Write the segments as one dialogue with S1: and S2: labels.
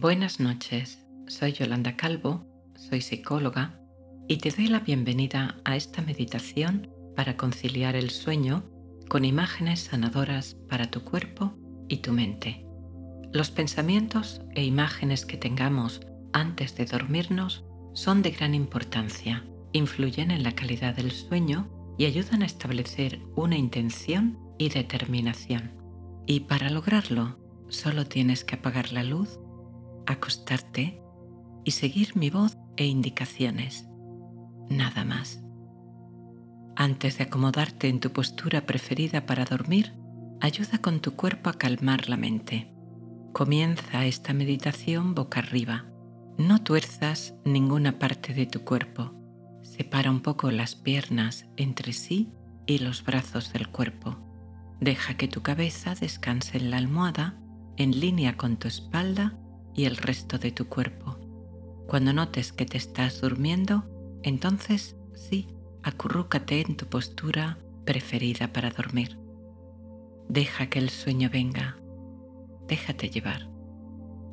S1: Buenas noches, soy Yolanda Calvo, soy psicóloga y te doy la bienvenida a esta meditación para conciliar el sueño con imágenes sanadoras para tu cuerpo y tu mente. Los pensamientos e imágenes que tengamos antes de dormirnos son de gran importancia, influyen en la calidad del sueño y ayudan a establecer una intención y determinación. Y para lograrlo, solo tienes que apagar la luz acostarte y seguir mi voz e indicaciones. Nada más. Antes de acomodarte en tu postura preferida para dormir, ayuda con tu cuerpo a calmar la mente. Comienza esta meditación boca arriba. No tuerzas ninguna parte de tu cuerpo. Separa un poco las piernas entre sí y los brazos del cuerpo. Deja que tu cabeza descanse en la almohada en línea con tu espalda y el resto de tu cuerpo. Cuando notes que te estás durmiendo, entonces sí, acurrúcate en tu postura preferida para dormir. Deja que el sueño venga. Déjate llevar.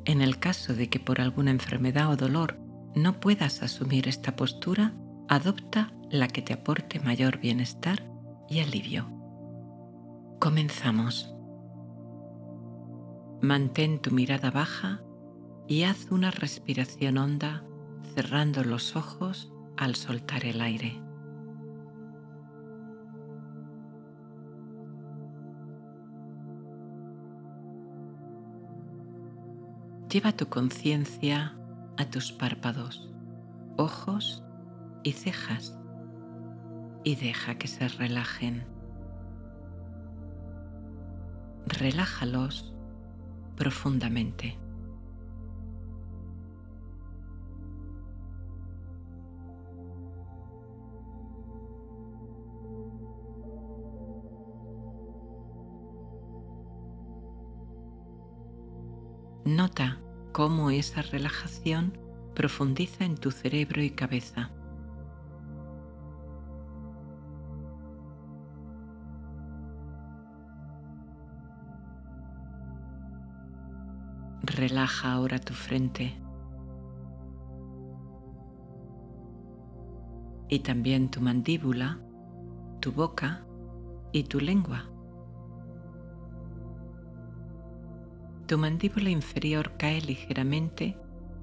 S1: En el caso de que por alguna enfermedad o dolor no puedas asumir esta postura, adopta la que te aporte mayor bienestar y alivio. Comenzamos. Mantén tu mirada baja y haz una respiración honda cerrando los ojos al soltar el aire. Lleva tu conciencia a tus párpados, ojos y cejas y deja que se relajen. Relájalos profundamente. Nota cómo esa relajación profundiza en tu cerebro y cabeza. Relaja ahora tu frente y también tu mandíbula, tu boca y tu lengua. Tu mandíbula inferior cae ligeramente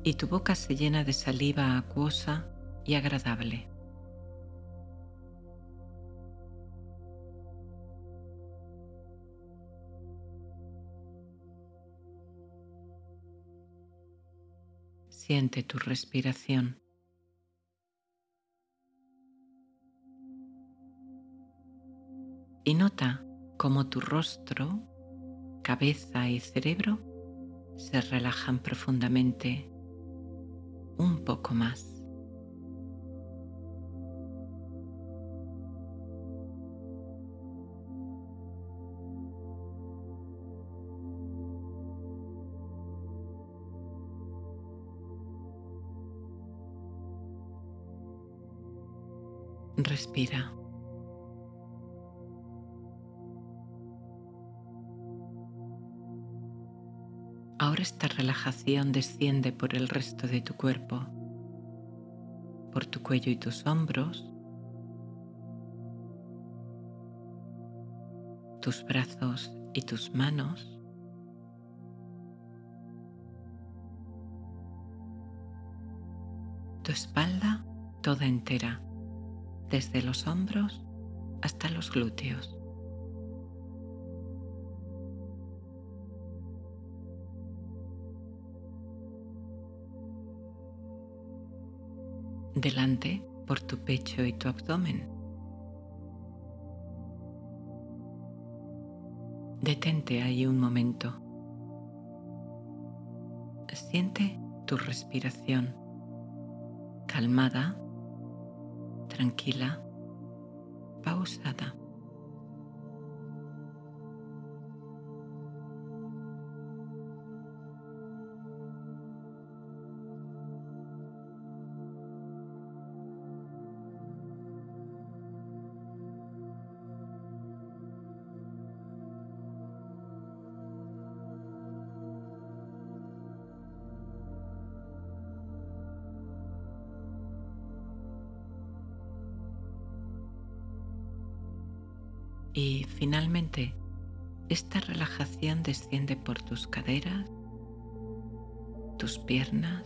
S1: y tu boca se llena de saliva acuosa y agradable. Siente tu respiración. Y nota cómo tu rostro cabeza y cerebro se relajan profundamente un poco más. Respira. Ahora esta relajación desciende por el resto de tu cuerpo, por tu cuello y tus hombros, tus brazos y tus manos, tu espalda toda entera, desde los hombros hasta los glúteos. Delante por tu pecho y tu abdomen. Detente ahí un momento. Siente tu respiración calmada, tranquila, pausada. Esta relajación desciende por tus caderas, tus piernas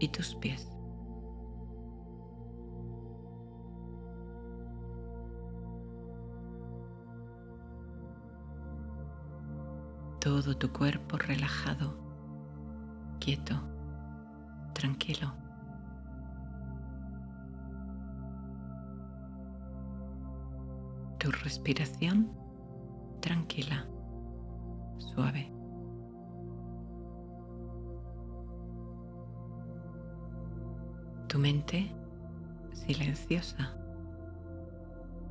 S1: y tus pies. Todo tu cuerpo relajado, quieto, tranquilo. Tu respiración tranquila, suave. Tu mente silenciosa,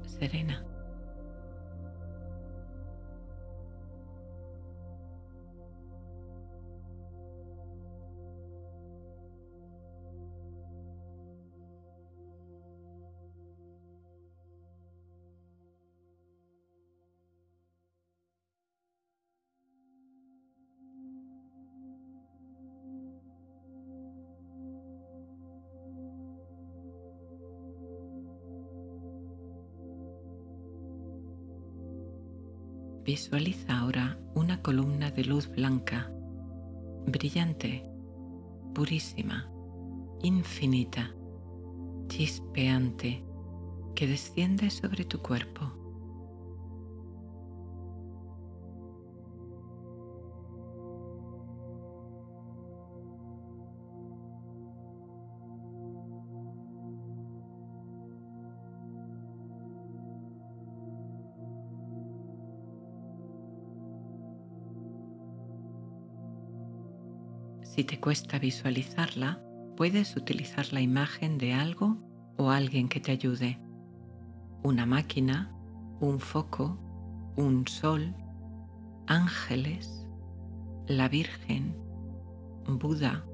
S1: serena. Visualiza ahora una columna de luz blanca, brillante, purísima, infinita, chispeante, que desciende sobre tu cuerpo. Si te cuesta visualizarla, puedes utilizar la imagen de algo o alguien que te ayude. Una máquina, un foco, un sol, ángeles, la Virgen, Buda,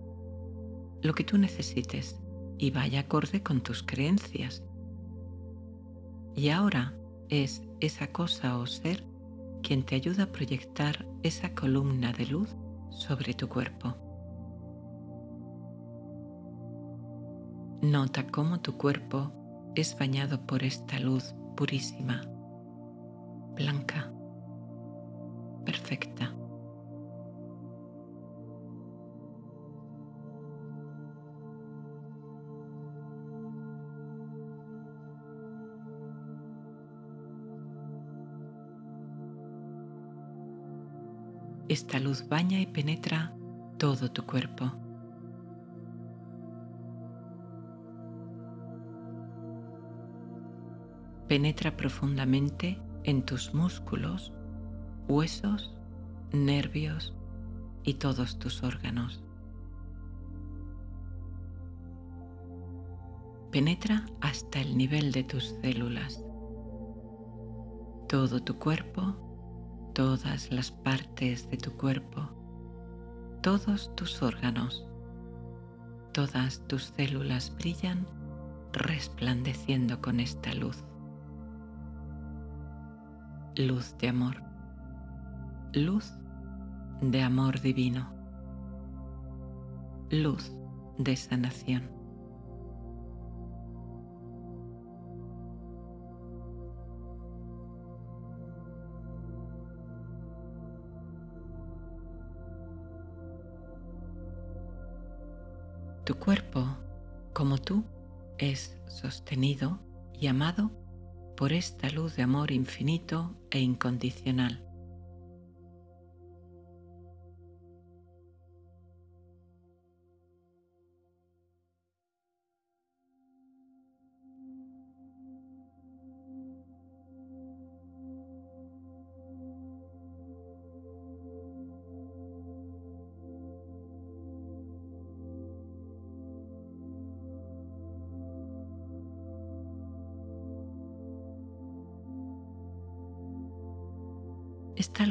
S1: lo que tú necesites y vaya acorde con tus creencias. Y ahora es esa cosa o ser quien te ayuda a proyectar esa columna de luz sobre tu cuerpo. Nota cómo tu cuerpo es bañado por esta luz purísima, blanca, perfecta. Esta luz baña y penetra todo tu cuerpo. Penetra profundamente en tus músculos, huesos, nervios y todos tus órganos. Penetra hasta el nivel de tus células. Todo tu cuerpo, todas las partes de tu cuerpo, todos tus órganos, todas tus células brillan resplandeciendo con esta luz luz de amor, luz de amor divino, luz de sanación. Tu cuerpo, como tú, es sostenido y amado por esta luz de amor infinito e incondicional.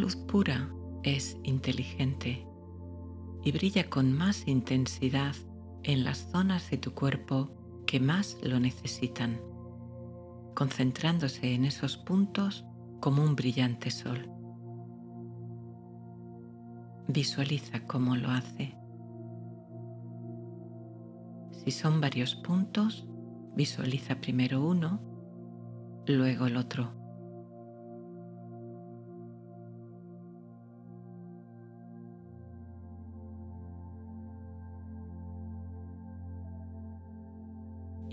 S1: Luz pura es inteligente y brilla con más intensidad en las zonas de tu cuerpo que más lo necesitan, concentrándose en esos puntos como un brillante sol. Visualiza cómo lo hace. Si son varios puntos, visualiza primero uno, luego el otro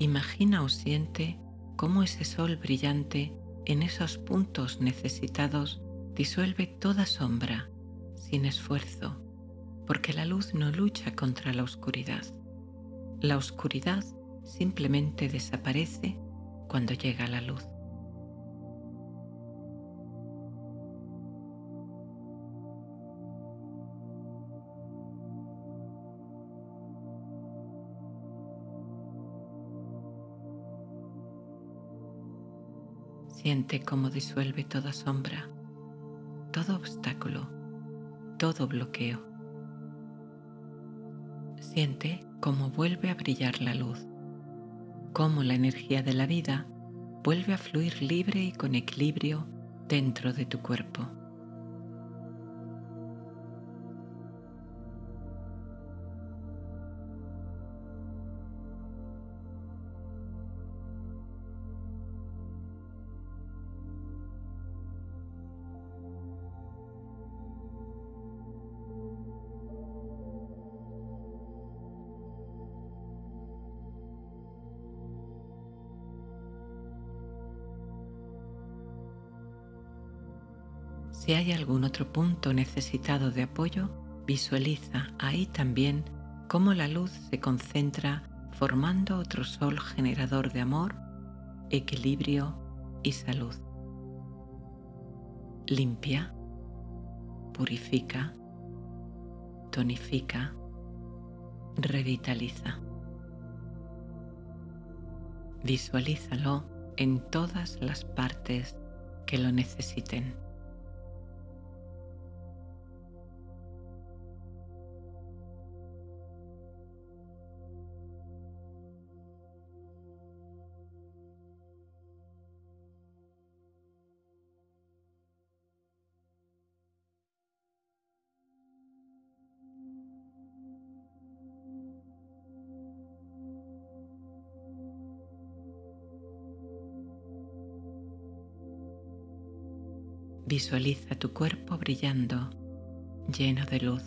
S1: Imagina o siente cómo ese sol brillante en esos puntos necesitados disuelve toda sombra sin esfuerzo, porque la luz no lucha contra la oscuridad. La oscuridad simplemente desaparece cuando llega la luz. Siente cómo disuelve toda sombra, todo obstáculo, todo bloqueo. Siente cómo vuelve a brillar la luz, cómo la energía de la vida vuelve a fluir libre y con equilibrio dentro de tu cuerpo. Si hay algún otro punto necesitado de apoyo, visualiza ahí también cómo la luz se concentra formando otro sol generador de amor, equilibrio y salud. Limpia, purifica, tonifica, revitaliza. Visualízalo en todas las partes que lo necesiten. Visualiza tu cuerpo brillando, lleno de luz,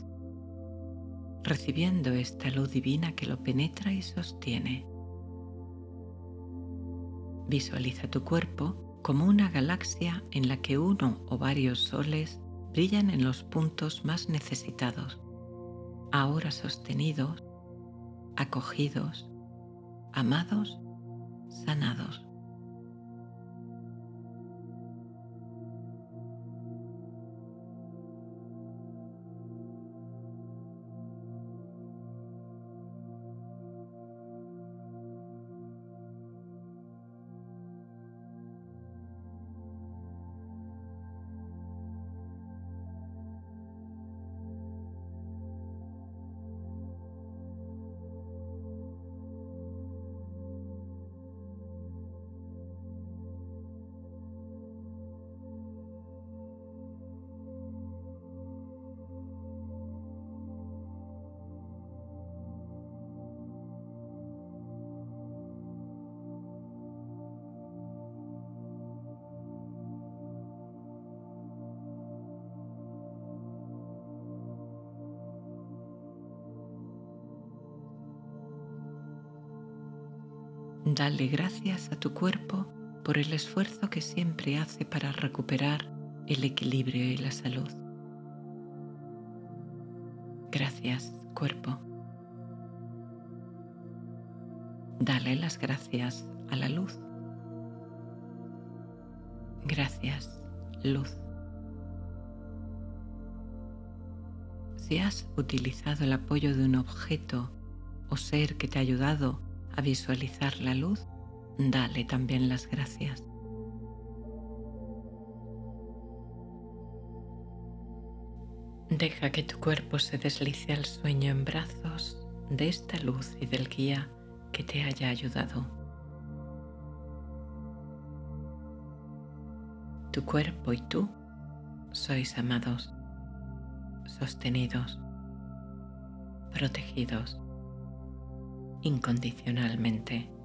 S1: recibiendo esta luz divina que lo penetra y sostiene. Visualiza tu cuerpo como una galaxia en la que uno o varios soles brillan en los puntos más necesitados, ahora sostenidos, acogidos, amados, sanados. Dale gracias a tu cuerpo por el esfuerzo que siempre hace para recuperar el equilibrio y la salud. Gracias, cuerpo. Dale las gracias a la luz. Gracias, luz. Si has utilizado el apoyo de un objeto o ser que te ha ayudado a visualizar la luz, dale también las gracias. Deja que tu cuerpo se deslice al sueño en brazos de esta luz y del guía que te haya ayudado. Tu cuerpo y tú sois amados, sostenidos, protegidos incondicionalmente.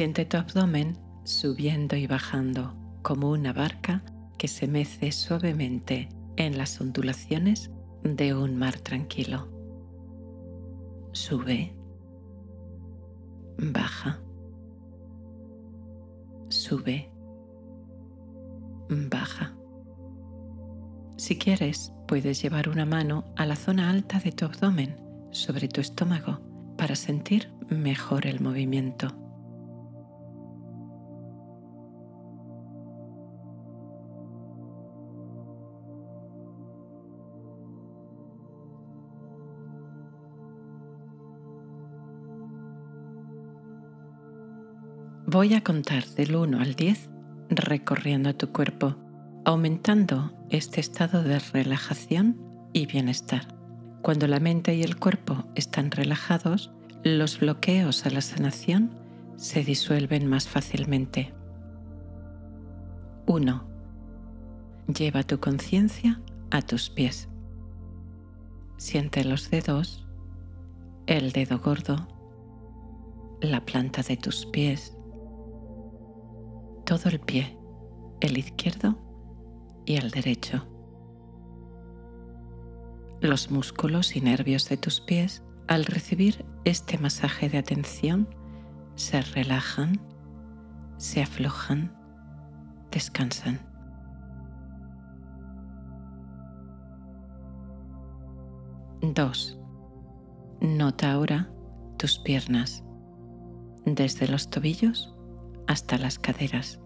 S1: Siente tu abdomen subiendo y bajando como una barca que se mece suavemente en las ondulaciones de un mar tranquilo. Sube, baja, sube, baja. Si quieres, puedes llevar una mano a la zona alta de tu abdomen sobre tu estómago para sentir mejor el movimiento. Voy a contar del 1 al 10 recorriendo tu cuerpo, aumentando este estado de relajación y bienestar. Cuando la mente y el cuerpo están relajados, los bloqueos a la sanación se disuelven más fácilmente. 1. Lleva tu conciencia a tus pies. Siente los dedos, el dedo gordo, la planta de tus pies, todo el pie, el izquierdo y el derecho. Los músculos y nervios de tus pies, al recibir este masaje de atención, se relajan, se aflojan, descansan. Dos. Nota ahora tus piernas, desde los tobillos hasta las caderas.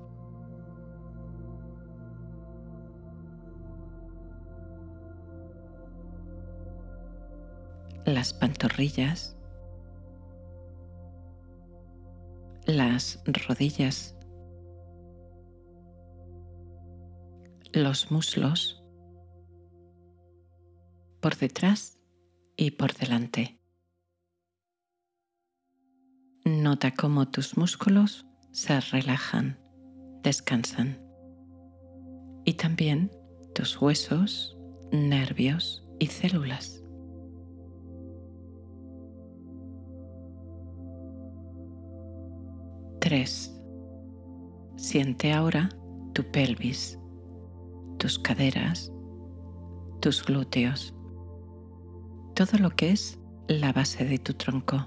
S1: Las pantorrillas, las rodillas, los muslos, por detrás y por delante. Nota cómo tus músculos se relajan, descansan. Y también tus huesos, nervios y células. Tres. Siente ahora tu pelvis, tus caderas, tus glúteos, todo lo que es la base de tu tronco.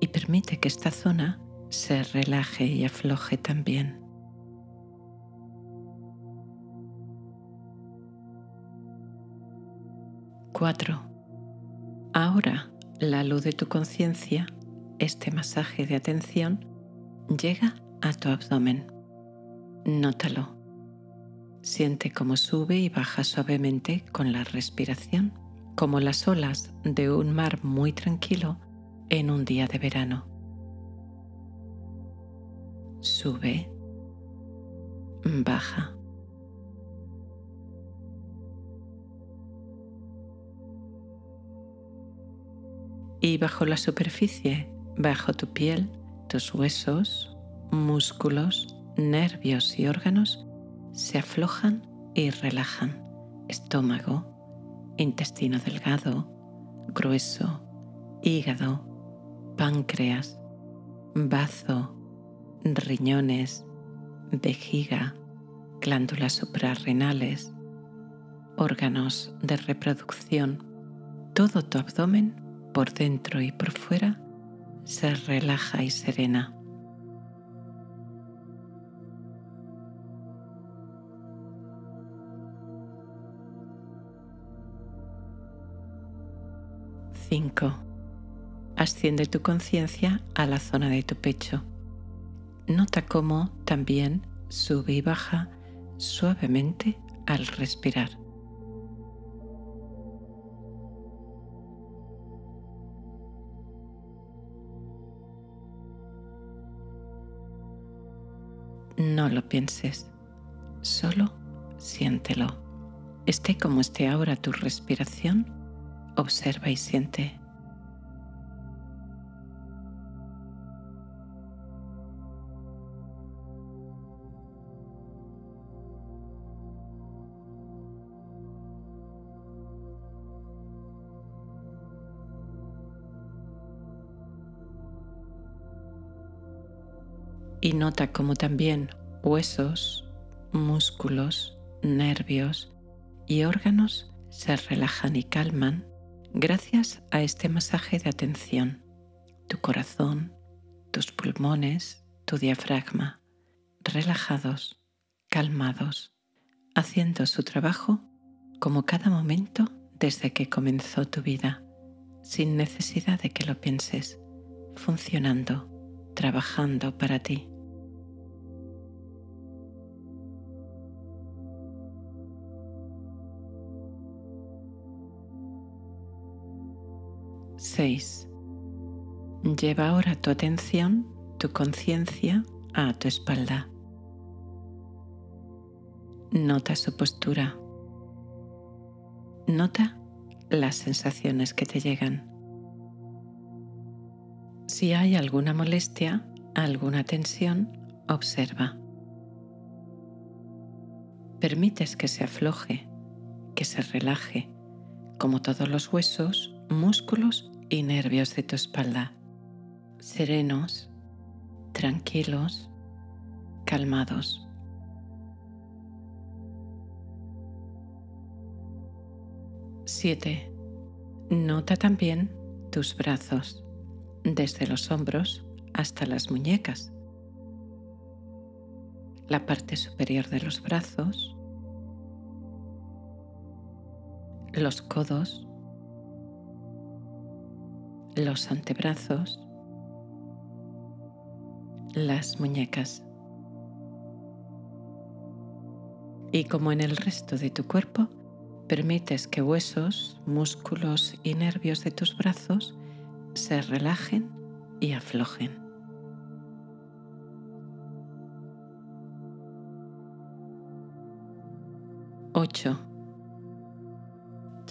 S1: Y permite que esta zona se relaje y afloje también. Cuatro. Ahora la luz de tu conciencia, este masaje de atención, llega a tu abdomen. Nótalo. Siente cómo sube y baja suavemente con la respiración, como las olas de un mar muy tranquilo en un día de verano sube, baja. Y bajo la superficie, bajo tu piel, tus huesos, músculos, nervios y órganos se aflojan y relajan. Estómago, intestino delgado, grueso, hígado, páncreas, bazo, riñones, vejiga, glándulas suprarrenales, órganos de reproducción, todo tu abdomen, por dentro y por fuera, se relaja y serena. Cinco. Asciende tu conciencia a la zona de tu pecho. Nota cómo también sube y baja suavemente al respirar. No lo pienses, solo siéntelo. Esté como esté ahora tu respiración, observa y siente. Y nota como también huesos, músculos, nervios y órganos se relajan y calman gracias a este masaje de atención. Tu corazón, tus pulmones, tu diafragma, relajados, calmados, haciendo su trabajo como cada momento desde que comenzó tu vida, sin necesidad de que lo pienses, funcionando, trabajando para ti. 6. Lleva ahora tu atención, tu conciencia a tu espalda. Nota su postura. Nota las sensaciones que te llegan. Si hay alguna molestia, alguna tensión, observa. Permites que se afloje, que se relaje, como todos los huesos, músculos y nervios de tu espalda, serenos, tranquilos, calmados. Siete. Nota también tus brazos, desde los hombros hasta las muñecas. La parte superior de los brazos, los codos, los antebrazos, las muñecas. Y como en el resto de tu cuerpo, permites que huesos, músculos y nervios de tus brazos se relajen y aflojen. Ocho.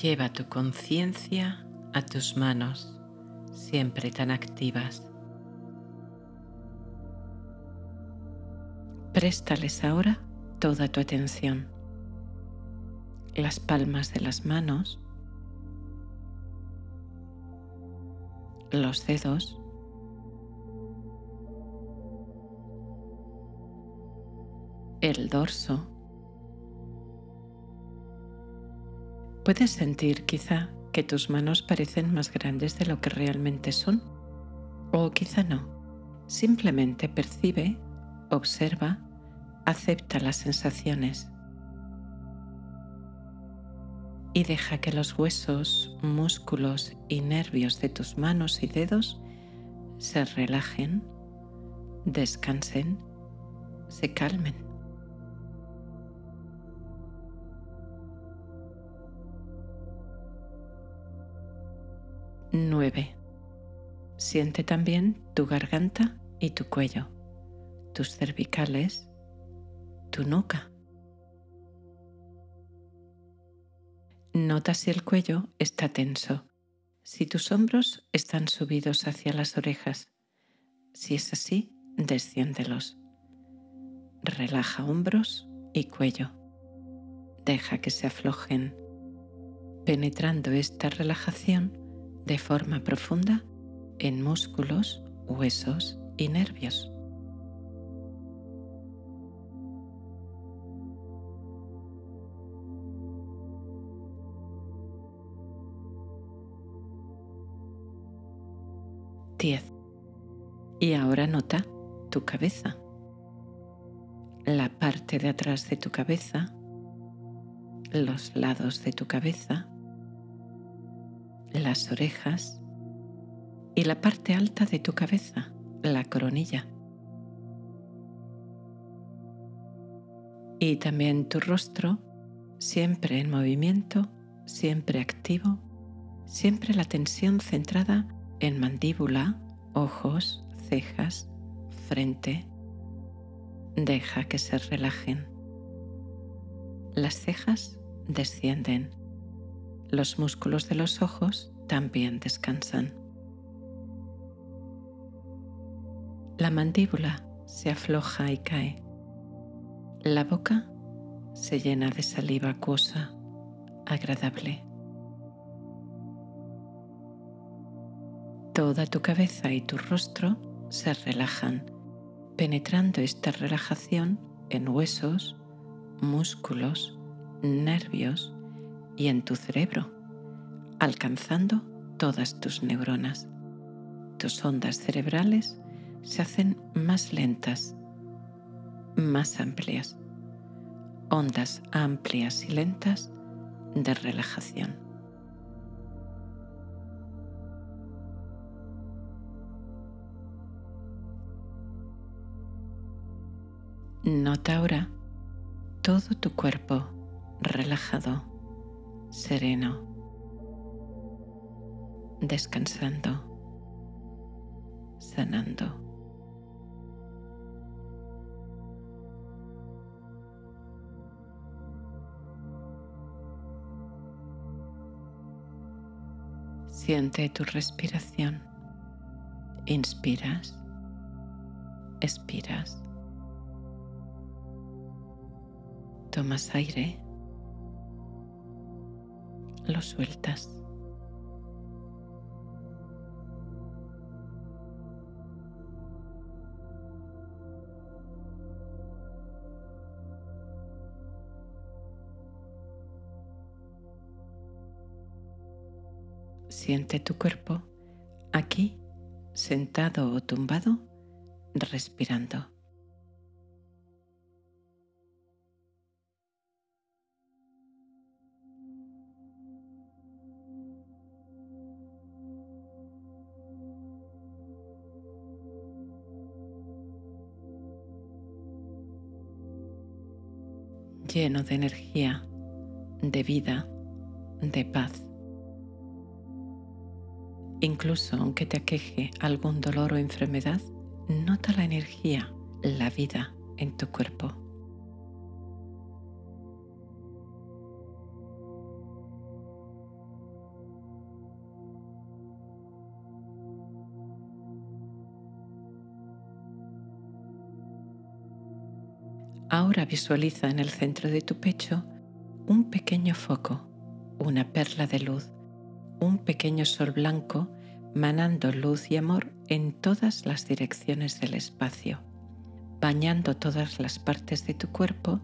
S1: Lleva tu conciencia a tus manos siempre tan activas. Préstales ahora toda tu atención. Las palmas de las manos, los dedos, el dorso. Puedes sentir quizá que tus manos parecen más grandes de lo que realmente son. O quizá no. Simplemente percibe, observa, acepta las sensaciones. Y deja que los huesos, músculos y nervios de tus manos y dedos se relajen, descansen, se calmen. 9. Siente también tu garganta y tu cuello, tus cervicales, tu nuca. Nota si el cuello está tenso, si tus hombros están subidos hacia las orejas. Si es así, desciéndelos. Relaja hombros y cuello. Deja que se aflojen. Penetrando esta relajación, de forma profunda en músculos, huesos y nervios. Diez. Y ahora nota tu cabeza, la parte de atrás de tu cabeza, los lados de tu cabeza, las orejas y la parte alta de tu cabeza, la coronilla. Y también tu rostro, siempre en movimiento, siempre activo, siempre la tensión centrada en mandíbula, ojos, cejas, frente. Deja que se relajen. Las cejas descienden. Los músculos de los ojos también descansan. La mandíbula se afloja y cae. La boca se llena de saliva acuosa, agradable. Toda tu cabeza y tu rostro se relajan, penetrando esta relajación en huesos, músculos, nervios y en tu cerebro, alcanzando todas tus neuronas. Tus ondas cerebrales se hacen más lentas, más amplias, ondas amplias y lentas de relajación. Nota ahora todo tu cuerpo relajado, sereno, descansando, sanando. Siente tu respiración. Inspiras, expiras. Tomas aire, lo sueltas. Siente tu cuerpo aquí, sentado o tumbado, respirando. Lleno de energía, de vida, de paz. Incluso aunque te aqueje algún dolor o enfermedad, nota la energía, la vida en tu cuerpo. Visualiza en el centro de tu pecho un pequeño foco, una perla de luz, un pequeño sol blanco manando luz y amor en todas las direcciones del espacio, bañando todas las partes de tu cuerpo,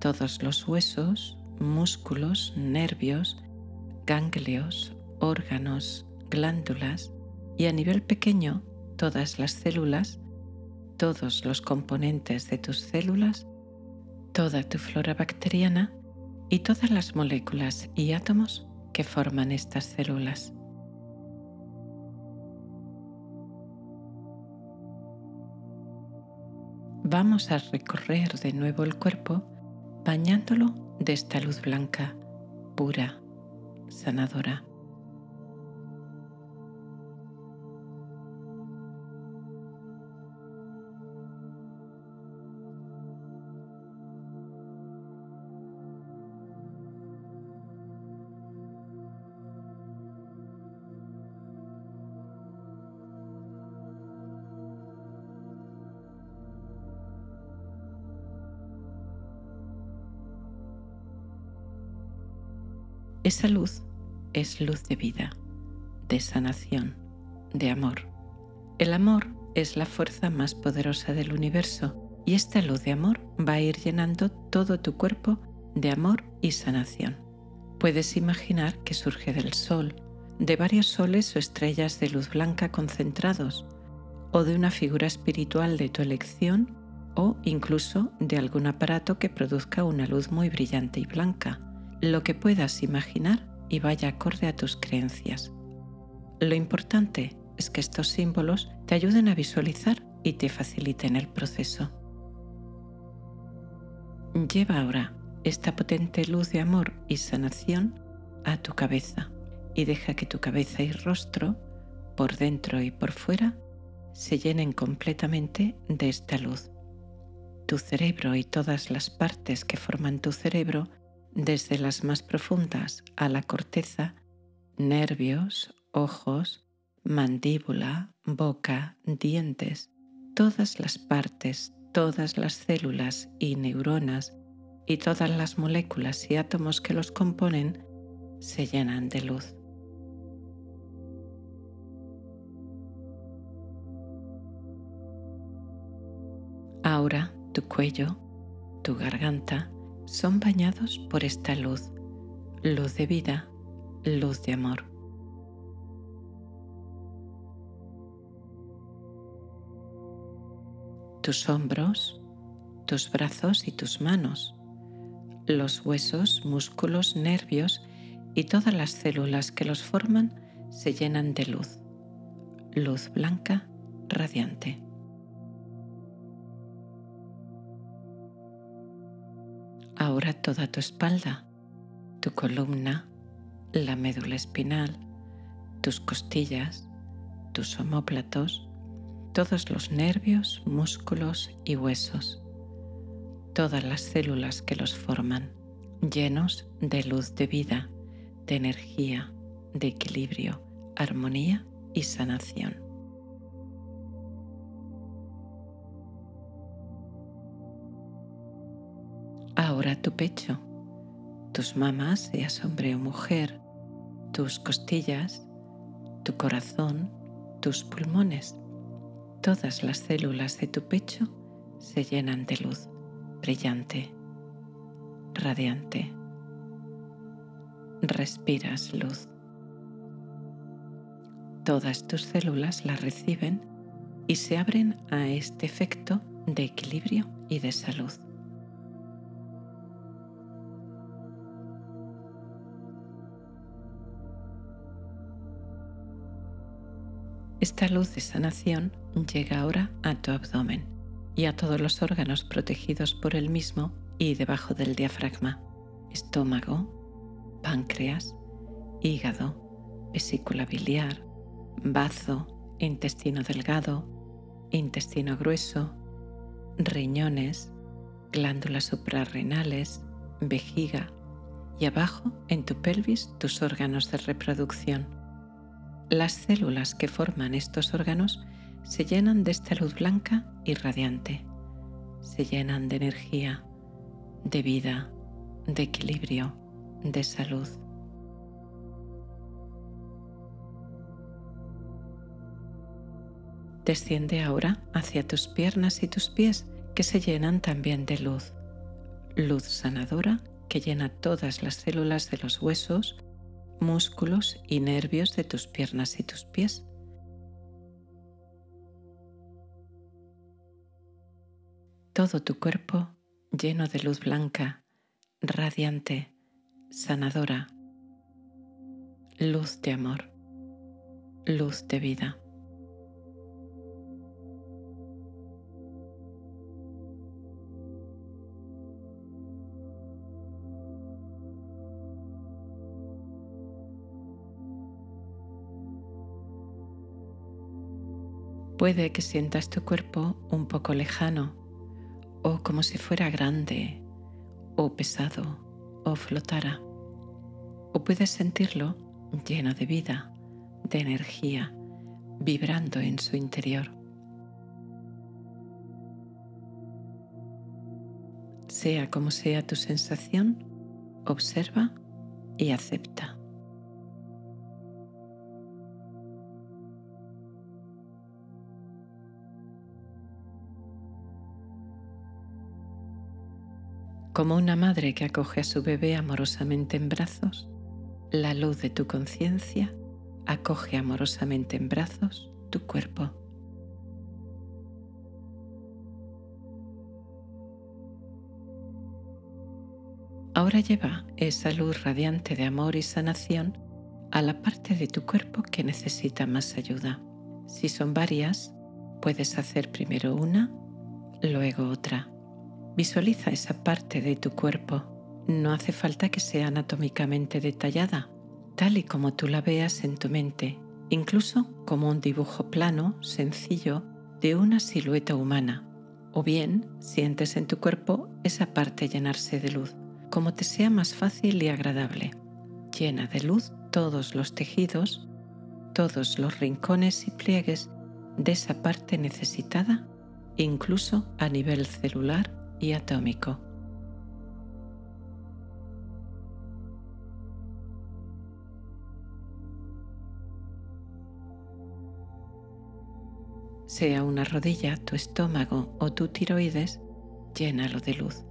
S1: todos los huesos, músculos, nervios, ganglios, órganos, glándulas y a nivel pequeño todas las células, todos los componentes de tus células toda tu flora bacteriana y todas las moléculas y átomos que forman estas células. Vamos a recorrer de nuevo el cuerpo bañándolo de esta luz blanca, pura, sanadora. Esa luz es luz de vida, de sanación, de amor. El amor es la fuerza más poderosa del universo y esta luz de amor va a ir llenando todo tu cuerpo de amor y sanación. Puedes imaginar que surge del sol, de varios soles o estrellas de luz blanca concentrados, o de una figura espiritual de tu elección, o incluso de algún aparato que produzca una luz muy brillante y blanca, lo que puedas imaginar y vaya acorde a tus creencias. Lo importante es que estos símbolos te ayuden a visualizar y te faciliten el proceso. Lleva ahora esta potente luz de amor y sanación a tu cabeza y deja que tu cabeza y rostro, por dentro y por fuera, se llenen completamente de esta luz. Tu cerebro y todas las partes que forman tu cerebro, desde las más profundas a la corteza, nervios, ojos, mandíbula, boca, dientes, todas las partes, todas las células y neuronas y todas las moléculas y átomos que los componen se llenan de luz. Ahora tu cuello, tu garganta son bañados por esta luz, luz de vida, luz de amor. tus hombros, tus brazos y tus manos, los huesos, músculos, nervios y todas las células que los forman se llenan de luz, luz blanca radiante. Ahora toda tu espalda, tu columna, la médula espinal, tus costillas, tus omóplatos, todos los nervios, músculos y huesos, todas las células que los forman, llenos de luz de vida, de energía, de equilibrio, armonía y sanación. Tu pecho, tus mamas, seas hombre o mujer, tus costillas, tu corazón, tus pulmones Todas las células de tu pecho se llenan de luz brillante, radiante. Respiras luz. Todas tus células la reciben y se abren a este efecto de equilibrio y de salud. Esta luz de sanación llega ahora a tu abdomen y a todos los órganos protegidos por el mismo y debajo del diafragma, estómago, páncreas, hígado, vesícula biliar, bazo, intestino delgado, intestino grueso, riñones, glándulas suprarrenales, vejiga y abajo en tu pelvis tus órganos de reproducción las células que forman estos órganos se llenan de esta luz blanca y radiante. Se llenan de energía, de vida, de equilibrio, de salud. Desciende ahora hacia tus piernas y tus pies que se llenan también de luz. Luz sanadora que llena todas las células de los huesos, músculos y nervios de tus piernas y tus pies. Todo tu cuerpo lleno de luz blanca, radiante, sanadora, luz de amor, luz de vida. Puede que sientas tu cuerpo un poco lejano o como si fuera grande o pesado o flotara. O puedes sentirlo lleno de vida, de energía, vibrando en su interior. Sea como sea tu sensación, observa y acepta. Como una madre que acoge a su bebé amorosamente en brazos, la luz de tu conciencia acoge amorosamente en brazos tu cuerpo. Ahora lleva esa luz radiante de amor y sanación a la parte de tu cuerpo que necesita más ayuda. Si son varias, puedes hacer primero una, luego otra. Visualiza esa parte de tu cuerpo. No hace falta que sea anatómicamente detallada, tal y como tú la veas en tu mente, incluso como un dibujo plano, sencillo, de una silueta humana. O bien sientes en tu cuerpo esa parte llenarse de luz como te sea más fácil y agradable. Llena de luz todos los tejidos, todos los rincones y pliegues de esa parte necesitada, incluso a nivel celular y atómico. Sea una rodilla, tu estómago o tu tiroides, llénalo de luz.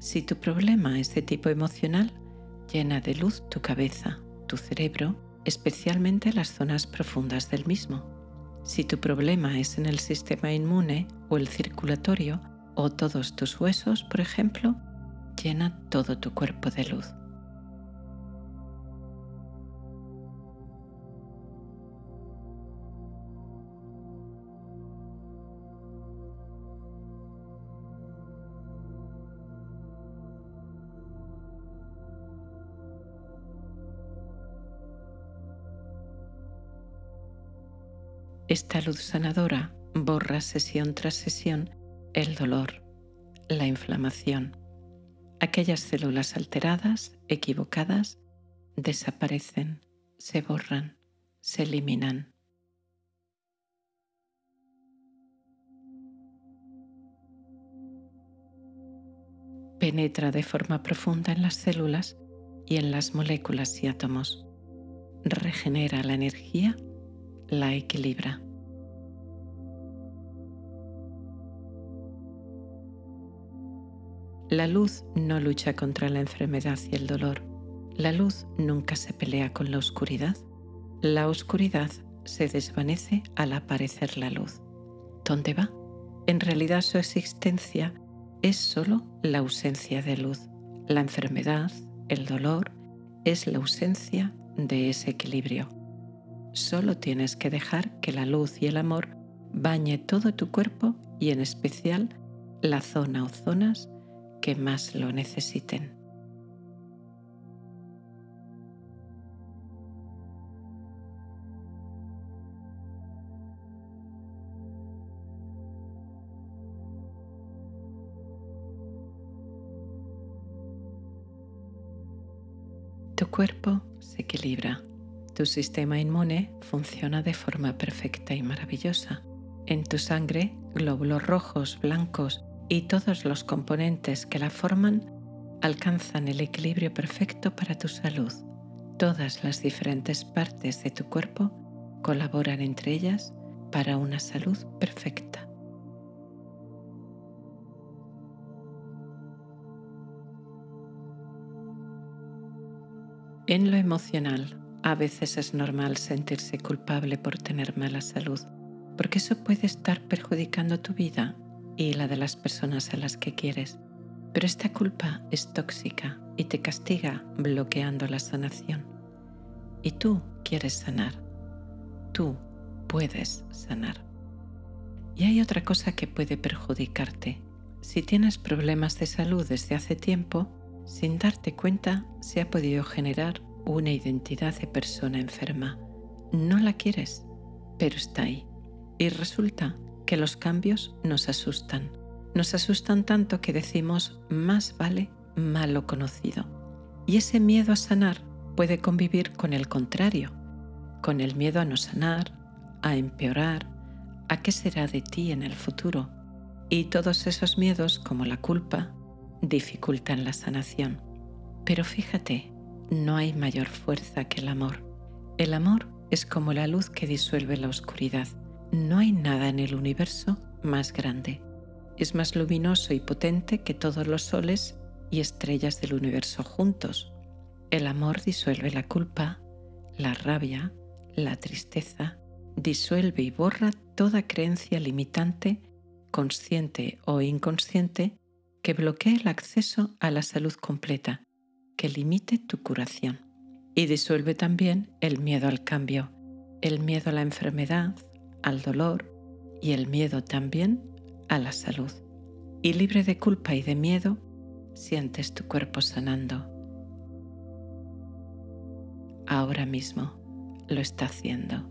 S1: Si tu problema es de tipo emocional, llena de luz tu cabeza, tu cerebro, especialmente las zonas profundas del mismo. Si tu problema es en el sistema inmune o el circulatorio o todos tus huesos, por ejemplo, llena todo tu cuerpo de luz. Esta luz sanadora borra sesión tras sesión el dolor, la inflamación. Aquellas células alteradas, equivocadas, desaparecen, se borran, se eliminan. Penetra de forma profunda en las células y en las moléculas y átomos. Regenera la energía la equilibra. La luz no lucha contra la enfermedad y el dolor. La luz nunca se pelea con la oscuridad. La oscuridad se desvanece al aparecer la luz. ¿Dónde va? En realidad su existencia es solo la ausencia de luz. La enfermedad, el dolor, es la ausencia de ese equilibrio. Solo tienes que dejar que la luz y el amor bañe todo tu cuerpo y en especial la zona o zonas que más lo necesiten. Tu cuerpo se equilibra tu sistema inmune funciona de forma perfecta y maravillosa. En tu sangre, glóbulos rojos, blancos y todos los componentes que la forman alcanzan el equilibrio perfecto para tu salud. Todas las diferentes partes de tu cuerpo colaboran entre ellas para una salud perfecta. En lo emocional, a veces es normal sentirse culpable por tener mala salud, porque eso puede estar perjudicando tu vida y la de las personas a las que quieres. Pero esta culpa es tóxica y te castiga bloqueando la sanación. Y tú quieres sanar. Tú puedes sanar. Y hay otra cosa que puede perjudicarte. Si tienes problemas de salud desde hace tiempo, sin darte cuenta se ha podido generar una identidad de persona enferma. No la quieres, pero está ahí. Y resulta que los cambios nos asustan. Nos asustan tanto que decimos más vale malo conocido. Y ese miedo a sanar puede convivir con el contrario, con el miedo a no sanar, a empeorar, a qué será de ti en el futuro. Y todos esos miedos, como la culpa, dificultan la sanación. Pero fíjate, no hay mayor fuerza que el amor. El amor es como la luz que disuelve la oscuridad. No hay nada en el universo más grande. Es más luminoso y potente que todos los soles y estrellas del universo juntos. El amor disuelve la culpa, la rabia, la tristeza, disuelve y borra toda creencia limitante, consciente o inconsciente, que bloquee el acceso a la salud completa, que limite tu curación. Y disuelve también el miedo al cambio, el miedo a la enfermedad, al dolor y el miedo también a la salud. Y libre de culpa y de miedo, sientes tu cuerpo sanando. Ahora mismo lo está haciendo.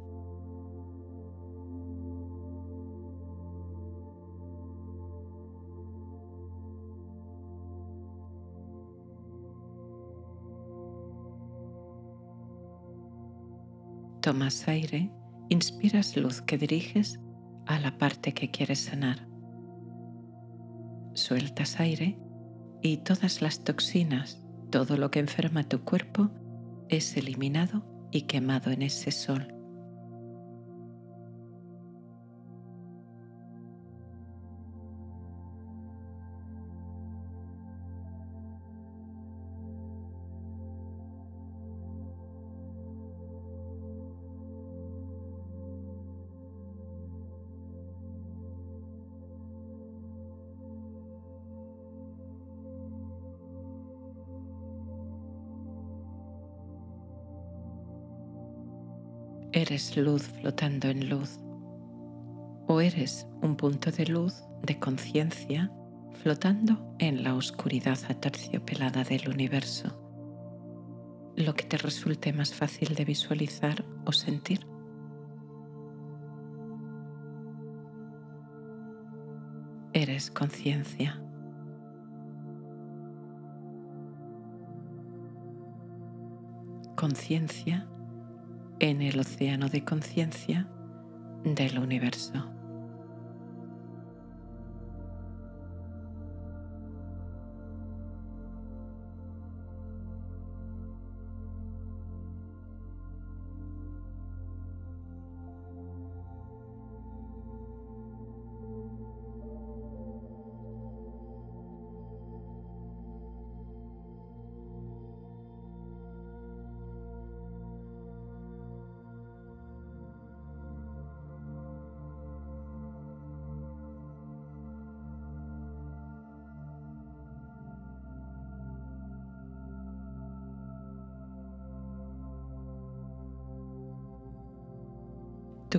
S1: Tomas aire, inspiras luz que diriges a la parte que quieres sanar. Sueltas aire y todas las toxinas, todo lo que enferma tu cuerpo, es eliminado y quemado en ese sol. Eres luz flotando en luz o eres un punto de luz de conciencia flotando en la oscuridad aterciopelada del universo, lo que te resulte más fácil de visualizar o sentir. Eres conciencia. Conciencia en el océano de conciencia del universo.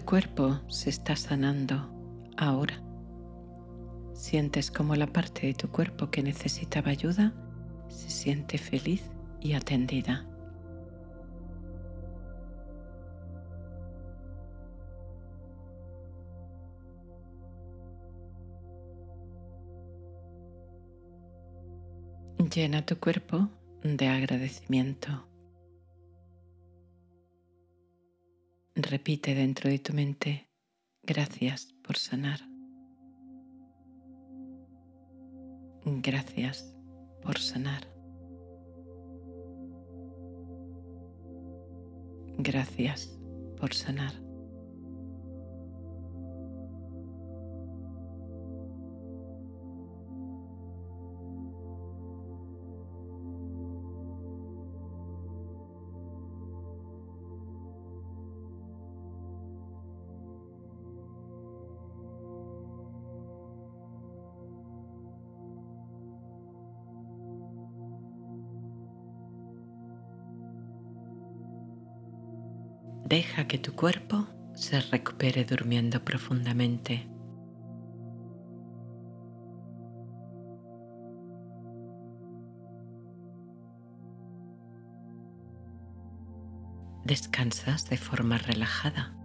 S1: Cuerpo se está sanando ahora. Sientes como la parte de tu cuerpo que necesitaba ayuda se siente feliz y atendida. Llena tu cuerpo de agradecimiento. Repite dentro de tu mente, gracias por sanar. Gracias por sanar. Gracias por sanar. Que tu cuerpo se recupere durmiendo profundamente. Descansas de forma relajada.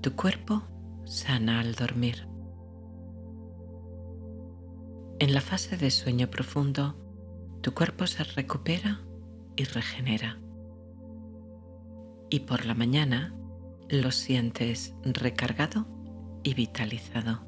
S1: Tu cuerpo sana al dormir. En la fase de sueño profundo, tu cuerpo se recupera y regenera y por la mañana lo sientes recargado y vitalizado.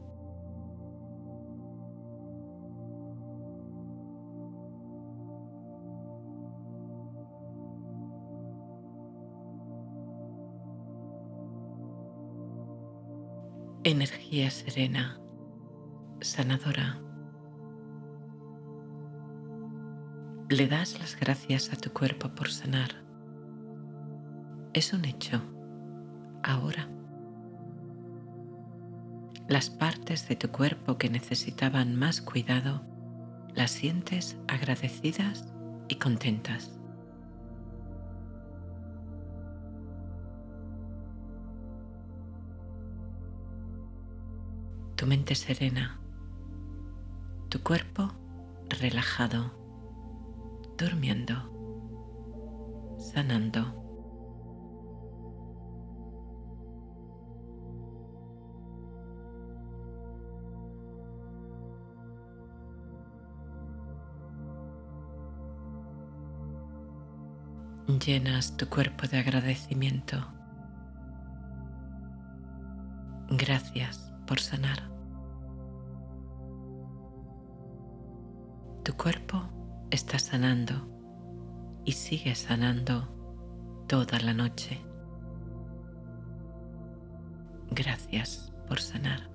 S1: Energía serena, sanadora. Le das las gracias a tu cuerpo por sanar Es un hecho. Ahora. Las partes de tu cuerpo que necesitaban más cuidado las sientes agradecidas y contentas. Tu mente serena, tu cuerpo relajado, durmiendo, sanando. Llenas tu cuerpo de agradecimiento. Gracias por sanar. Tu cuerpo está sanando y sigue sanando toda la noche. Gracias por sanar.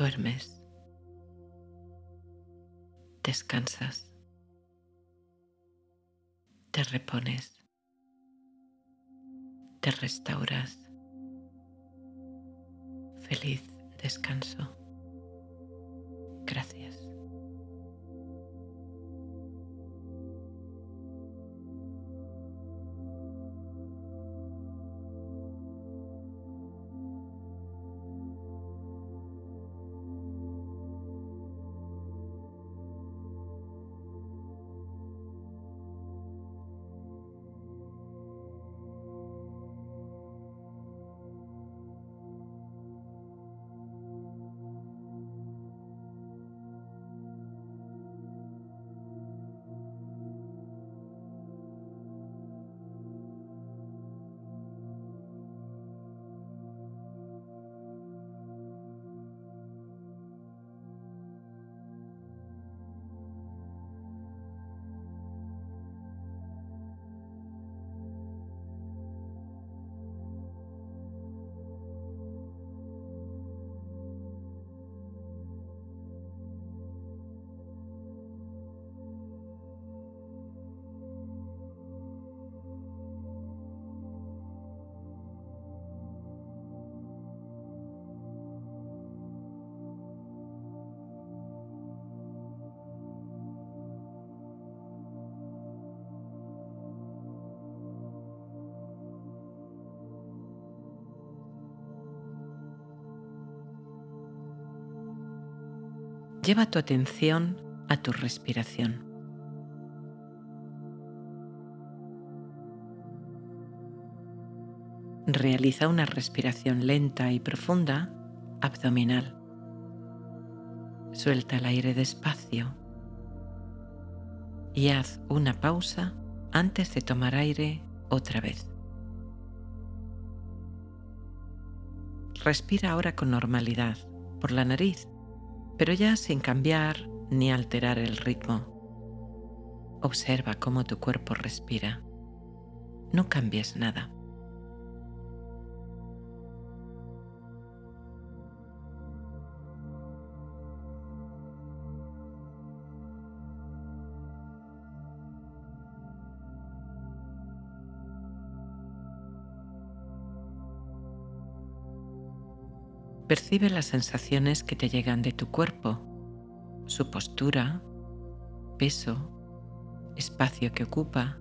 S1: Duermes, descansas, te repones, te restauras. Feliz descanso. Gracias. Lleva tu atención a tu respiración. Realiza una respiración lenta y profunda abdominal. Suelta el aire despacio y haz una pausa antes de tomar aire otra vez. Respira ahora con normalidad por la nariz pero ya sin cambiar ni alterar el ritmo. Observa cómo tu cuerpo respira. No cambies nada. Percibe las sensaciones que te llegan de tu cuerpo, su postura, peso, espacio que ocupa,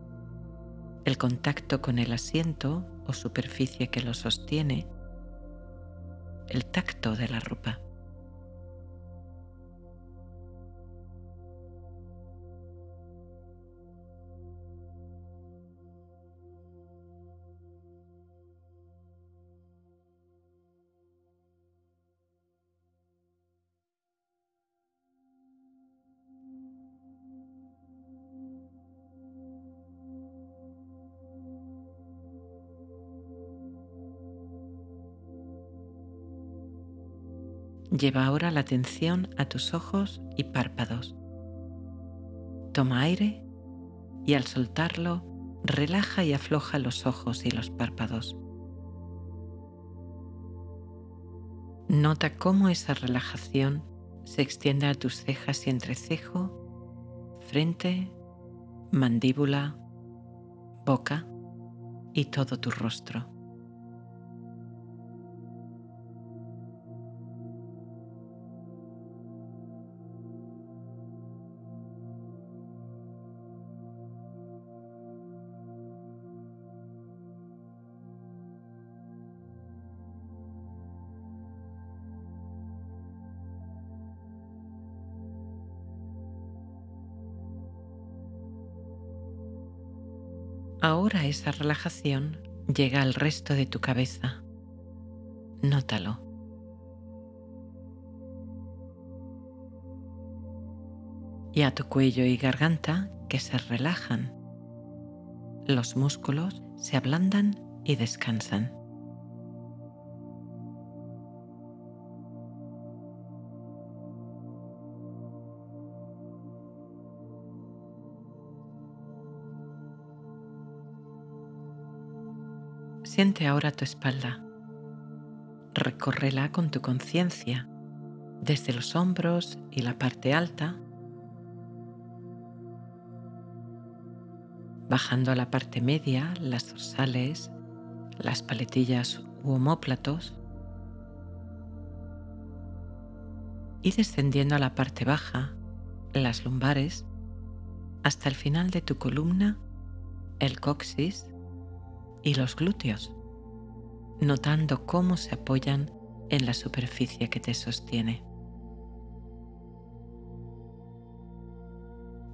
S1: el contacto con el asiento o superficie que lo sostiene, el tacto de la ropa. Lleva ahora la atención a tus ojos y párpados. Toma aire y al soltarlo relaja y afloja los ojos y los párpados. Nota cómo esa relajación se extiende a tus cejas y entrecejo, frente, mandíbula, boca y todo tu rostro. Ahora esa relajación llega al resto de tu cabeza. Nótalo. Y a tu cuello y garganta que se relajan. Los músculos se ablandan y descansan. Siente ahora tu espalda. Recórrela con tu conciencia desde los hombros y la parte alta, bajando a la parte media, las dorsales, las paletillas u homóplatos, y descendiendo a la parte baja, las lumbares, hasta el final de tu columna, el coxis y los glúteos, notando cómo se apoyan en la superficie que te sostiene.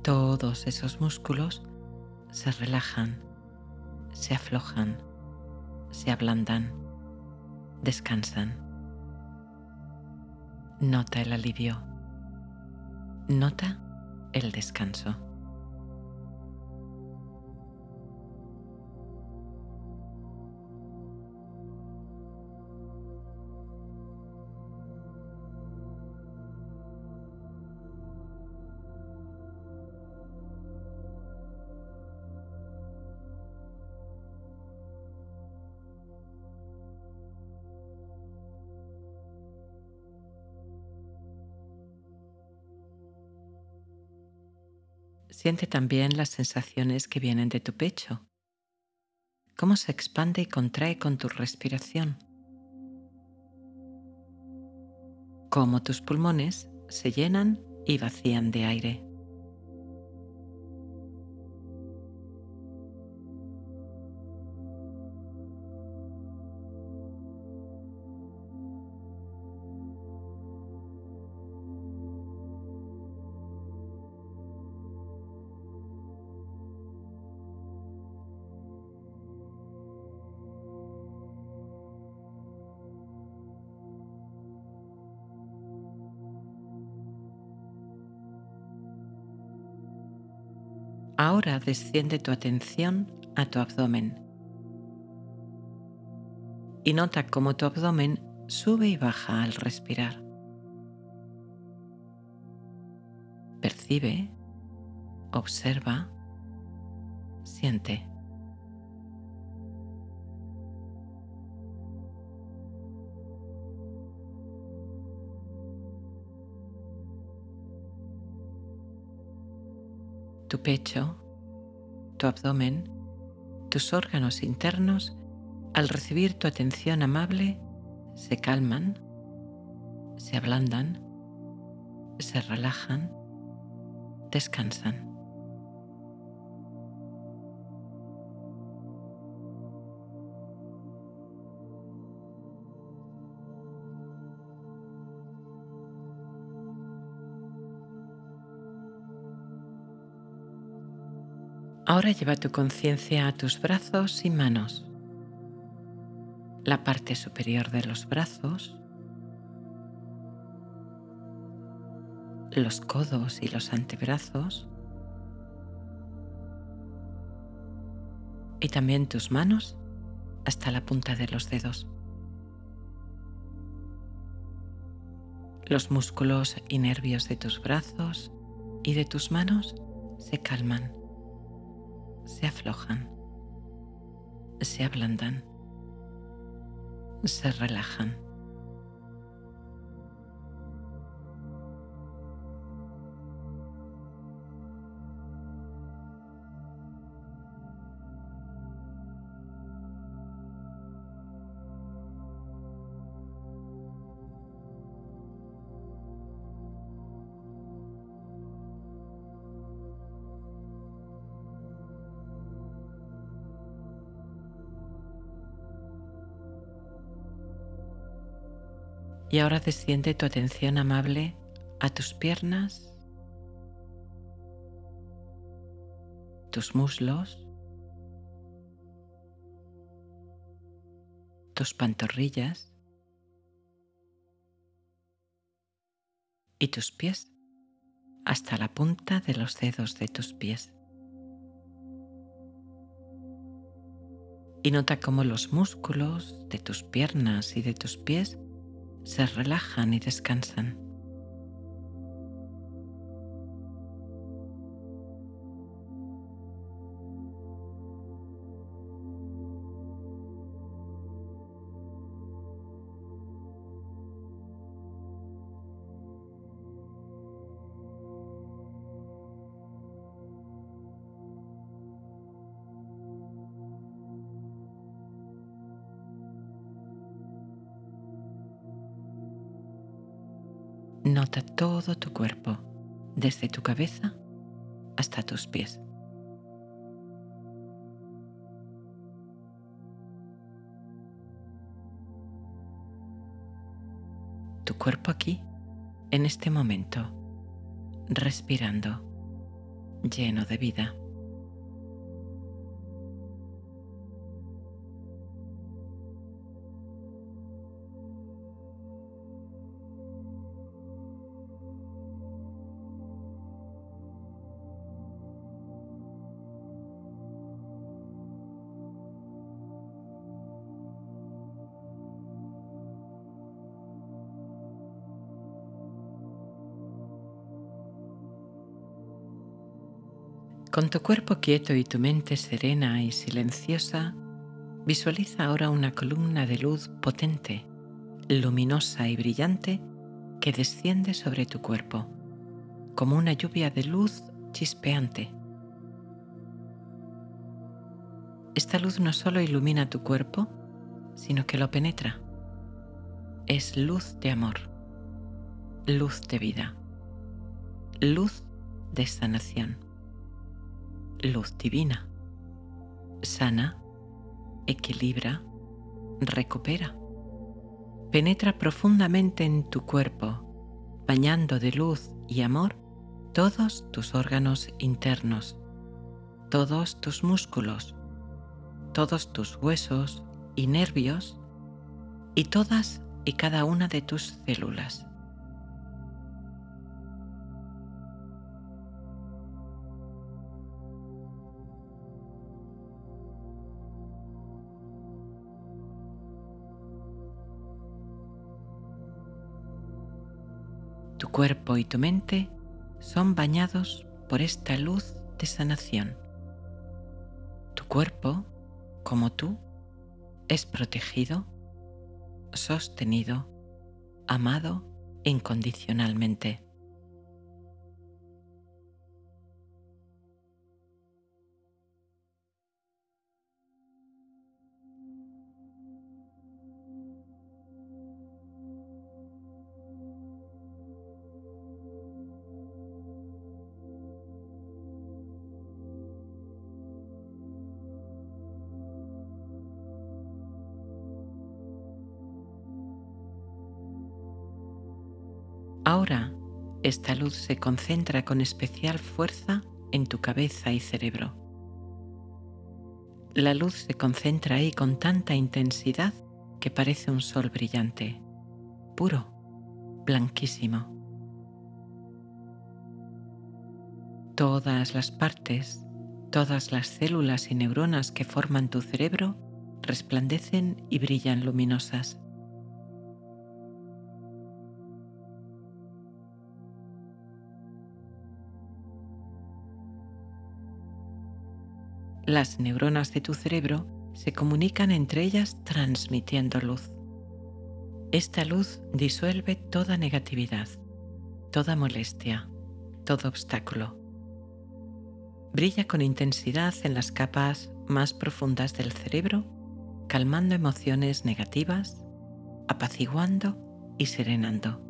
S1: Todos esos músculos se relajan, se aflojan, se ablandan, descansan. Nota el alivio. Nota el descanso. Siente también las sensaciones que vienen de tu pecho, cómo se expande y contrae con tu respiración, cómo tus pulmones se llenan y vacían de aire. Ahora desciende tu atención a tu abdomen y nota cómo tu abdomen sube y baja al respirar. Percibe, observa, siente. tu pecho, tu abdomen, tus órganos internos, al recibir tu atención amable, se calman, se ablandan, se relajan, descansan. Ahora lleva tu conciencia a tus brazos y manos, la parte superior de los brazos, los codos y los antebrazos, y también tus manos hasta la punta de los dedos. Los músculos y nervios de tus brazos y de tus manos se calman se aflojan, se ablandan, se relajan. Y ahora desciende tu atención amable a tus piernas, tus muslos, tus pantorrillas y tus pies hasta la punta de los dedos de tus pies. Y nota cómo los músculos de tus piernas y de tus pies se relajan y descansan. Todo tu cuerpo, desde tu cabeza hasta tus pies. Tu cuerpo aquí, en este momento, respirando, lleno de vida. Con tu cuerpo quieto y tu mente serena y silenciosa, visualiza ahora una columna de luz potente, luminosa y brillante que desciende sobre tu cuerpo, como una lluvia de luz chispeante. Esta luz no solo ilumina tu cuerpo, sino que lo penetra. Es luz de amor, luz de vida, luz de sanación luz divina. Sana, equilibra, recupera. Penetra profundamente en tu cuerpo, bañando de luz y amor todos tus órganos internos, todos tus músculos, todos tus huesos y nervios y todas y cada una de tus células. Tu cuerpo y tu mente son bañados por esta luz de sanación. Tu cuerpo, como tú, es protegido, sostenido, amado incondicionalmente. Esta luz se concentra con especial fuerza en tu cabeza y cerebro. La luz se concentra ahí con tanta intensidad que parece un sol brillante, puro, blanquísimo. Todas las partes, todas las células y neuronas que forman tu cerebro resplandecen y brillan luminosas. Las neuronas de tu cerebro se comunican entre ellas transmitiendo luz. Esta luz disuelve toda negatividad, toda molestia, todo obstáculo. Brilla con intensidad en las capas más profundas del cerebro, calmando emociones negativas, apaciguando y serenando.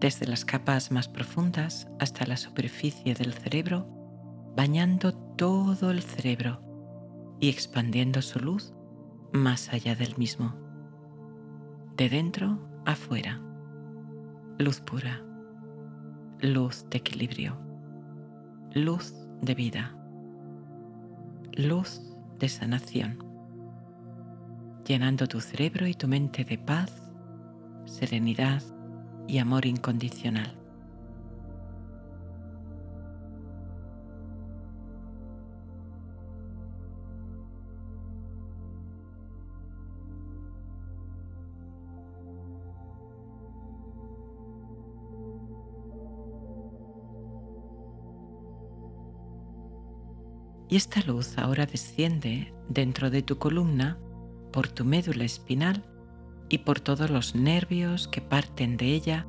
S1: Desde las capas más profundas hasta la superficie del cerebro, bañando todo el cerebro y expandiendo su luz más allá del mismo. de dentro a fuera. Luz pura, luz de equilibrio, luz de vida, luz de sanación, llenando tu cerebro y tu mente de paz, serenidad y amor incondicional. Y esta luz ahora desciende dentro de tu columna por tu médula espinal y por todos los nervios que parten de ella,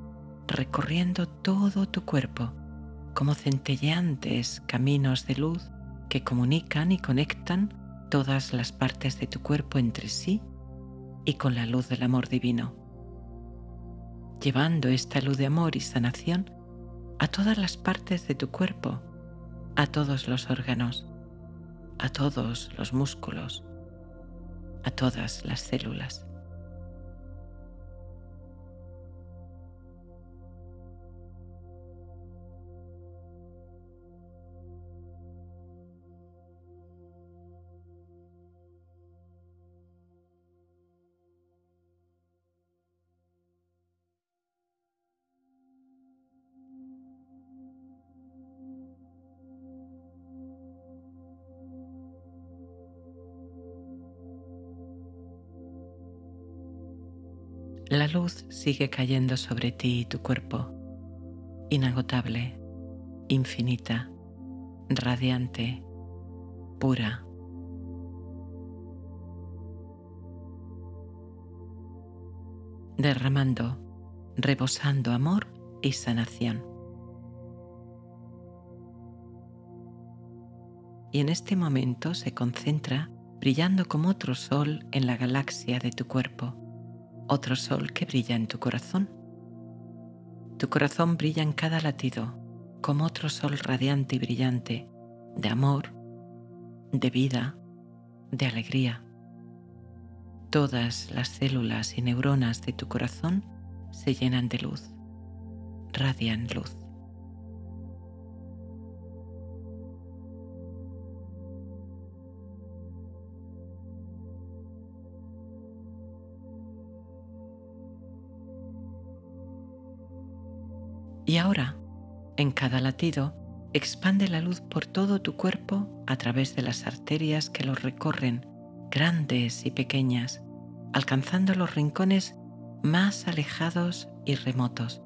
S1: recorriendo todo tu cuerpo como centelleantes caminos de luz que comunican y conectan todas las partes de tu cuerpo entre sí y con la luz del amor divino, llevando esta luz de amor y sanación a todas las partes de tu cuerpo, a todos los órganos, a todos los músculos, a todas las células. La luz sigue cayendo sobre ti y tu cuerpo, inagotable, infinita, radiante, pura. derramando, rebosando amor y sanación. Y en este momento se concentra brillando como otro sol en la galaxia de tu cuerpo otro sol que brilla en tu corazón. Tu corazón brilla en cada latido como otro sol radiante y brillante de amor, de vida, de alegría. Todas las células y neuronas de tu corazón se llenan de luz, radian luz. En cada latido, expande la luz por todo tu cuerpo a través de las arterias que lo recorren, grandes y pequeñas, alcanzando los rincones más alejados y remotos,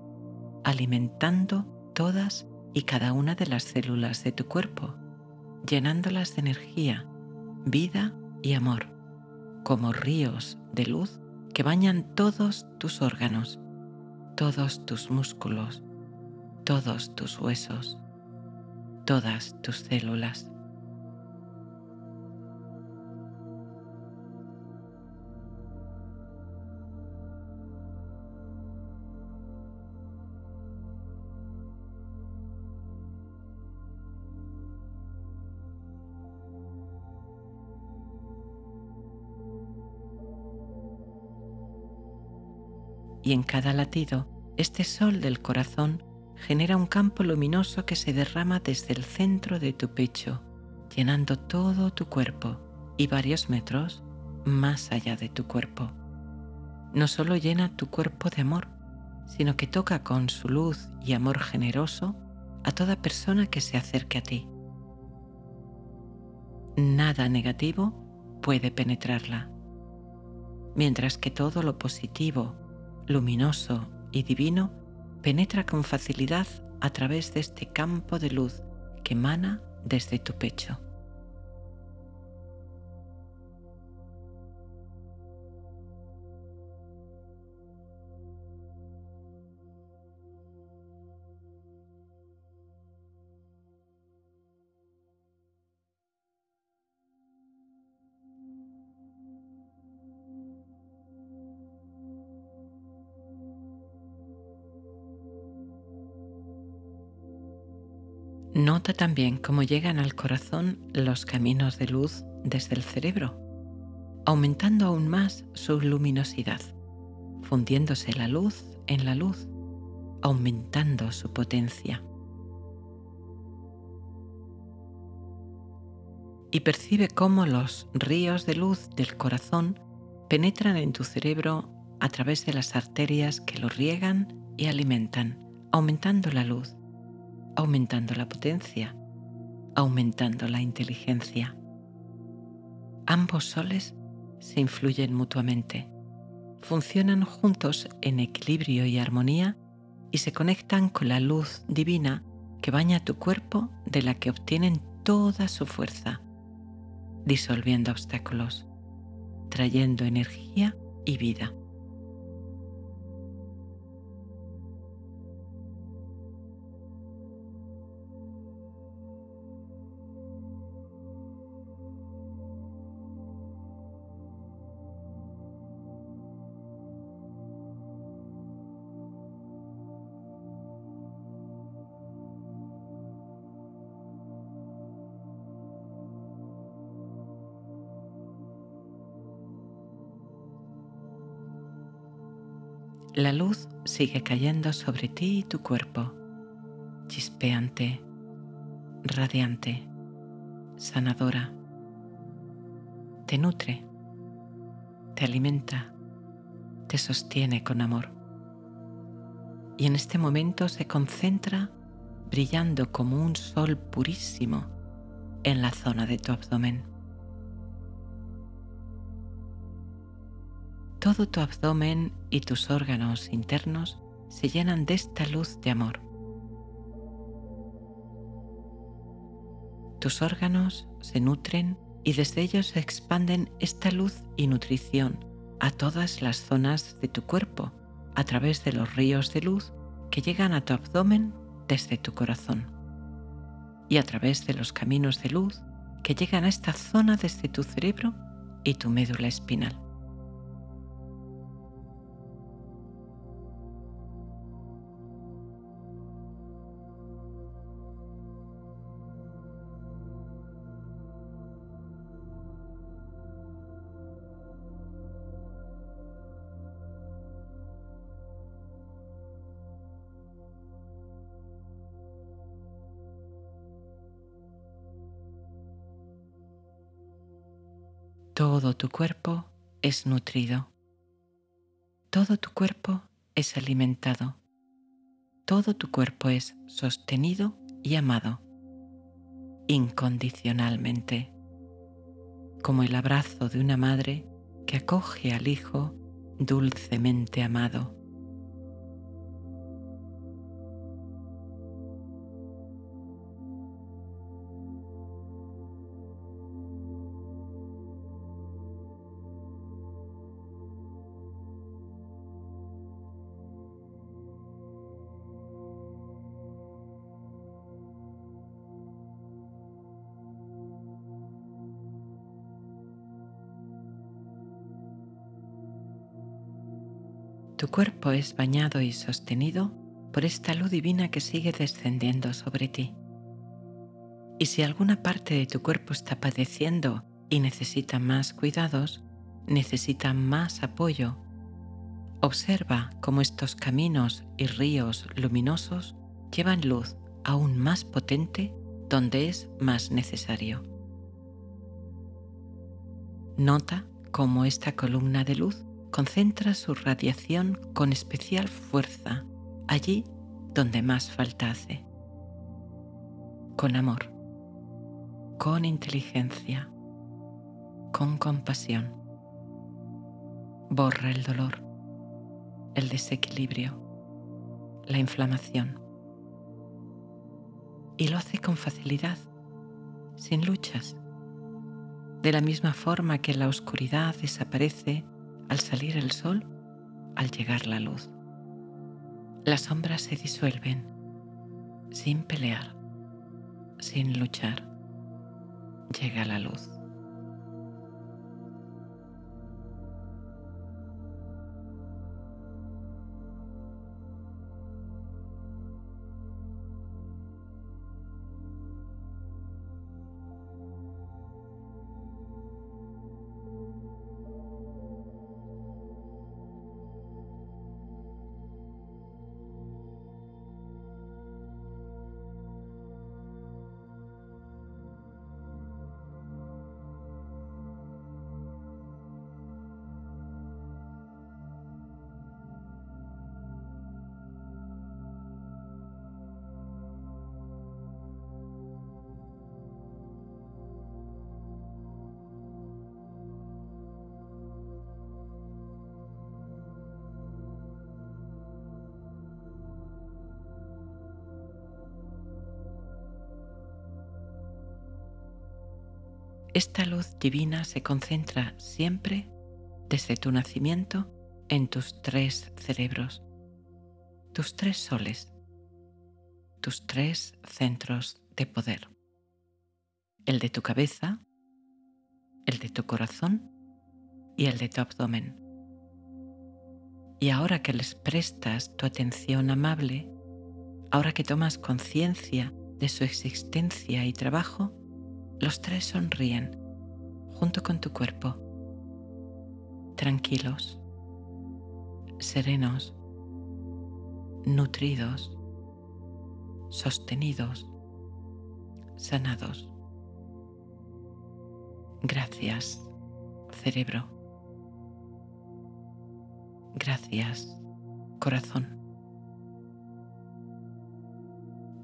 S1: alimentando todas y cada una de las células de tu cuerpo, llenándolas de energía, vida y amor, como ríos de luz que bañan todos tus órganos, todos tus músculos, todos tus huesos, todas tus células. y en cada latido este sol del corazón genera un campo luminoso que se derrama desde el centro de tu pecho, llenando todo tu cuerpo y varios metros más allá de tu cuerpo. No solo llena tu cuerpo de amor, sino que toca con su luz y amor generoso a toda persona que se acerque a ti. Nada negativo puede penetrarla, mientras que todo lo positivo, luminoso y divino penetra con facilidad a través de este campo de luz que emana desde tu pecho. Nota también cómo llegan al corazón los caminos de luz desde el cerebro, aumentando aún más su luminosidad, fundiéndose la luz en la luz, aumentando su potencia. Y percibe cómo los ríos de luz del corazón penetran en tu cerebro a través de las arterias que lo riegan y alimentan, aumentando la luz, aumentando la potencia, aumentando la inteligencia. Ambos soles se influyen mutuamente, funcionan juntos en equilibrio y armonía y se conectan con la luz divina que baña tu cuerpo de la que obtienen toda su fuerza, disolviendo obstáculos, trayendo energía y vida. La luz sigue cayendo sobre ti y tu cuerpo, chispeante, radiante, sanadora. Te nutre, te alimenta, te sostiene con amor. Y en este momento se concentra brillando como un sol purísimo en la zona de tu abdomen. Todo tu abdomen y tus órganos internos se llenan de esta luz de amor. Tus órganos se nutren y desde ellos se expanden esta luz y nutrición a todas las zonas de tu cuerpo a través de los ríos de luz que llegan a tu abdomen desde tu corazón y a través de los caminos de luz que llegan a esta zona desde tu cerebro y tu médula espinal. Tu cuerpo es nutrido. Todo tu cuerpo es alimentado. Todo tu cuerpo es sostenido y amado incondicionalmente, como el abrazo de una madre que acoge al hijo dulcemente amado. Tu cuerpo es bañado y sostenido por esta luz divina que sigue descendiendo sobre ti. Y si alguna parte de tu cuerpo está padeciendo y necesita más cuidados, necesita más apoyo, observa cómo estos caminos y ríos luminosos llevan luz aún más potente donde es más necesario. Nota cómo esta columna de luz concentra su radiación con especial fuerza allí donde más falta hace. Con amor, con inteligencia, con compasión. Borra el dolor, el desequilibrio, la inflamación. Y lo hace con facilidad, sin luchas. De la misma forma que la oscuridad desaparece al salir el sol, al llegar la luz. Las sombras se disuelven sin pelear, sin luchar. Llega la luz. Esta luz divina se concentra siempre desde tu nacimiento en tus tres cerebros, tus tres soles, tus tres centros de poder. El de tu cabeza, el de tu corazón y el de tu abdomen. Y ahora que les prestas tu atención amable, ahora que tomas conciencia de su existencia y trabajo, los tres sonríen junto con tu cuerpo, tranquilos, serenos, nutridos, sostenidos, sanados. Gracias, cerebro. Gracias, corazón.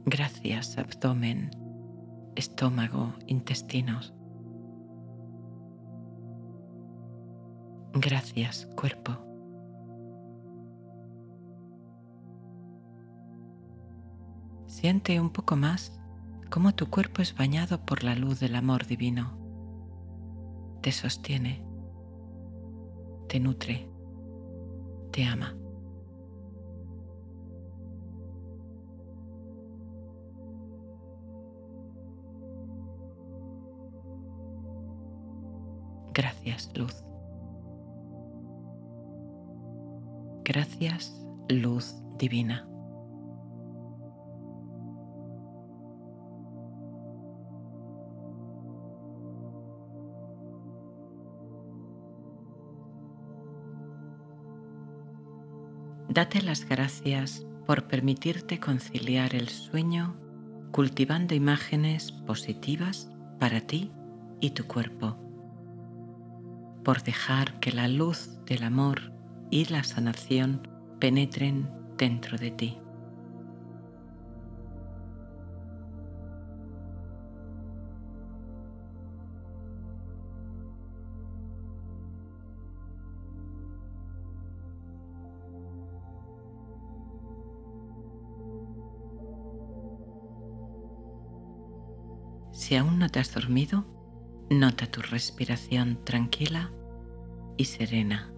S1: Gracias, abdomen, estómago, intestinos. Gracias, cuerpo. Siente un poco más cómo tu cuerpo es bañado por la luz del amor divino. Te sostiene, te nutre, te ama. Gracias, luz. Gracias, luz divina. Date las gracias por permitirte conciliar el sueño cultivando imágenes positivas para ti y tu cuerpo por dejar que la luz del amor y la sanación penetren dentro de ti. Si aún no te has dormido, Nota tu respiración tranquila y serena.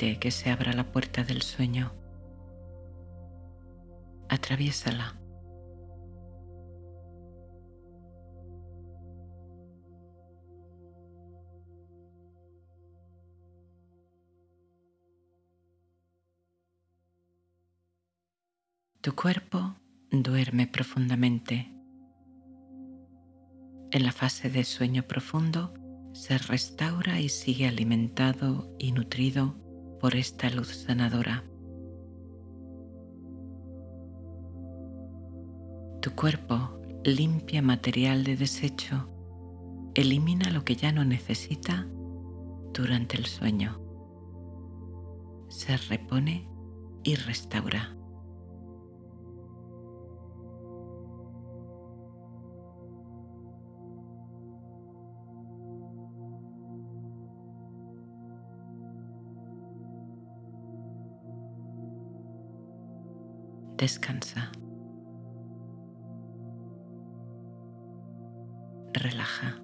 S1: Que se abra la puerta del sueño. Atraviésala. Tu cuerpo duerme profundamente. En la fase de sueño profundo, se restaura y sigue alimentado y nutrido por esta luz sanadora. Tu cuerpo limpia material de desecho, elimina lo que ya no necesita durante el sueño. Se repone y restaura. Descansa. Relaja.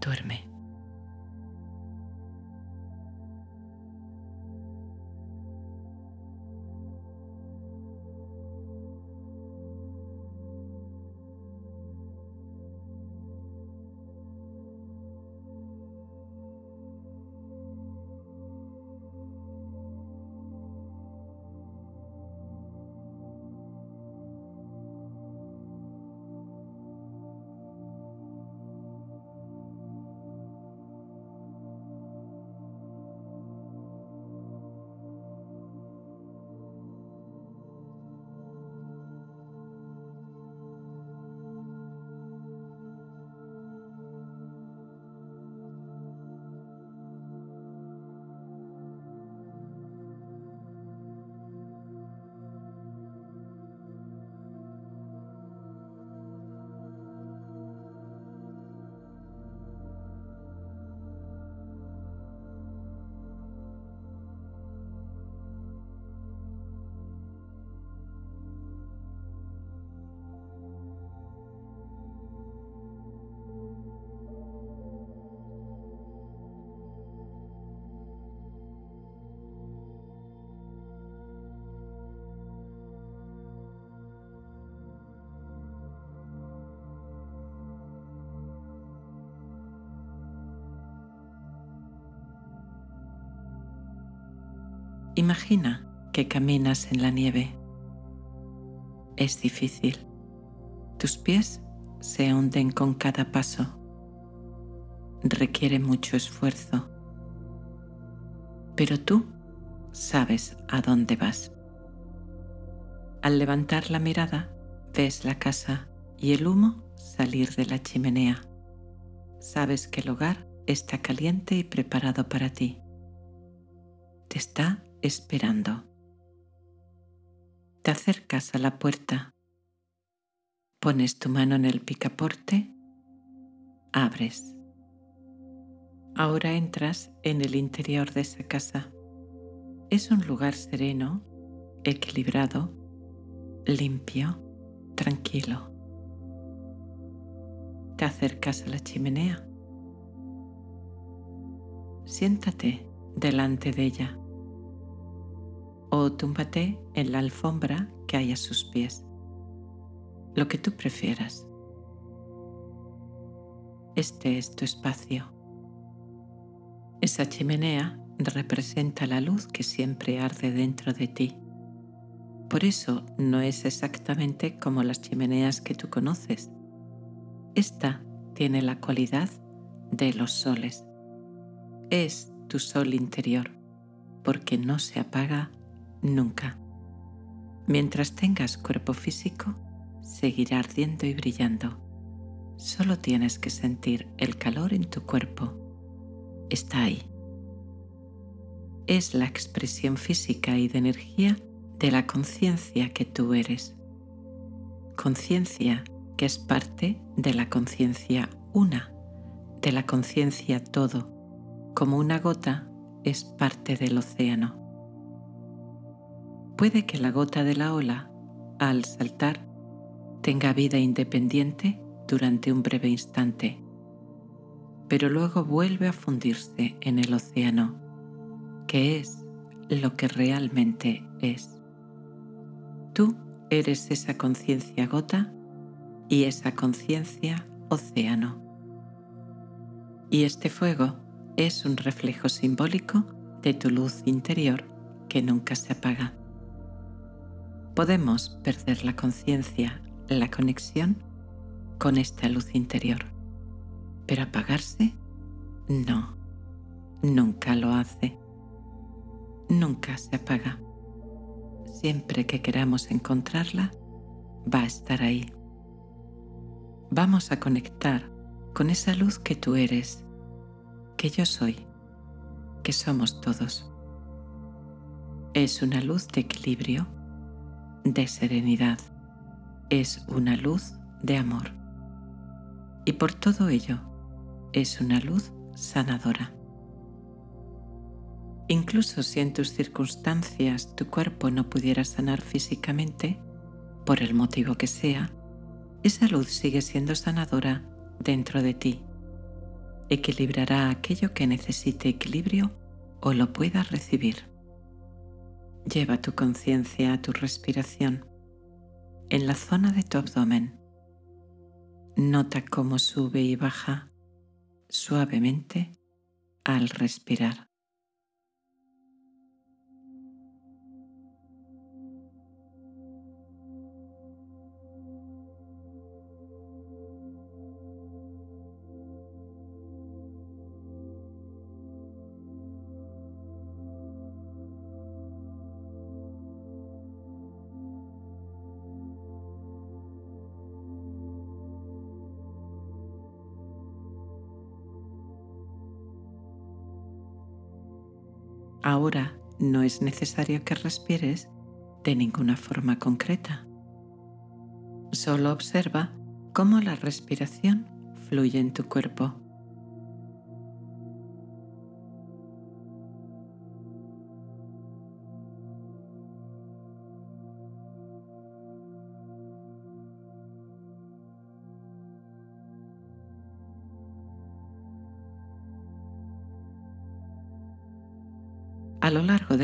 S1: Duerme. Imagina que caminas en la nieve. Es difícil. Tus pies se hunden con cada paso. Requiere mucho esfuerzo. Pero tú sabes a dónde vas. Al levantar la mirada, ves la casa y el humo salir de la chimenea. Sabes que el hogar está caliente y preparado para ti. Te está esperando. Te acercas a la puerta, pones tu mano en el picaporte, abres. Ahora entras en el interior de esa casa. Es un lugar sereno, equilibrado, limpio, tranquilo. Te acercas a la chimenea. Siéntate delante de ella o túmbate en la alfombra que hay a sus pies, lo que tú prefieras. Este es tu espacio. Esa chimenea representa la luz que siempre arde dentro de ti. Por eso no es exactamente como las chimeneas que tú conoces. Esta tiene la cualidad de los soles. Es tu sol interior, porque no se apaga nunca. Mientras tengas cuerpo físico, seguirá ardiendo y brillando. Solo tienes que sentir el calor en tu cuerpo. Está ahí. Es la expresión física y de energía de la conciencia que tú eres. Conciencia que es parte de la conciencia una, de la conciencia todo, como una gota es parte del océano puede que la gota de la ola, al saltar, tenga vida independiente durante un breve instante, pero luego vuelve a fundirse en el océano, que es lo que realmente es. Tú eres esa conciencia gota y esa conciencia océano. Y este fuego es un reflejo simbólico de tu luz interior que nunca se apaga podemos perder la conciencia, la conexión con esta luz interior. Pero apagarse, no, nunca lo hace. Nunca se apaga. Siempre que queramos encontrarla, va a estar ahí. Vamos a conectar con esa luz que tú eres, que yo soy, que somos todos. Es una luz de equilibrio de serenidad, es una luz de amor. Y por todo ello es una luz sanadora. Incluso si en tus circunstancias tu cuerpo no pudiera sanar físicamente, por el motivo que sea, esa luz sigue siendo sanadora dentro de ti. Equilibrará aquello que necesite equilibrio o lo pueda recibir. Lleva tu conciencia a tu respiración en la zona de tu abdomen. Nota cómo sube y baja suavemente al respirar. Ahora no es necesario que respires de ninguna forma concreta. Solo observa cómo la respiración fluye en tu cuerpo.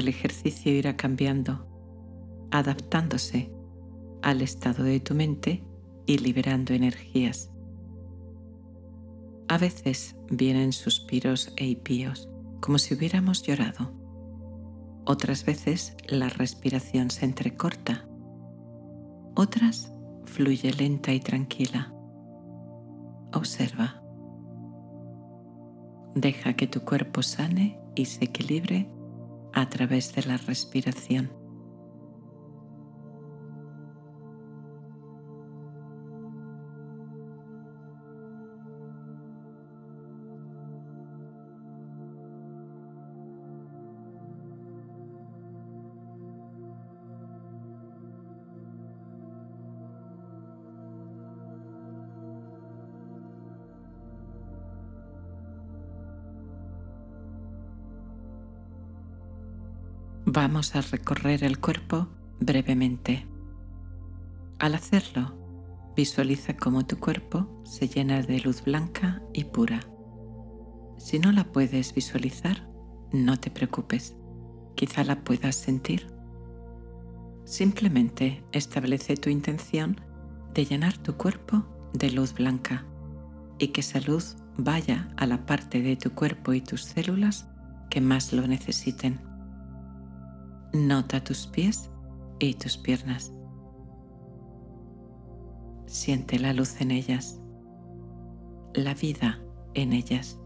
S1: Ejercicio irá cambiando, adaptándose al estado de tu mente y liberando energías. A veces vienen suspiros e hipíos, como si hubiéramos llorado. Otras veces la respiración se entrecorta. Otras fluye lenta y tranquila. Observa. Deja que tu cuerpo sane y se equilibre a través de la respiración. Vamos a recorrer el cuerpo brevemente. Al hacerlo, visualiza cómo tu cuerpo se llena de luz blanca y pura. Si no la puedes visualizar, no te preocupes, quizá la puedas sentir. Simplemente establece tu intención de llenar tu cuerpo de luz blanca y que esa luz vaya a la parte de tu cuerpo y tus células que más lo necesiten. Nota tus pies y tus piernas. Siente la luz en ellas, la vida en ellas.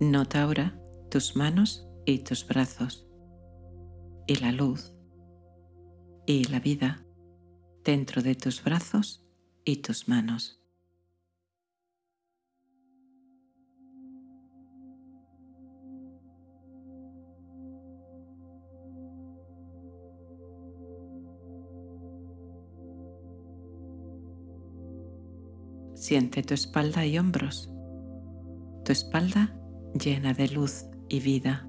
S1: Nota ahora tus manos y tus brazos y la luz y la vida dentro de tus brazos y tus manos. Siente tu espalda y hombros, tu espalda llena de luz y vida.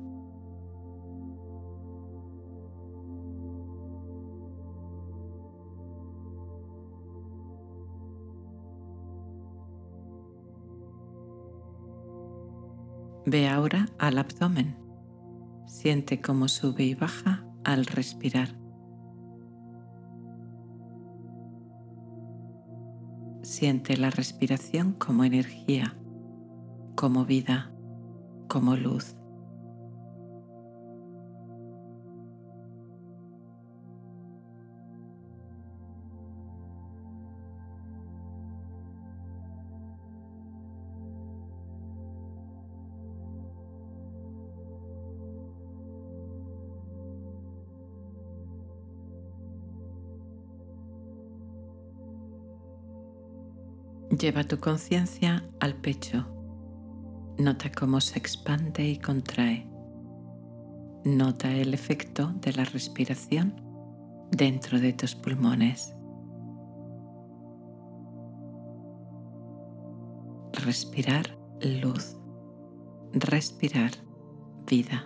S1: Ve ahora al abdomen. Siente cómo sube y baja al respirar. Siente la respiración como energía, como vida, como luz. Lleva tu conciencia al pecho. Nota cómo se expande y contrae. Nota el efecto de la respiración dentro de tus pulmones. Respirar luz. Respirar vida.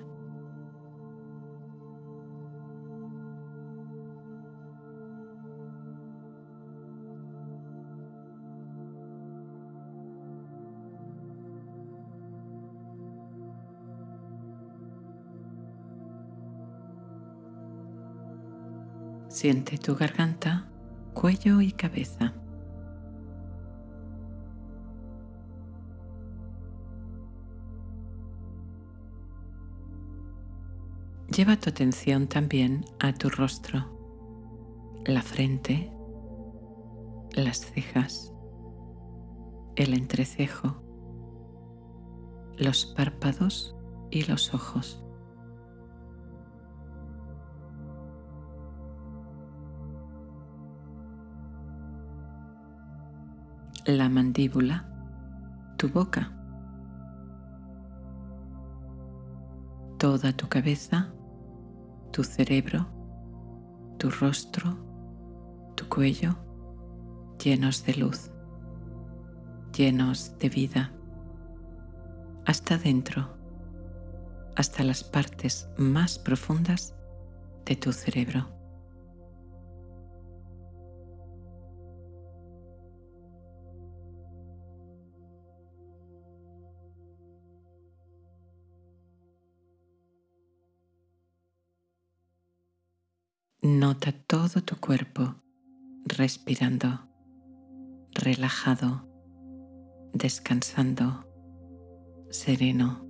S1: Siente tu garganta, cuello y cabeza. Lleva tu atención también a tu rostro, la frente, las cejas, el entrecejo, los párpados y los ojos. La mandíbula, tu boca, toda tu cabeza, tu cerebro, tu rostro, tu cuello, llenos de luz, llenos de vida, hasta dentro, hasta las partes más profundas de tu cerebro. Cuerpo respirando, relajado, descansando, sereno.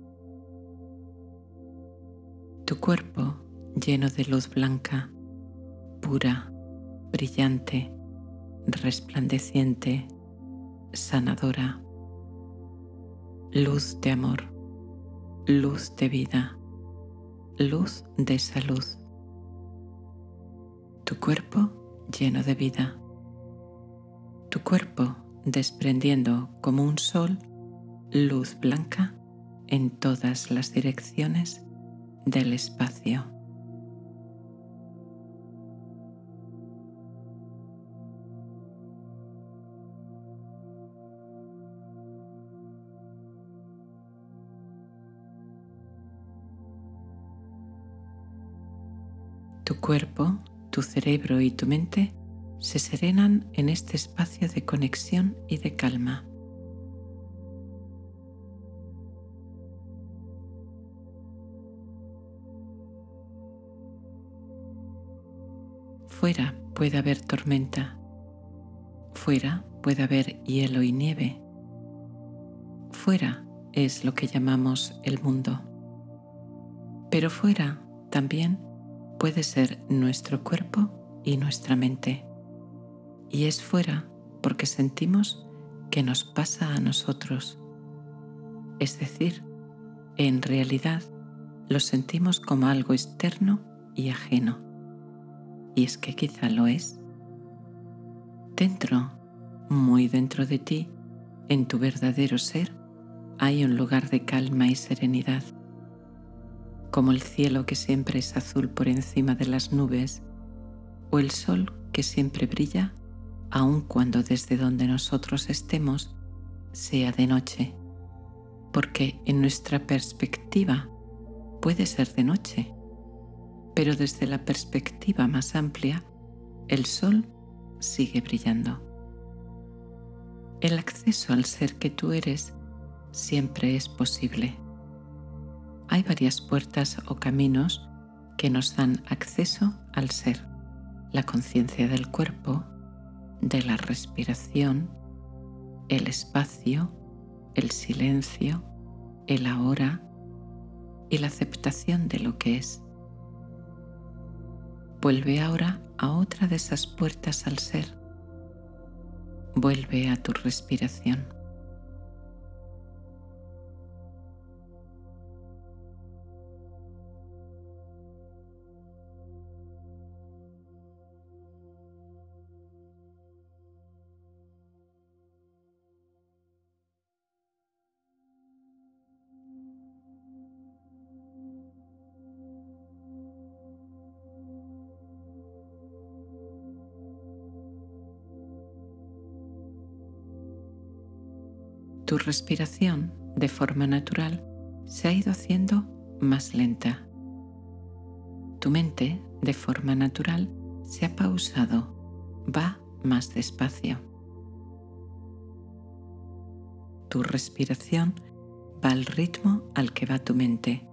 S1: Tu cuerpo lleno de luz blanca, pura, brillante, resplandeciente, sanadora. Luz de amor, luz de vida, luz de salud. Tu cuerpo lleno de vida. Tu cuerpo desprendiendo como un sol luz blanca en todas las direcciones del espacio. Tu cuerpo, tu cerebro y tu mente se serenan en este espacio de conexión y de calma. Fuera puede haber tormenta. Fuera puede haber hielo y nieve. Fuera es lo que llamamos el mundo. Pero fuera también puede ser nuestro cuerpo y nuestra mente. Y es fuera porque sentimos que nos pasa a nosotros. Es decir, en realidad lo sentimos como algo externo y ajeno y es que quizá lo es. Dentro, muy dentro de ti, en tu verdadero ser, hay un lugar de calma y serenidad. Como el cielo que siempre es azul por encima de las nubes, o el sol que siempre brilla, aun cuando desde donde nosotros estemos sea de noche, porque en nuestra perspectiva puede ser de noche pero desde la perspectiva más amplia, el sol sigue brillando. El acceso al ser que tú eres siempre es posible. Hay varias puertas o caminos que nos dan acceso al ser, la conciencia del cuerpo, de la respiración, el espacio, el silencio, el ahora y la aceptación de lo que es. Vuelve ahora a otra de esas puertas al ser. Vuelve a tu respiración. Respiración de forma natural se ha ido haciendo más lenta. Tu mente de forma natural se ha pausado, va más despacio. Tu respiración va al ritmo al que va tu mente.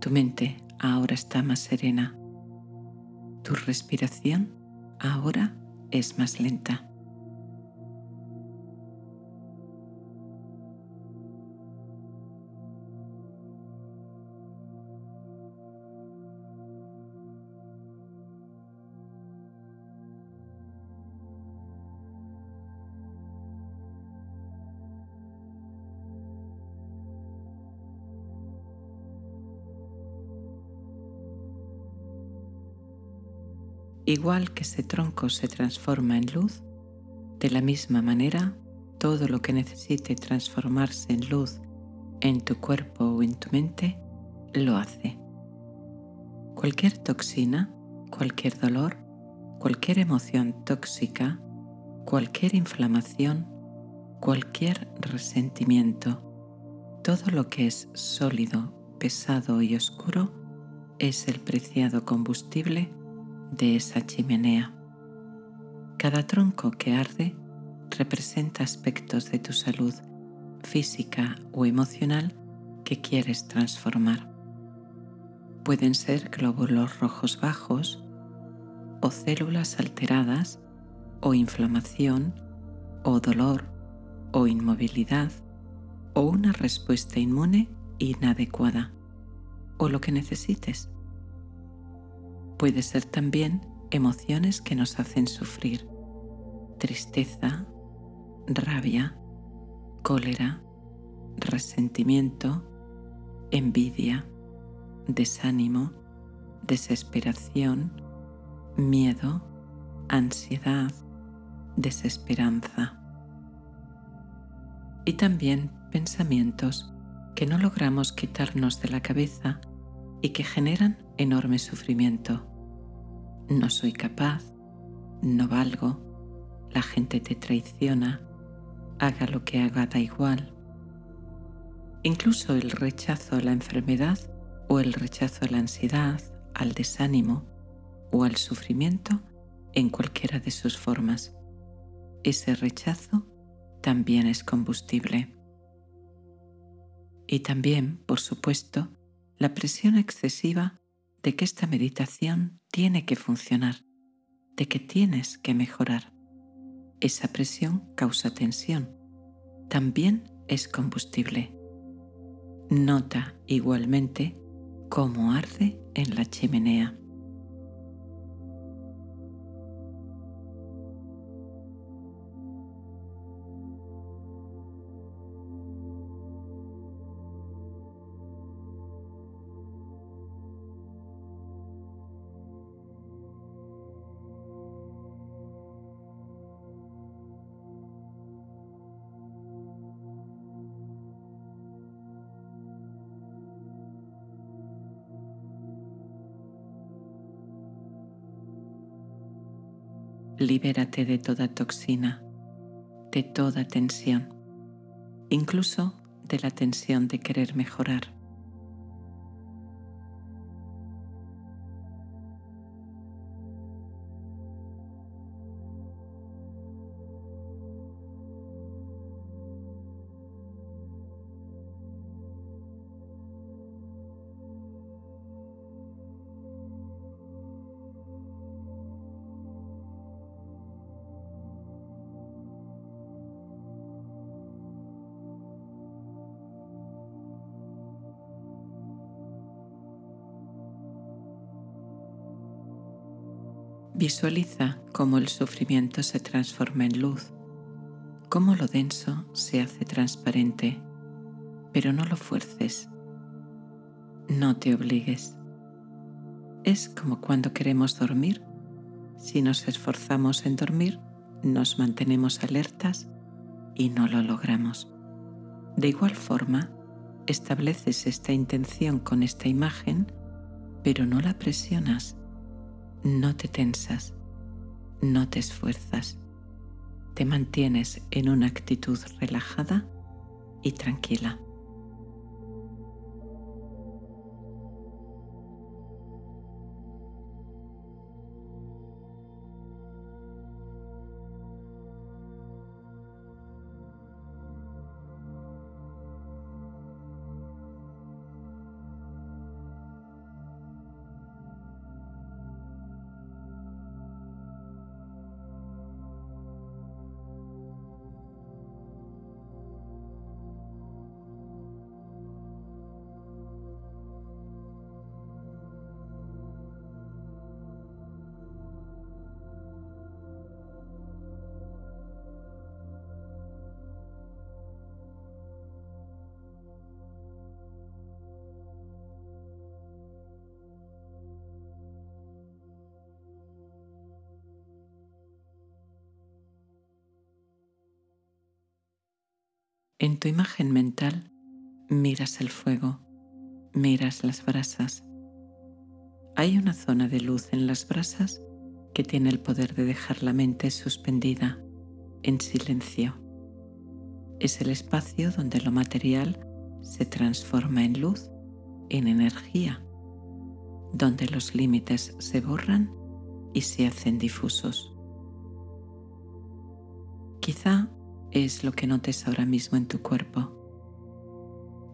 S1: Tu mente ahora está más serena. Tu respiración ahora es más lenta. Igual que ese tronco se transforma en luz, de la misma manera, todo lo que necesite transformarse en luz en tu cuerpo o en tu mente, lo hace. Cualquier toxina, cualquier dolor, cualquier emoción tóxica, cualquier inflamación, cualquier resentimiento, todo lo que es sólido, pesado y oscuro es el preciado combustible de esa chimenea. Cada tronco que arde representa aspectos de tu salud física o emocional que quieres transformar. Pueden ser glóbulos rojos bajos, o células alteradas o inflamación o dolor o inmovilidad o una respuesta inmune inadecuada o lo que necesites. Puede ser también emociones que nos hacen sufrir, tristeza, rabia, cólera, resentimiento, envidia, desánimo, desesperación, miedo, ansiedad, desesperanza. Y también pensamientos que no logramos quitarnos de la cabeza y que generan enorme sufrimiento. No soy capaz, no valgo, la gente te traiciona, haga lo que haga da igual. Incluso el rechazo a la enfermedad o el rechazo a la ansiedad, al desánimo o al sufrimiento en cualquiera de sus formas. Ese rechazo también es combustible. Y también, por supuesto, la presión excesiva de que esta meditación tiene que funcionar, de que tienes que mejorar. Esa presión causa tensión. También es combustible. Nota igualmente cómo arde en la chimenea. Libérate de toda toxina, de toda tensión, incluso de la tensión de querer mejorar. Visualiza cómo el sufrimiento se transforma en luz, cómo lo denso se hace transparente, pero no lo fuerces, no te obligues. Es como cuando queremos dormir. Si nos esforzamos en dormir, nos mantenemos alertas y no lo logramos. De igual forma, estableces esta intención con esta imagen, pero no la presionas no te tensas, no te esfuerzas, te mantienes en una actitud relajada y tranquila. Imagen mental miras el fuego, miras las brasas. Hay una zona de luz en las brasas que tiene el poder de dejar la mente suspendida, en silencio. Es el espacio donde lo material se transforma en luz, en energía, donde los límites se borran y se hacen difusos. Quizá es lo que notes ahora mismo en tu cuerpo.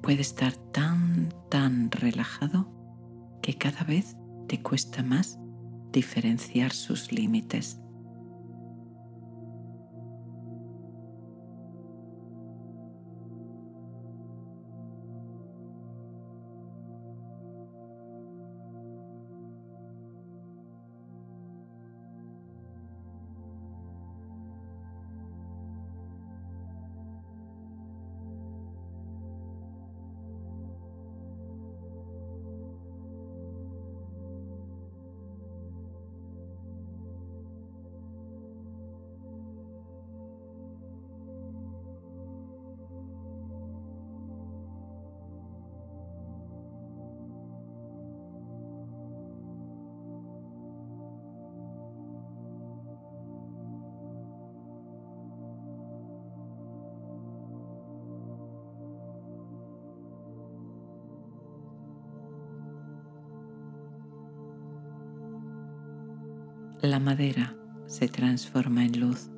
S1: Puede estar tan, tan relajado que cada vez te cuesta más diferenciar sus límites. Madera se transforma en luz.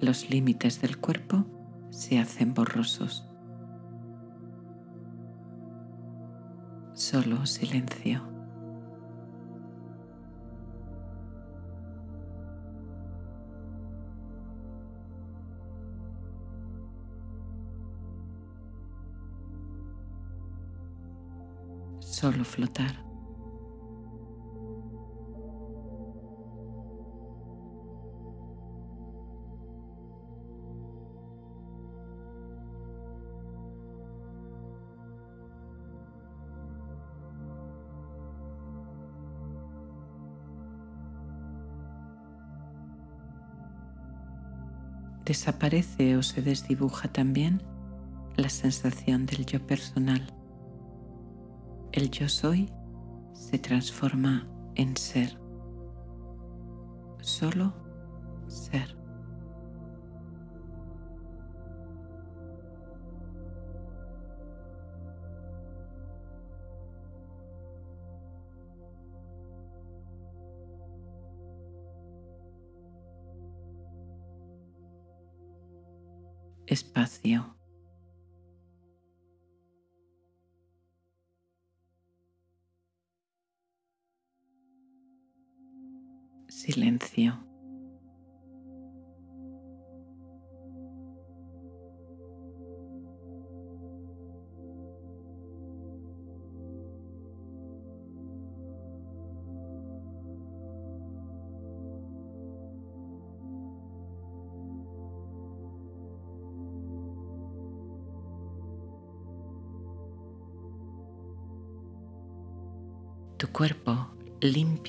S1: Los límites del cuerpo se hacen borrosos. Solo silencio. Solo flotar. Desaparece o se desdibuja también la sensación del yo personal. El yo soy se transforma en ser. Solo ser. Espacio.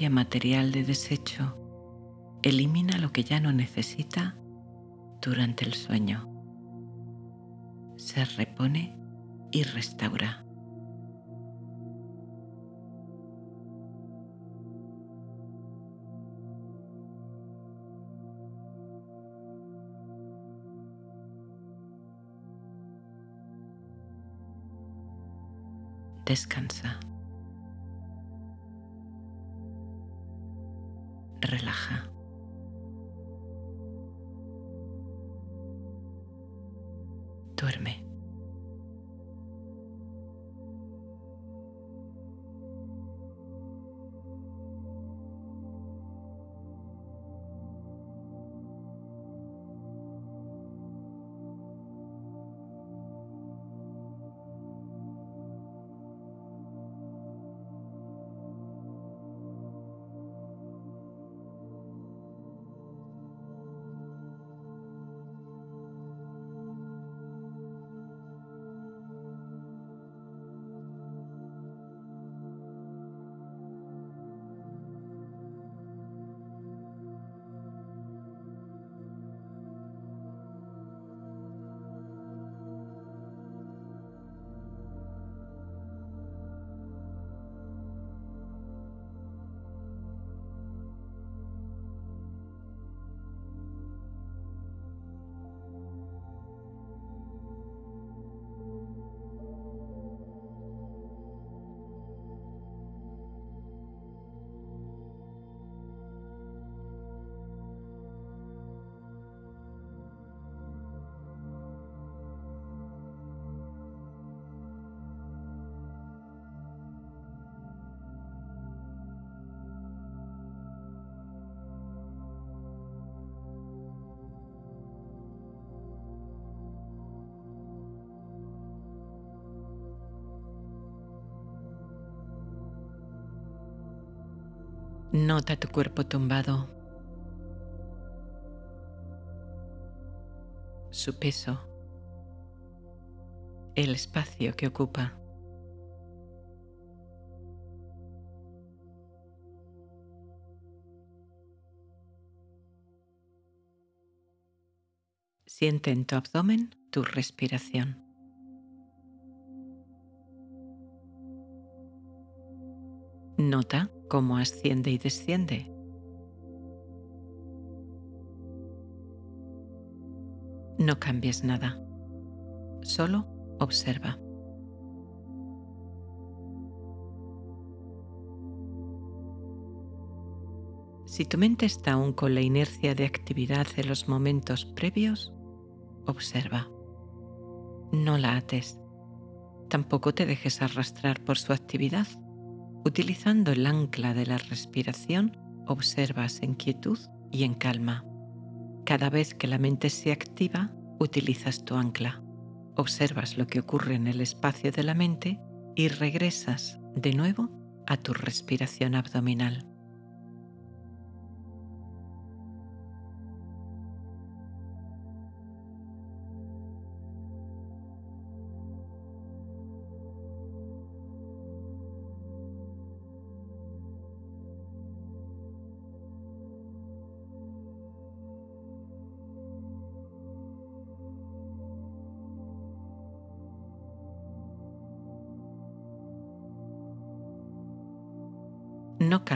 S1: Material de desecho, elimina lo que ya no necesita durante el sueño. Se repone y restaura. Descansa. Nota tu cuerpo tumbado, su peso, el espacio que ocupa. Siente en tu abdomen tu respiración. Nota cómo asciende y desciende. No cambies nada, solo observa. Si tu mente está aún con la inercia de actividad de los momentos previos, observa. No la ates. Tampoco te dejes arrastrar por su actividad. Utilizando el ancla de la respiración, observas en quietud y en calma. Cada vez que la mente se activa, utilizas tu ancla. Observas lo que ocurre en el espacio de la mente y regresas de nuevo a tu respiración abdominal.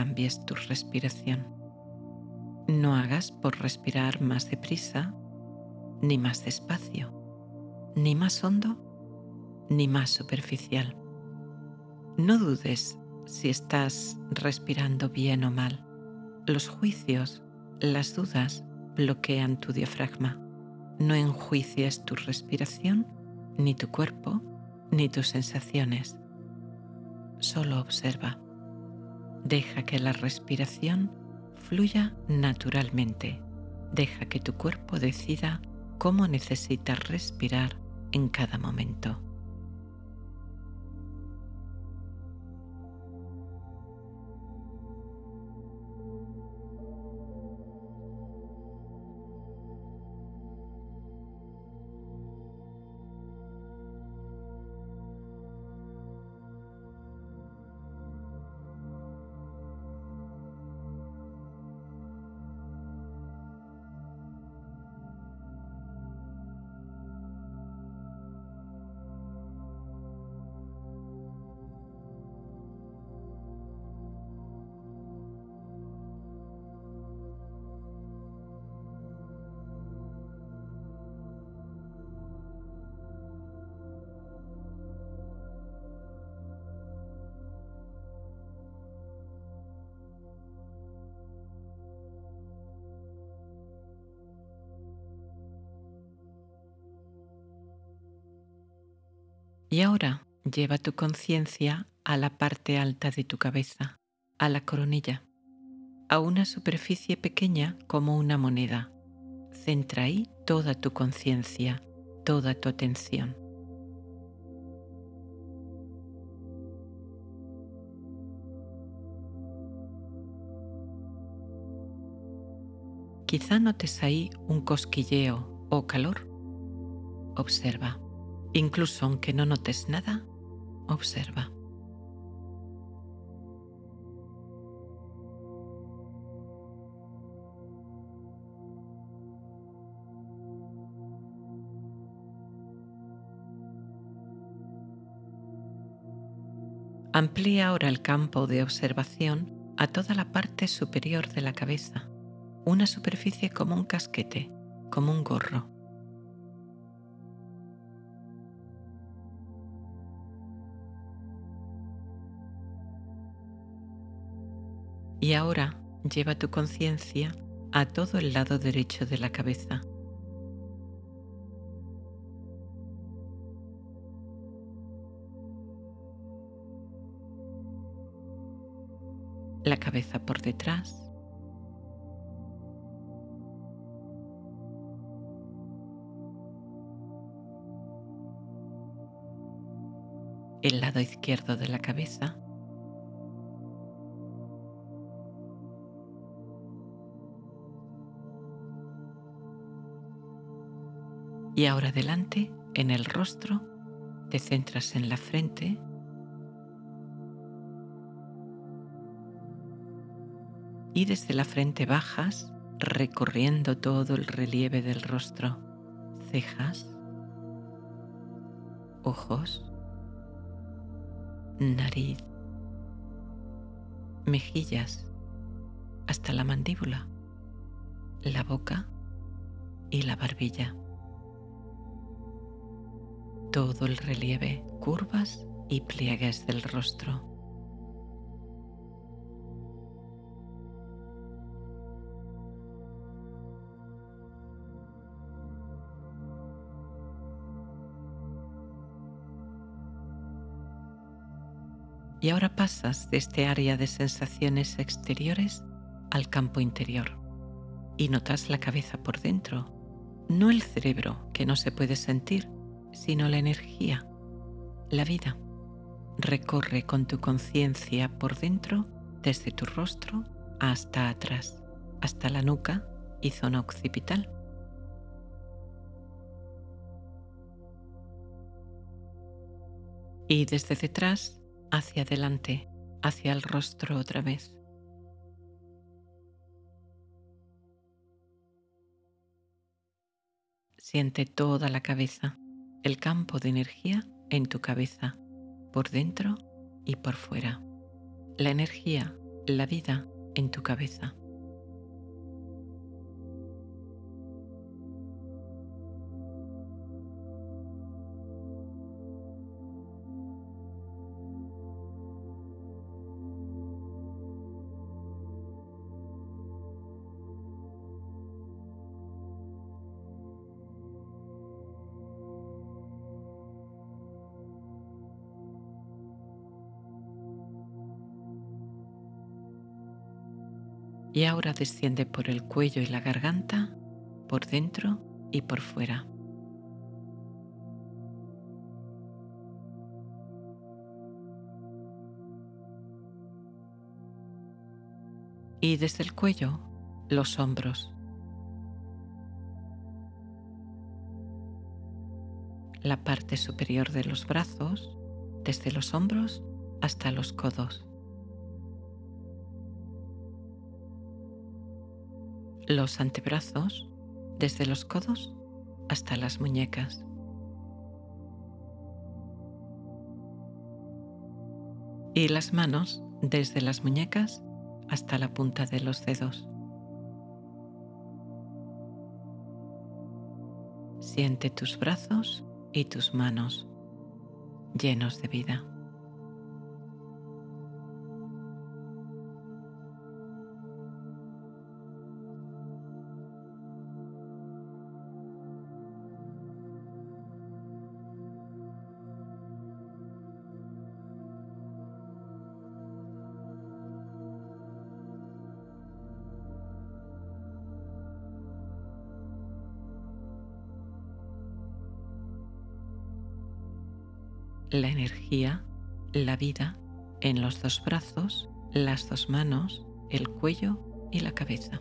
S1: Cambies tu respiración. No hagas por respirar más deprisa, ni más despacio, ni más hondo, ni más superficial. No dudes si estás respirando bien o mal. Los juicios, las dudas bloquean tu diafragma. No enjuicies tu respiración, ni tu cuerpo, ni tus sensaciones. Solo observa. Deja que la respiración fluya naturalmente. Deja que tu cuerpo decida cómo necesita respirar en cada momento. Lleva tu conciencia a la parte alta de tu cabeza, a la coronilla, a una superficie pequeña como una moneda. Centra ahí toda tu conciencia, toda tu atención. Quizá notes ahí un cosquilleo o calor. Observa. Incluso aunque no notes nada, observa. Amplía ahora el campo de observación a toda la parte superior de la cabeza, una superficie como un casquete, como un gorro. Y ahora lleva tu conciencia a todo el lado derecho de la cabeza. La cabeza por detrás. El lado izquierdo de la cabeza. Y ahora adelante, en el rostro, te centras en la frente. Y desde la frente bajas, recorriendo todo el relieve del rostro, cejas, ojos, nariz, mejillas, hasta la mandíbula, la boca. Y la barbilla. Todo el relieve, curvas y pliegues del rostro. Y ahora pasas de este área de sensaciones exteriores al campo interior y notas la cabeza por dentro, no el cerebro que no se puede sentir, sino la energía, la vida. Recorre con tu conciencia por dentro desde tu rostro hasta atrás, hasta la nuca y zona occipital. Y desde detrás hacia adelante, hacia el rostro otra vez. Siente toda la cabeza, el campo de energía en tu cabeza, por dentro y por fuera. La energía, la vida en tu cabeza. Y ahora desciende por el cuello y la garganta, por dentro y por fuera. Y desde el cuello, los hombros. La parte superior de los brazos, desde los hombros hasta los codos. Los antebrazos desde los codos hasta las muñecas. Y las manos desde las muñecas hasta la punta de los dedos. Siente tus brazos y tus manos llenos de vida. La energía, la vida en los dos brazos, las dos manos, el cuello y la cabeza.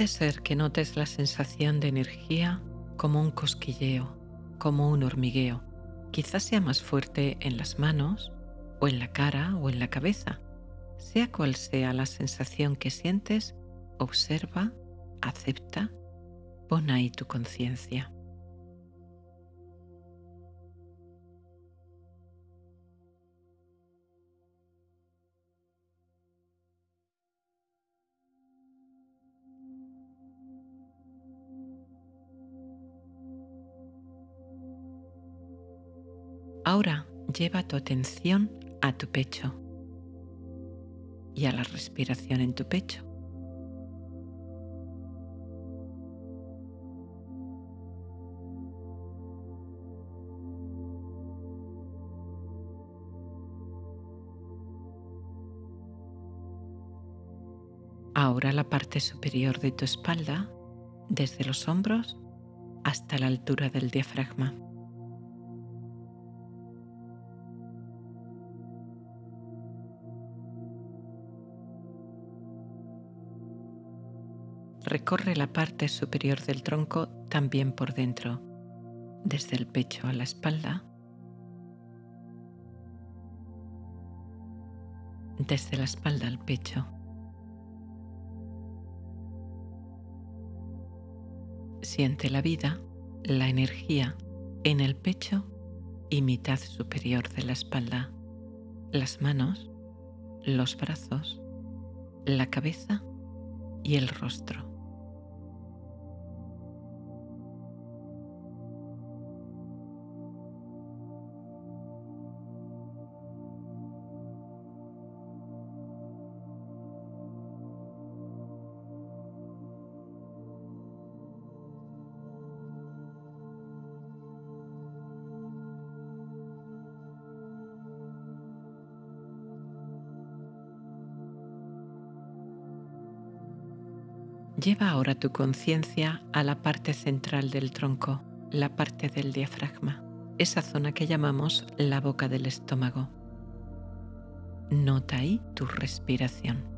S1: Puede ser que notes la sensación de energía como un cosquilleo, como un hormigueo. Quizás sea más fuerte en las manos, o en la cara, o en la cabeza. Sea cual sea la sensación que sientes, observa, acepta, pon ahí tu conciencia. lleva tu atención a tu pecho y a la respiración en tu pecho. Ahora la parte superior de tu espalda, desde los hombros hasta la altura del diafragma. Recorre la parte superior del tronco también por dentro, desde el pecho a la espalda, desde la espalda al pecho. Siente la vida, la energía en el pecho y mitad superior de la espalda, las manos, los brazos, la cabeza y el rostro. Lleva ahora tu conciencia a la parte central del tronco, la parte del diafragma, esa zona que llamamos la boca del estómago. Nota ahí tu respiración.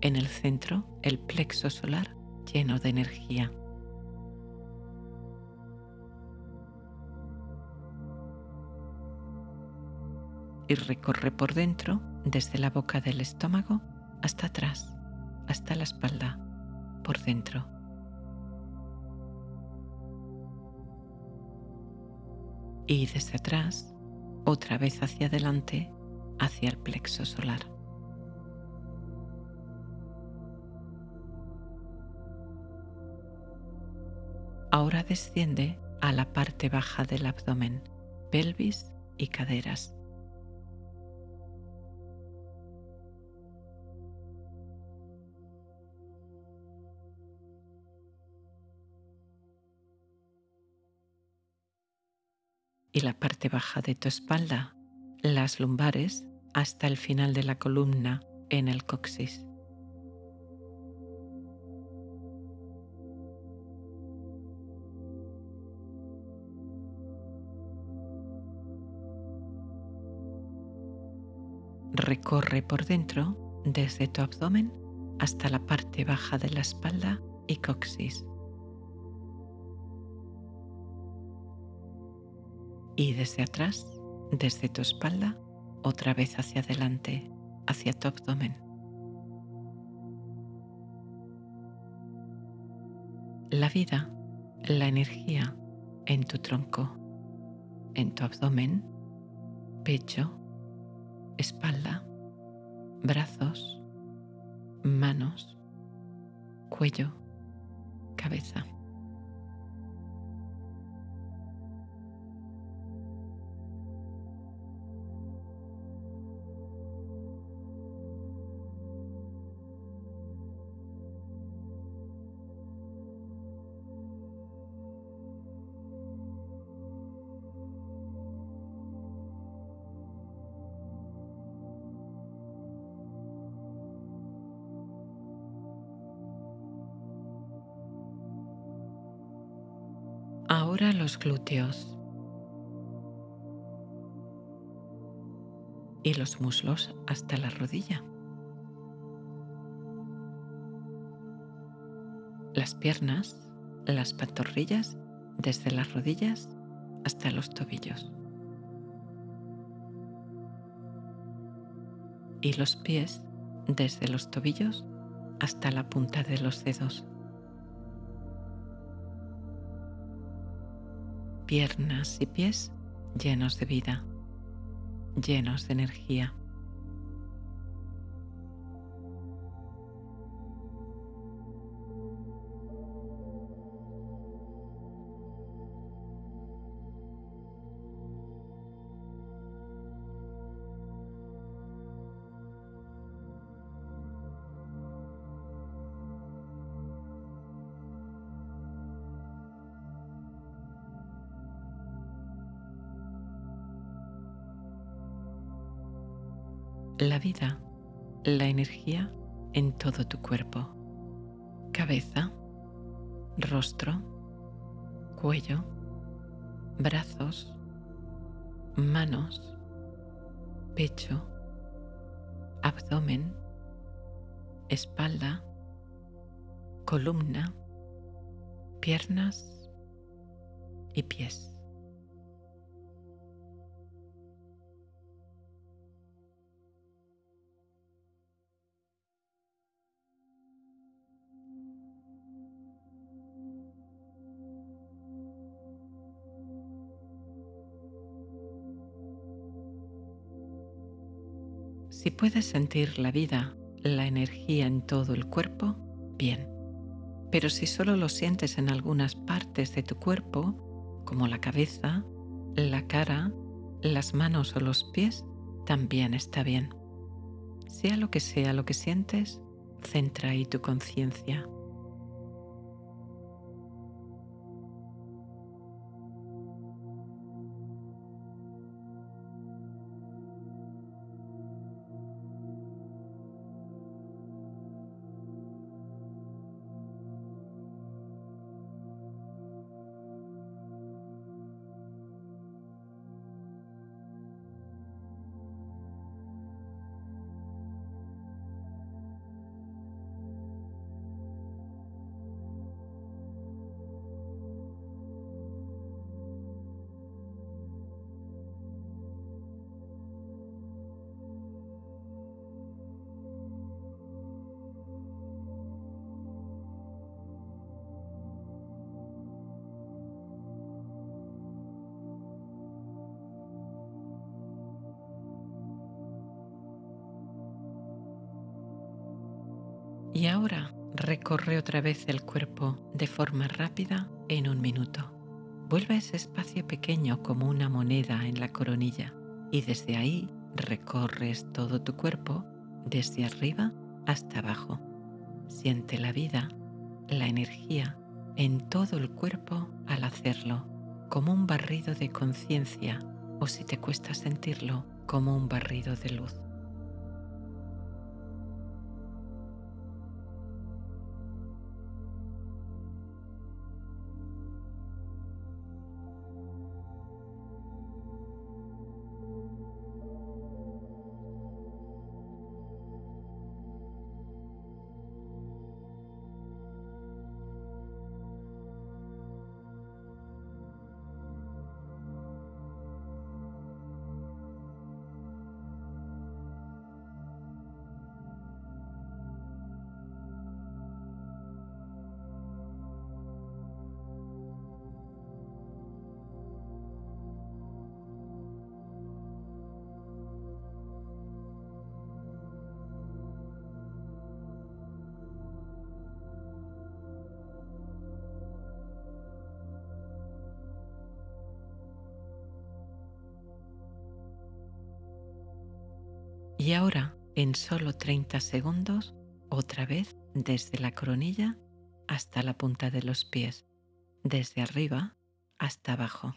S1: En el centro, el plexo solar lleno de energía. Y recorre por dentro, desde la boca del estómago hasta atrás, hasta la espalda, por dentro. Y desde atrás, otra vez hacia adelante, hacia el plexo solar. Ahora desciende a la parte baja del abdomen, pelvis y caderas. Y la parte baja de tu espalda, las lumbares, hasta el final de la columna en el coxis. Recorre por dentro desde tu abdomen hasta la parte baja de la espalda y coxis. Y desde atrás, desde tu espalda, otra vez hacia adelante, hacia tu abdomen. La vida, la energía en tu tronco, en tu abdomen, pecho, espalda, brazos, manos, cuello, cabeza. Los glúteos y los muslos hasta la rodilla. Las piernas, las pantorrillas desde las rodillas hasta los tobillos. Y los pies desde los tobillos hasta la punta de los dedos. Piernas y pies llenos de vida, llenos de energía. La vida, la energía en todo tu cuerpo. Cabeza, rostro, cuello, brazos, manos, pecho, abdomen, espalda, columna, piernas y pies. Si puedes sentir la vida, la energía en todo el cuerpo, bien. Pero si solo lo sientes en algunas partes de tu cuerpo, como la cabeza, la cara, las manos o los pies, también está bien. Sea lo que sea lo que sientes, centra ahí tu conciencia. Recorre otra vez el cuerpo de forma rápida en un minuto. Vuelve a ese espacio pequeño como una moneda en la coronilla y desde ahí recorres todo tu cuerpo desde arriba hasta abajo. Siente la vida, la energía en todo el cuerpo al hacerlo, como un barrido de conciencia o si te cuesta sentirlo, como un barrido de luz. Y ahora, en solo 30 segundos, otra vez desde la coronilla hasta la punta de los pies, desde arriba hasta abajo.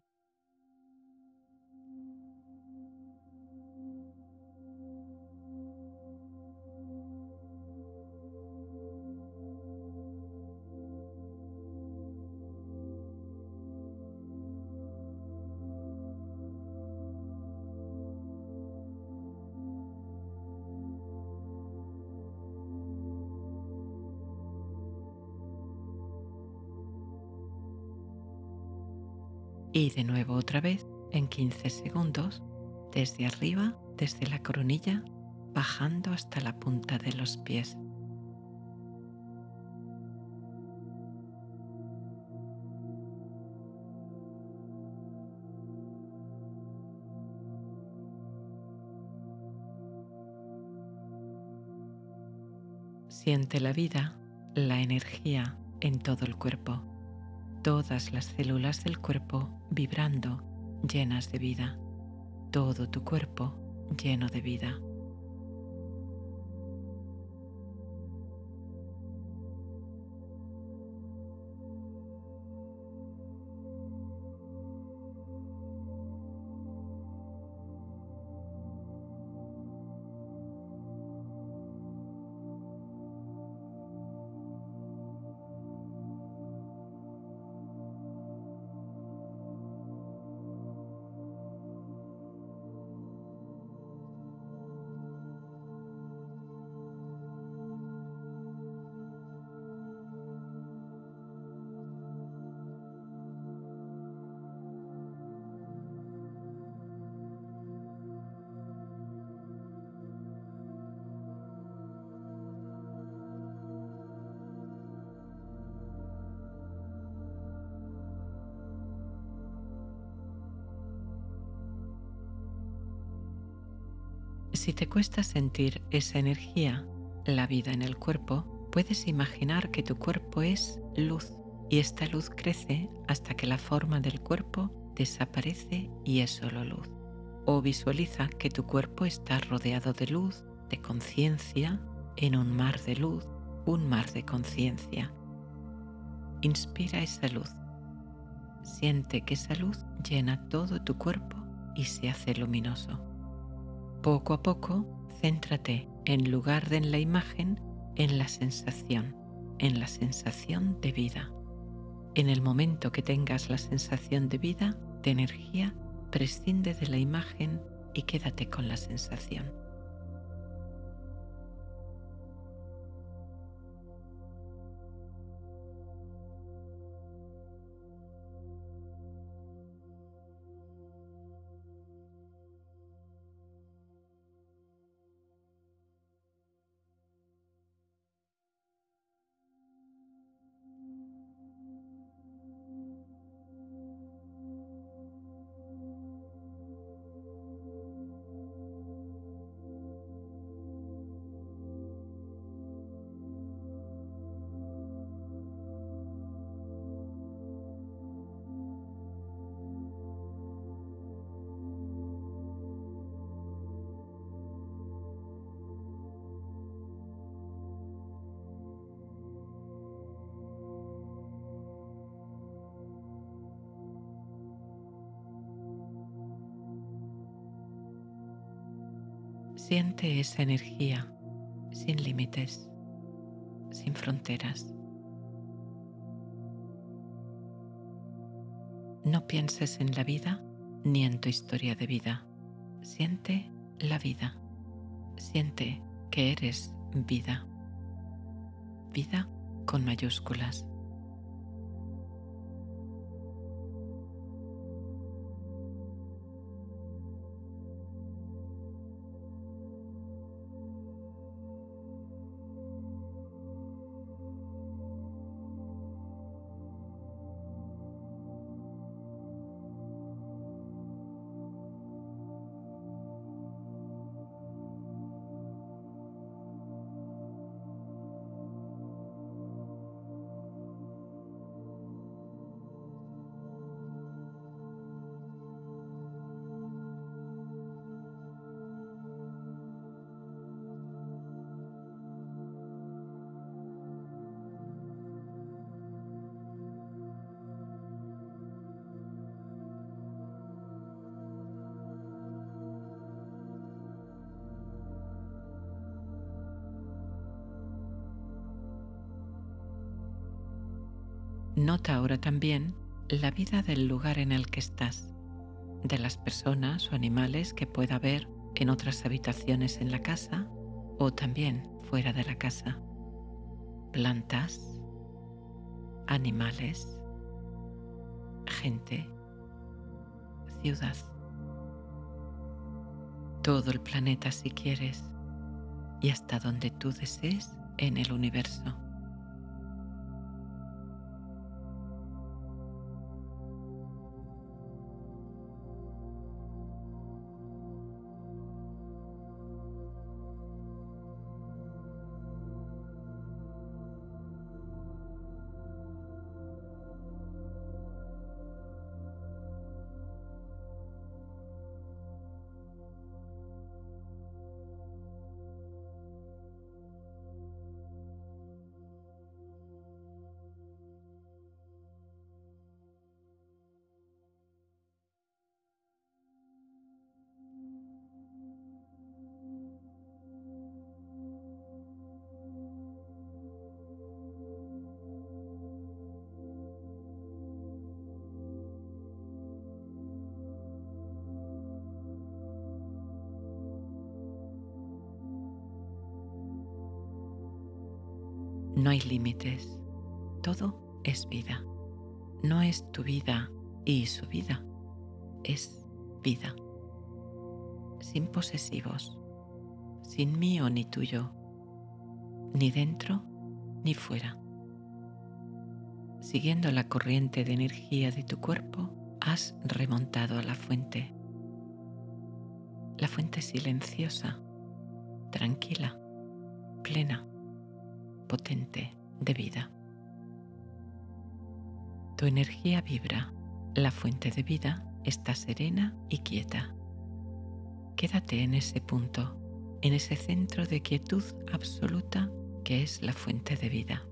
S1: Y de nuevo otra vez en 15 segundos, desde arriba, desde la coronilla, bajando hasta la punta de los pies. Siente la vida, la energía en todo el cuerpo todas las células del cuerpo vibrando, llenas de vida, todo tu cuerpo lleno de vida. Te cuesta sentir esa energía, la vida en el cuerpo, puedes imaginar que tu cuerpo es luz y esta luz crece hasta que la forma del cuerpo desaparece y es solo luz. O visualiza que tu cuerpo está rodeado de luz, de conciencia, en un mar de luz, un mar de conciencia. Inspira esa luz. Siente que esa luz llena todo tu cuerpo y se hace luminoso. Poco a poco, céntrate en lugar de en la imagen, en la sensación, en la sensación de vida. En el momento que tengas la sensación de vida, de energía, prescinde de la imagen y quédate con la sensación. Siente esa energía sin límites, sin fronteras. No pienses en la vida ni en tu historia de vida. Siente la vida. Siente que eres vida. Vida con mayúsculas. También la vida del lugar en el que estás, de las personas o animales que pueda haber en otras habitaciones en la casa o también fuera de la casa. Plantas, animales, gente, ciudad. Todo el planeta si quieres y hasta donde tú desees en el universo. Ni dentro ni fuera. Siguiendo la corriente de energía de tu cuerpo, has remontado a la fuente. La fuente silenciosa tranquila, plena, potente de vida. Tu energía vibra, la fuente de vida está serena y quieta. Quédate en ese punto, en ese centro de quietud absoluta que es la fuente de vida.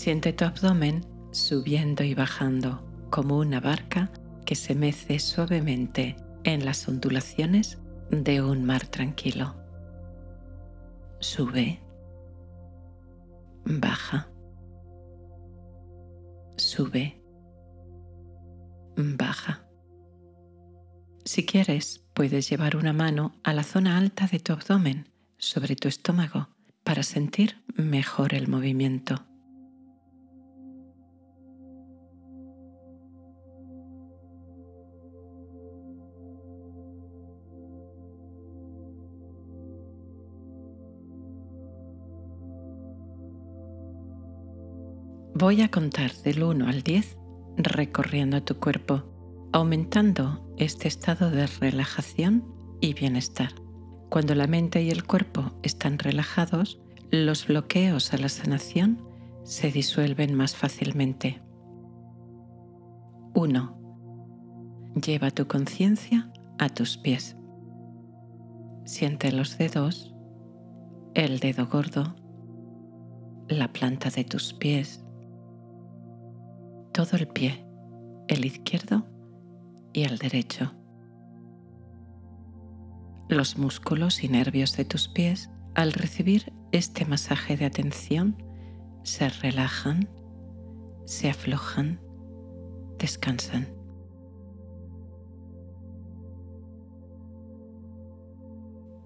S1: Siente tu abdomen subiendo y bajando como una barca que se mece suavemente en las ondulaciones de un mar tranquilo. Sube, baja, sube, baja. Si quieres, puedes llevar una mano a la zona alta de tu abdomen, sobre tu estómago, para sentir mejor el movimiento. Voy a contar del 1 al 10 recorriendo tu cuerpo, aumentando este estado de relajación y bienestar. Cuando la mente y el cuerpo están relajados, los bloqueos a la sanación se disuelven más fácilmente. 1. Lleva tu conciencia a tus pies. Siente los dedos, el dedo gordo, la planta de tus pies, todo el pie, el izquierdo y el derecho. Los músculos y nervios de tus pies, al recibir este masaje de atención, se relajan, se aflojan, descansan.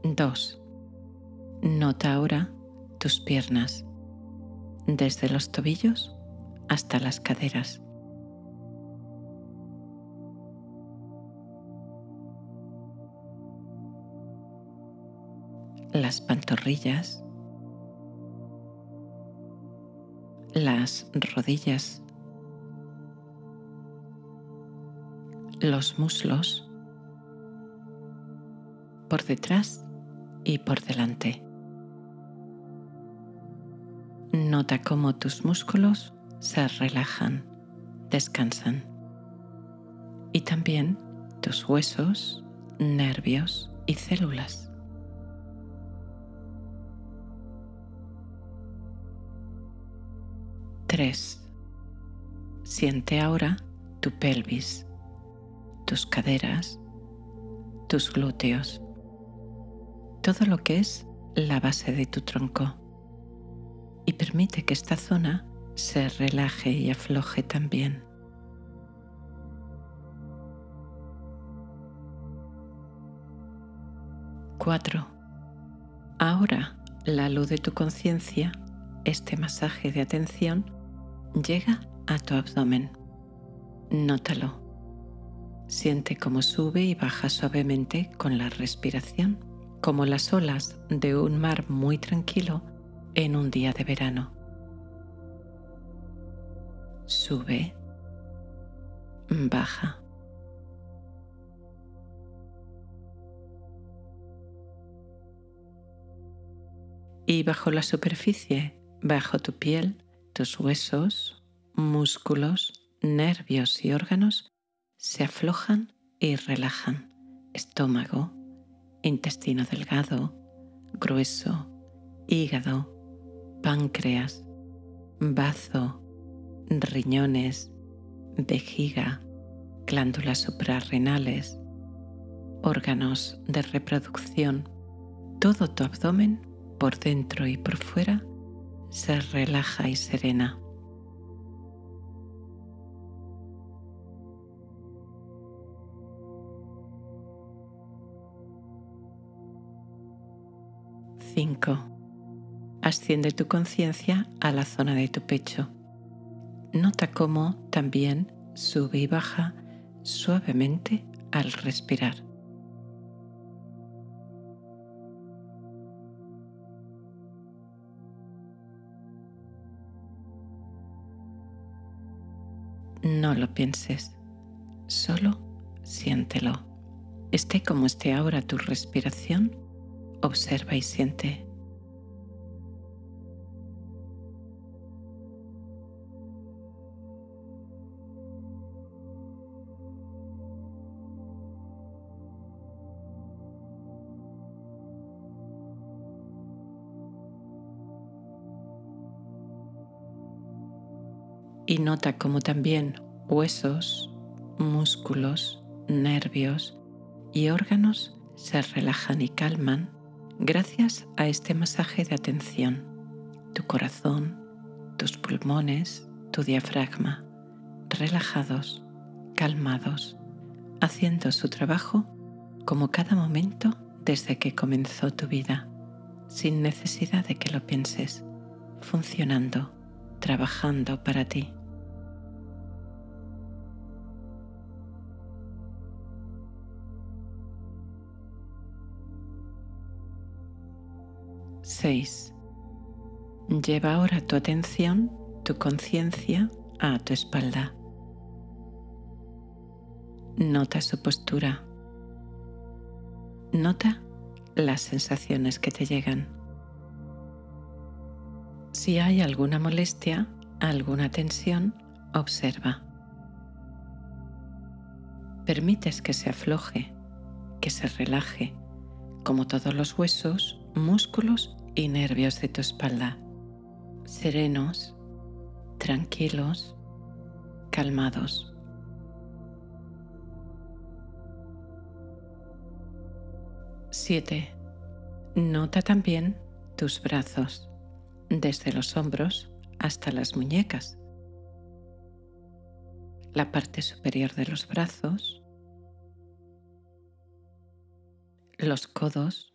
S1: Dos. Nota ahora tus piernas, desde los tobillos hasta las caderas. Las pantorrillas, las rodillas, los muslos, por detrás y por delante. Nota cómo tus músculos se relajan, descansan. Y también tus huesos, nervios y células. Tres. Siente ahora tu pelvis, tus caderas, tus glúteos, todo lo que es la base de tu tronco. Y permite que esta zona se relaje y afloje también. Cuatro. Ahora la luz de tu conciencia, este masaje de atención, llega a tu abdomen. Nótalo. Siente cómo sube y baja suavemente con la respiración, como las olas de un mar muy tranquilo en un día de verano. Sube, baja. Y bajo la superficie, bajo tu piel, tus huesos, músculos, nervios y órganos se aflojan y relajan. Estómago, intestino delgado, grueso, hígado, páncreas, bazo, riñones, vejiga, glándulas suprarrenales, órganos de reproducción, todo tu abdomen por dentro y por fuera se relaja y serena. Cinco. Asciende tu conciencia a la zona de tu pecho. Nota cómo también sube y baja suavemente al respirar. No lo pienses, solo siéntelo. Esté como esté ahora tu respiración, observa y siente. Y nota como también huesos, músculos, nervios y órganos se relajan y calman gracias a este masaje de atención. Tu corazón, tus pulmones, tu diafragma, relajados, calmados, haciendo su trabajo como cada momento desde que comenzó tu vida, sin necesidad de que lo pienses, funcionando trabajando para ti. Seis. Lleva ahora tu atención, tu conciencia a tu espalda. Nota su postura. Nota las sensaciones que te llegan. Si hay alguna molestia, alguna tensión, observa. Permites que se afloje, que se relaje, como todos los huesos, músculos y nervios de tu espalda, serenos, tranquilos, calmados. Siete. Nota también tus brazos desde los hombros hasta las muñecas, la parte superior de los brazos, los codos,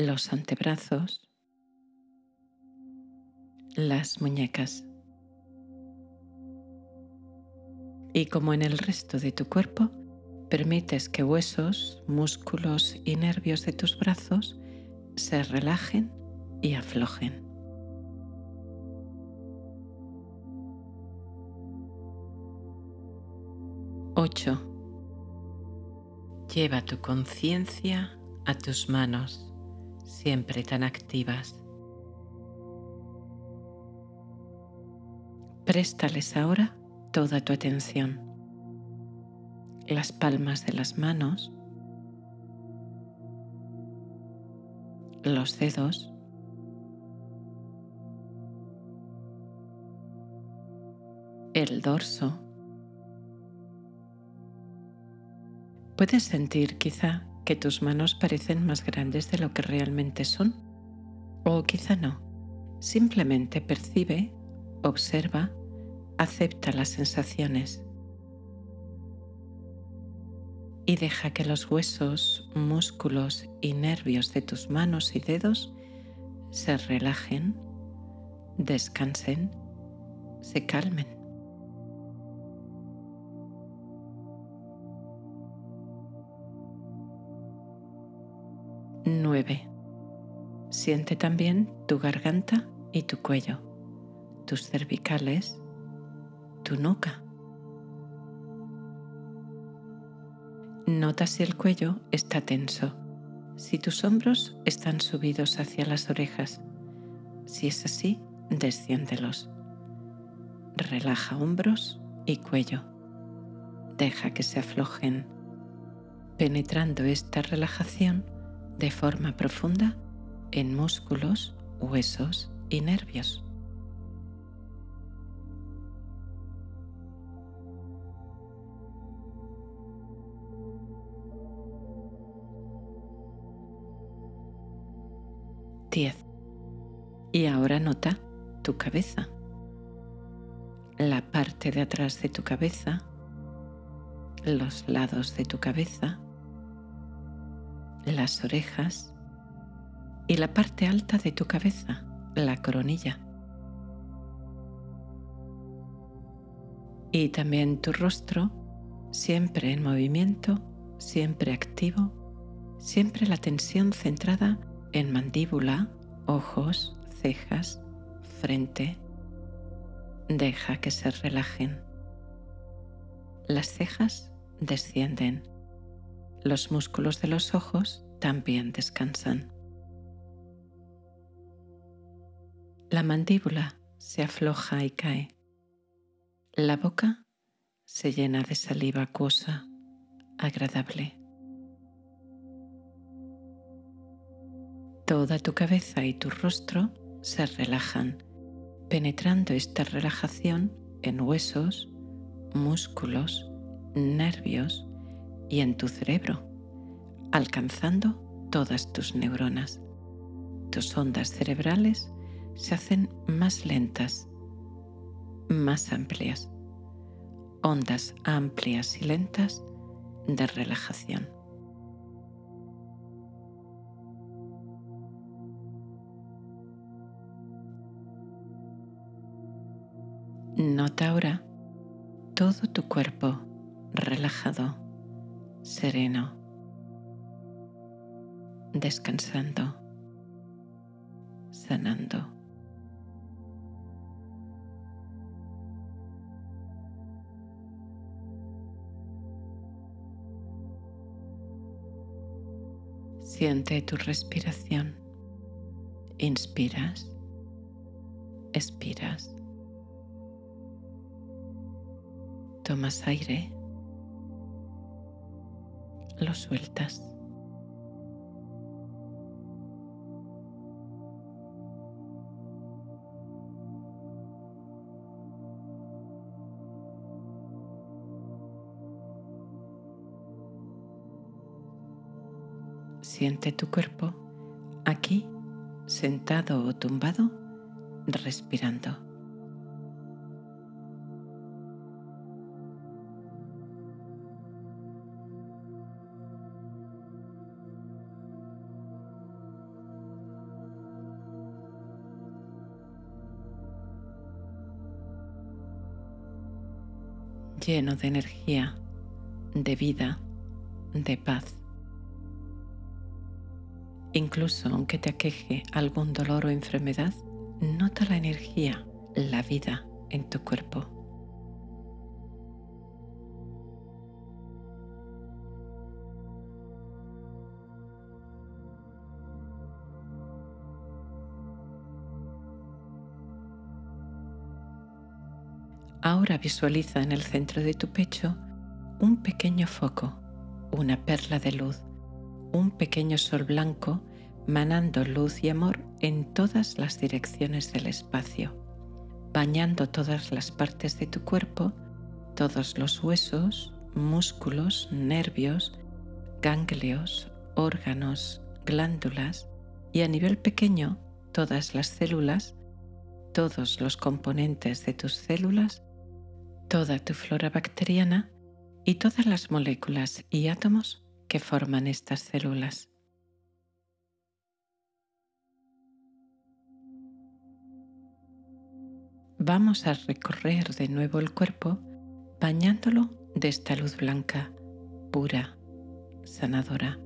S1: los antebrazos, las muñecas. Y como en el resto de tu cuerpo, permites que huesos, músculos y nervios de tus brazos se relajen y aflojen. Ocho. Lleva tu conciencia a tus manos, siempre tan activas. Préstales ahora toda tu atención. Las palmas de las manos los dedos, el dorso. Puedes sentir quizá que tus manos parecen más grandes de lo que realmente son, o quizá no. Simplemente percibe, observa, acepta las sensaciones y deja que los huesos, músculos y nervios de tus manos y dedos se relajen, descansen, se calmen. 9. Siente también tu garganta y tu cuello, tus cervicales, tu nuca. Nota si el cuello está tenso, si tus hombros están subidos hacia las orejas. Si es así, desciéndelos. Relaja hombros y cuello. Deja que se aflojen, penetrando esta relajación de forma profunda en músculos, huesos y nervios. Diez. Y ahora nota tu cabeza, la parte de atrás de tu cabeza, los lados de tu cabeza, las orejas y la parte alta de tu cabeza, la coronilla. Y también tu rostro, siempre en movimiento, siempre activo, siempre la tensión centrada en mandíbula, ojos, cejas, frente. Deja que se relajen. Las cejas descienden. Los músculos de los ojos también descansan. La mandíbula se afloja y cae. La boca se llena de saliva acuosa, agradable. Toda tu cabeza y tu rostro se relajan, penetrando esta relajación en huesos, músculos, nervios y en tu cerebro, alcanzando todas tus neuronas. Tus ondas cerebrales se hacen más lentas, más amplias, ondas amplias y lentas de relajación. Nota ahora todo tu cuerpo relajado, sereno, descansando, sanando. Siente tu respiración. Inspiras, expiras. Tomas aire, lo sueltas. Siente tu cuerpo aquí, sentado o tumbado, respirando. Lleno de energía, de vida, de paz. Incluso aunque te aqueje algún dolor o enfermedad, nota la energía, la vida en tu cuerpo. Visualiza en el centro de tu pecho un pequeño foco, una perla de luz un pequeño sol blanco manando luz y amor en todas las direcciones del espacio, bañando todas las partes de tu cuerpo, todos los huesos, músculos, nervios, ganglios, órganos, glándulas y a nivel pequeño todas las células, todos los componentes de tus células, toda tu flora bacteriana y todas las moléculas y átomos que forman estas células. Vamos a recorrer de nuevo el cuerpo bañándolo de esta luz blanca, pura, sanadora.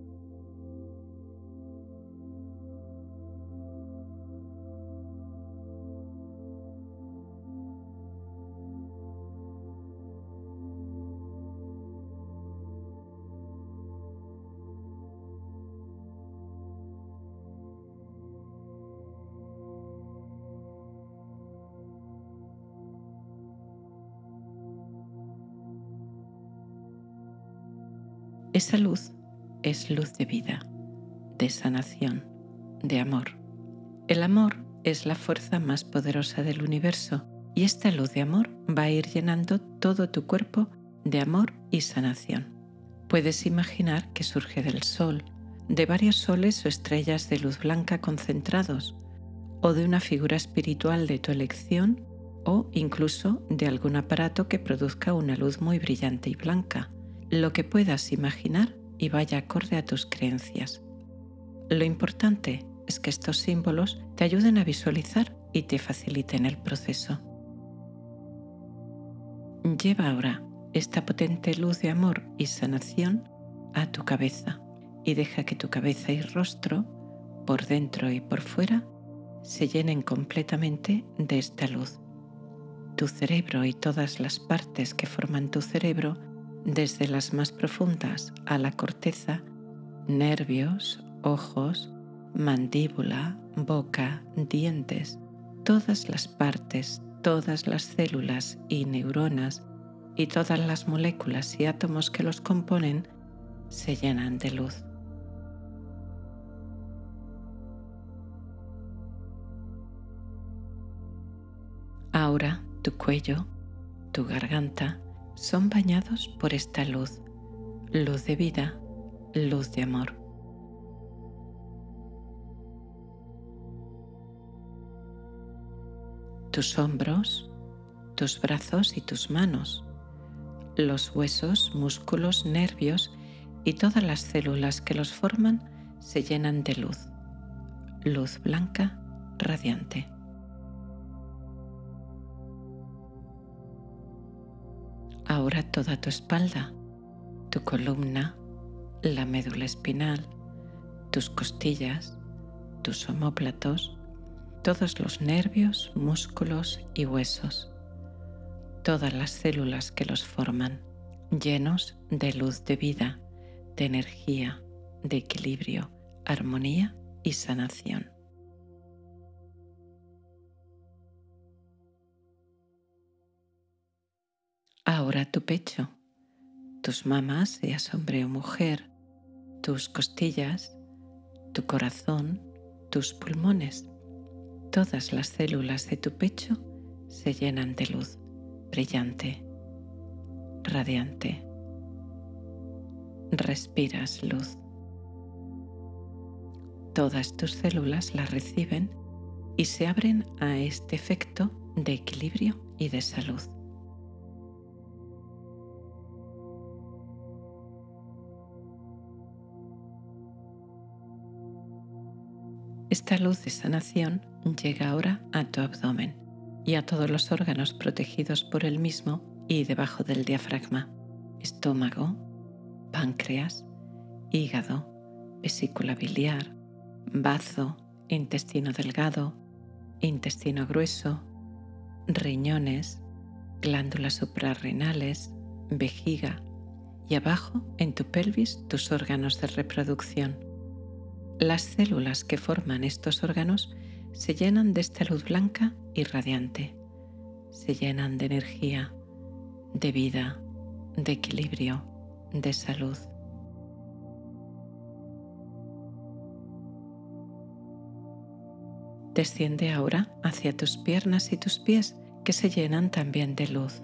S1: Esa luz es luz de vida, de sanación, de amor. El amor es la fuerza más poderosa del universo y esta luz de amor va a ir llenando todo tu cuerpo de amor y sanación. Puedes imaginar que surge del sol, de varios soles o estrellas de luz blanca concentrados, o de una figura espiritual de tu elección, o incluso de algún aparato que produzca una luz muy brillante y blanca, lo que puedas imaginar y vaya acorde a tus creencias. Lo importante es que estos símbolos te ayuden a visualizar y te faciliten el proceso. Lleva ahora esta potente luz de amor y sanación a tu cabeza y deja que tu cabeza y rostro, por dentro y por fuera, se llenen completamente de esta luz. Tu cerebro y todas las partes que forman tu cerebro, desde las más profundas a la corteza, nervios, ojos, mandíbula, boca, dientes, todas las partes, todas las células y neuronas y todas las moléculas y átomos que los componen se llenan de luz. Ahora tu cuello, tu garganta son bañados por esta luz, luz de vida, luz de amor. tus hombros, tus brazos y tus manos, los huesos, músculos, nervios y todas las células que los forman se llenan de luz, luz blanca radiante. Ahora toda tu espalda, tu columna, la médula espinal, tus costillas, tus omóplatos, todos los nervios, músculos y huesos, todas las células que los forman, llenos de luz de vida, de energía, de equilibrio, armonía y sanación. Ahora tu pecho, tus mamas, seas hombre o mujer, tus costillas, tu corazón, tus pulmones todas las células de tu pecho se llenan de luz brillante, radiante. Respiras luz. Todas tus células la reciben y se abren a este efecto de equilibrio y de salud. Esta luz de sanación llega ahora a tu abdomen y a todos los órganos protegidos por el mismo y debajo del diafragma, estómago, páncreas, hígado, vesícula biliar, bazo, intestino delgado, intestino grueso, riñones, glándulas suprarrenales, vejiga y abajo en tu pelvis tus órganos de reproducción las células que forman estos órganos se llenan de esta luz blanca y radiante, se llenan de energía, de vida, de equilibrio, de salud. Desciende ahora hacia tus piernas y tus pies que se llenan también de luz,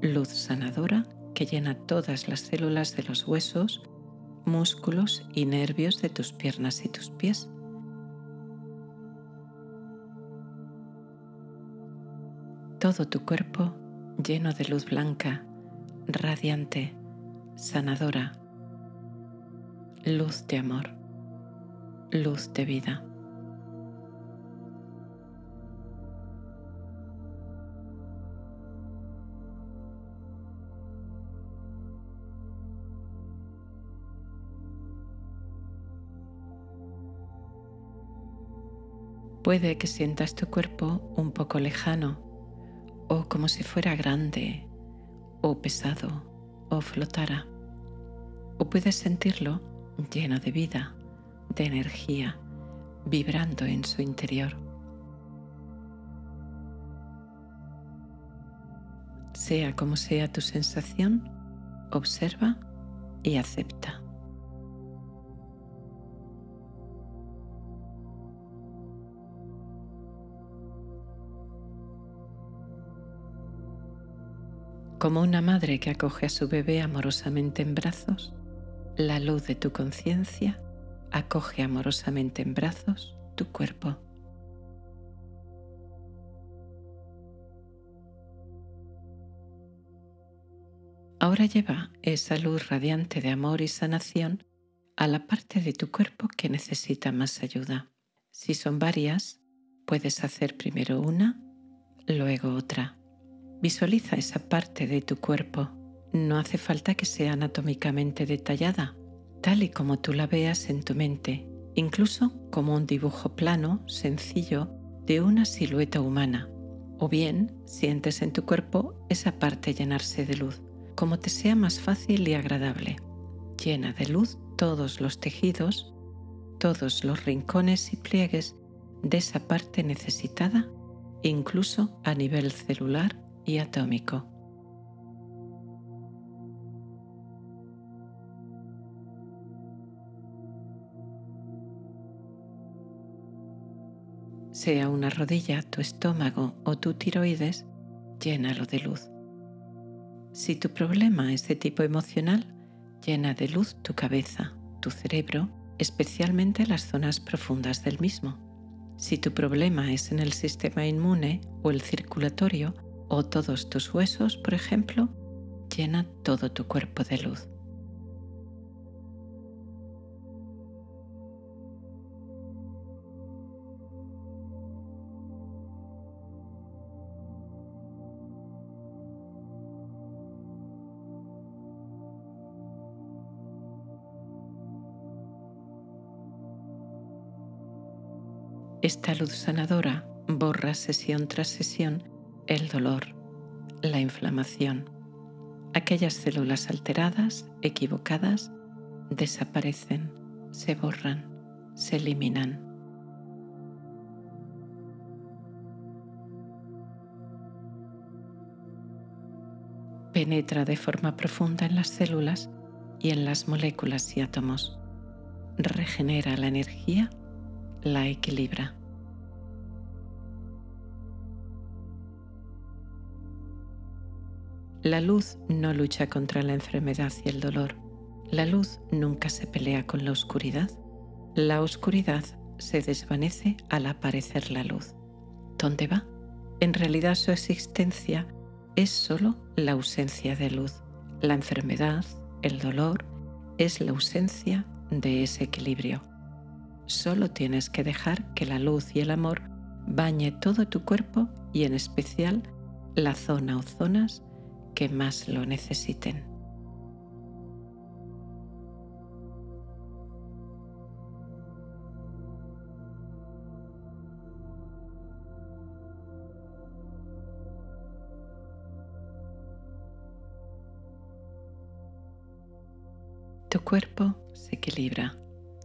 S1: luz sanadora que llena todas las células de los huesos, músculos y nervios de tus piernas y tus pies. Todo tu cuerpo lleno de luz blanca, radiante, sanadora, luz de amor, luz de vida. Puede que sientas tu cuerpo un poco lejano o como si fuera grande o pesado o flotara. O puedes sentirlo lleno de vida, de energía, vibrando en su interior. Sea como sea tu sensación, observa y acepta. Como una madre que acoge a su bebé amorosamente en brazos, la luz de tu conciencia acoge amorosamente en brazos tu cuerpo. Ahora lleva esa luz radiante de amor y sanación a la parte de tu cuerpo que necesita más ayuda. Si son varias, puedes hacer primero una, luego otra. Visualiza esa parte de tu cuerpo. No hace falta que sea anatómicamente detallada, tal y como tú la veas en tu mente, incluso como un dibujo plano, sencillo, de una silueta humana. O bien sientes en tu cuerpo esa parte llenarse de luz, como te sea más fácil y agradable. Llena de luz todos los tejidos, todos los rincones y pliegues de esa parte necesitada, incluso a nivel celular y atómico. Sea una rodilla, tu estómago o tu tiroides, llénalo de luz. Si tu problema es de tipo emocional, llena de luz tu cabeza, tu cerebro, especialmente las zonas profundas del mismo. Si tu problema es en el sistema inmune o el circulatorio, o todos tus huesos, por ejemplo, llena todo tu cuerpo de luz. Esta luz sanadora borra sesión tras sesión el dolor, la inflamación. Aquellas células alteradas, equivocadas, desaparecen, se borran, se eliminan. Penetra de forma profunda en las células y en las moléculas y átomos. Regenera la energía, la equilibra. La luz no lucha contra la enfermedad y el dolor. La luz nunca se pelea con la oscuridad. La oscuridad se desvanece al aparecer la luz. ¿Dónde va? En realidad su existencia es solo la ausencia de luz. La enfermedad, el dolor, es la ausencia de ese equilibrio. Solo tienes que dejar que la luz y el amor bañe todo tu cuerpo y en especial la zona o zonas que más lo necesiten. Tu cuerpo se equilibra,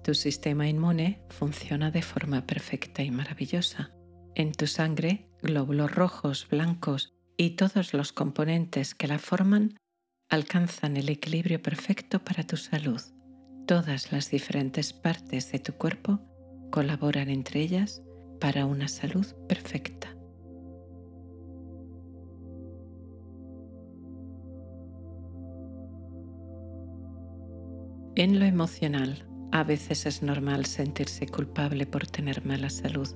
S1: tu sistema inmune funciona de forma perfecta y maravillosa. En tu sangre, glóbulos rojos, blancos y todos los componentes que la forman alcanzan el equilibrio perfecto para tu salud. Todas las diferentes partes de tu cuerpo colaboran entre ellas para una salud perfecta. En lo emocional, a veces es normal sentirse culpable por tener mala salud,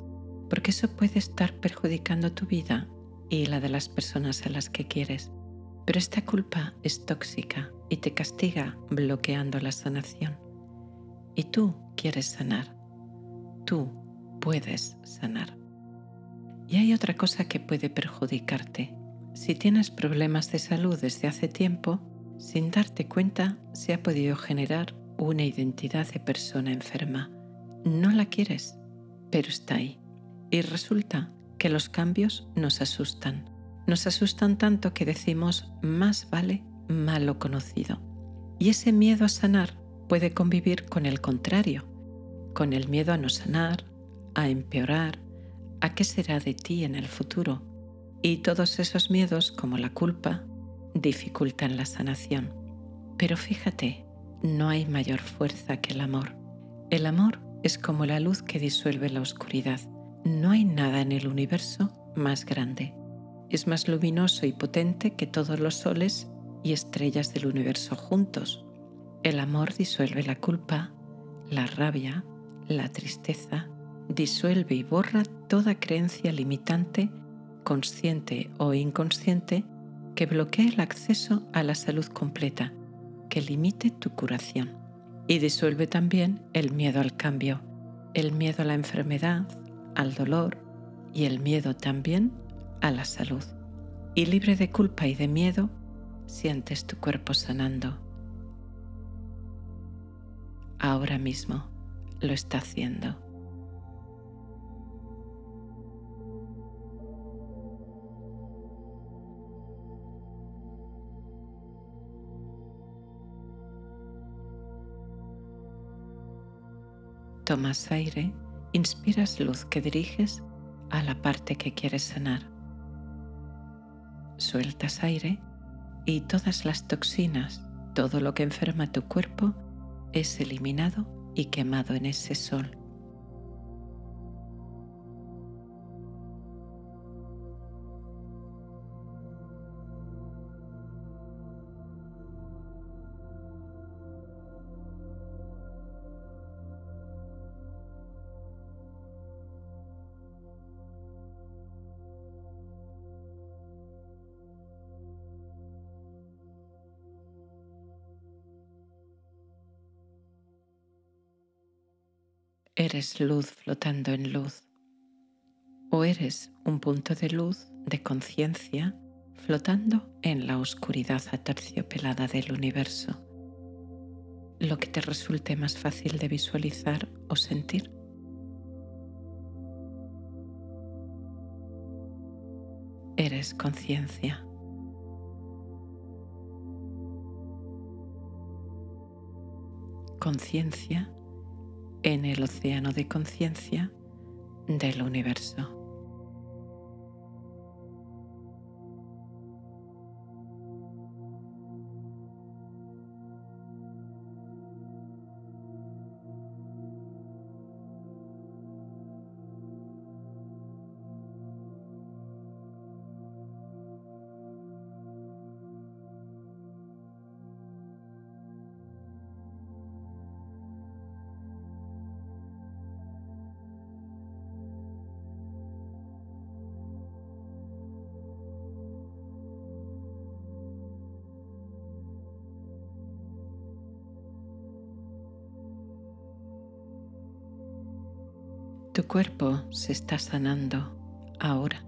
S1: porque eso puede estar perjudicando tu vida y la de las personas a las que quieres. Pero esta culpa es tóxica y te castiga bloqueando la sanación. Y tú quieres sanar. Tú puedes sanar. Y hay otra cosa que puede perjudicarte. Si tienes problemas de salud desde hace tiempo, sin darte cuenta se ha podido generar una identidad de persona enferma. No la quieres, pero está ahí. Y resulta que los cambios nos asustan. Nos asustan tanto que decimos más vale malo conocido. Y ese miedo a sanar puede convivir con el contrario, con el miedo a no sanar, a empeorar, a qué será de ti en el futuro. Y todos esos miedos, como la culpa, dificultan la sanación. Pero fíjate, no hay mayor fuerza que el amor. El amor es como la luz que disuelve la oscuridad. No hay nada en el universo más grande. Es más luminoso y potente que todos los soles y estrellas del universo juntos. El amor disuelve la culpa, la rabia, la tristeza, disuelve y borra toda creencia limitante, consciente o inconsciente, que bloquee el acceso a la salud completa, que limite tu curación. Y disuelve también el miedo al cambio, el miedo a la enfermedad, al dolor y el miedo también a la salud. Y libre de culpa y de miedo, sientes tu cuerpo sanando. Ahora mismo lo está haciendo. Tomas aire, inspiras luz que diriges a la parte que quieres sanar. Sueltas aire y todas las toxinas, todo lo que enferma tu cuerpo, es eliminado y quemado en ese sol. Eres luz flotando en luz o eres un punto de luz de conciencia flotando en la oscuridad aterciopelada del universo. Lo que te resulte más fácil de visualizar o sentir. Eres conciencia. Conciencia en el océano de conciencia del universo. Cuerpo se está sanando ahora.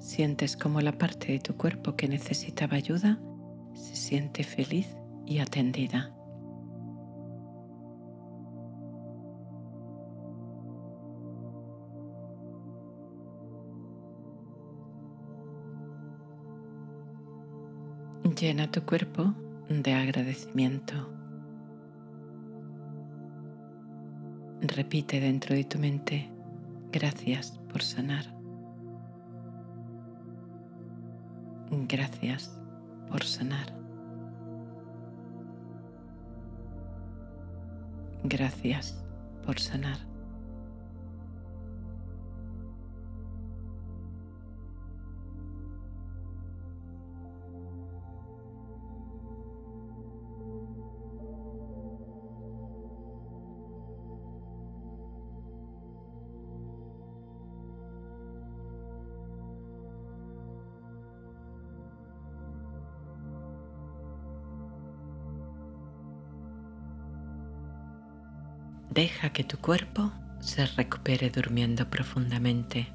S1: Sientes como la parte de tu cuerpo que necesitaba ayuda se siente feliz y atendida. Llena tu cuerpo de agradecimiento. Repite dentro de tu mente, gracias por sanar. Gracias por sanar. Gracias por sanar. Deja que tu cuerpo se recupere durmiendo profundamente.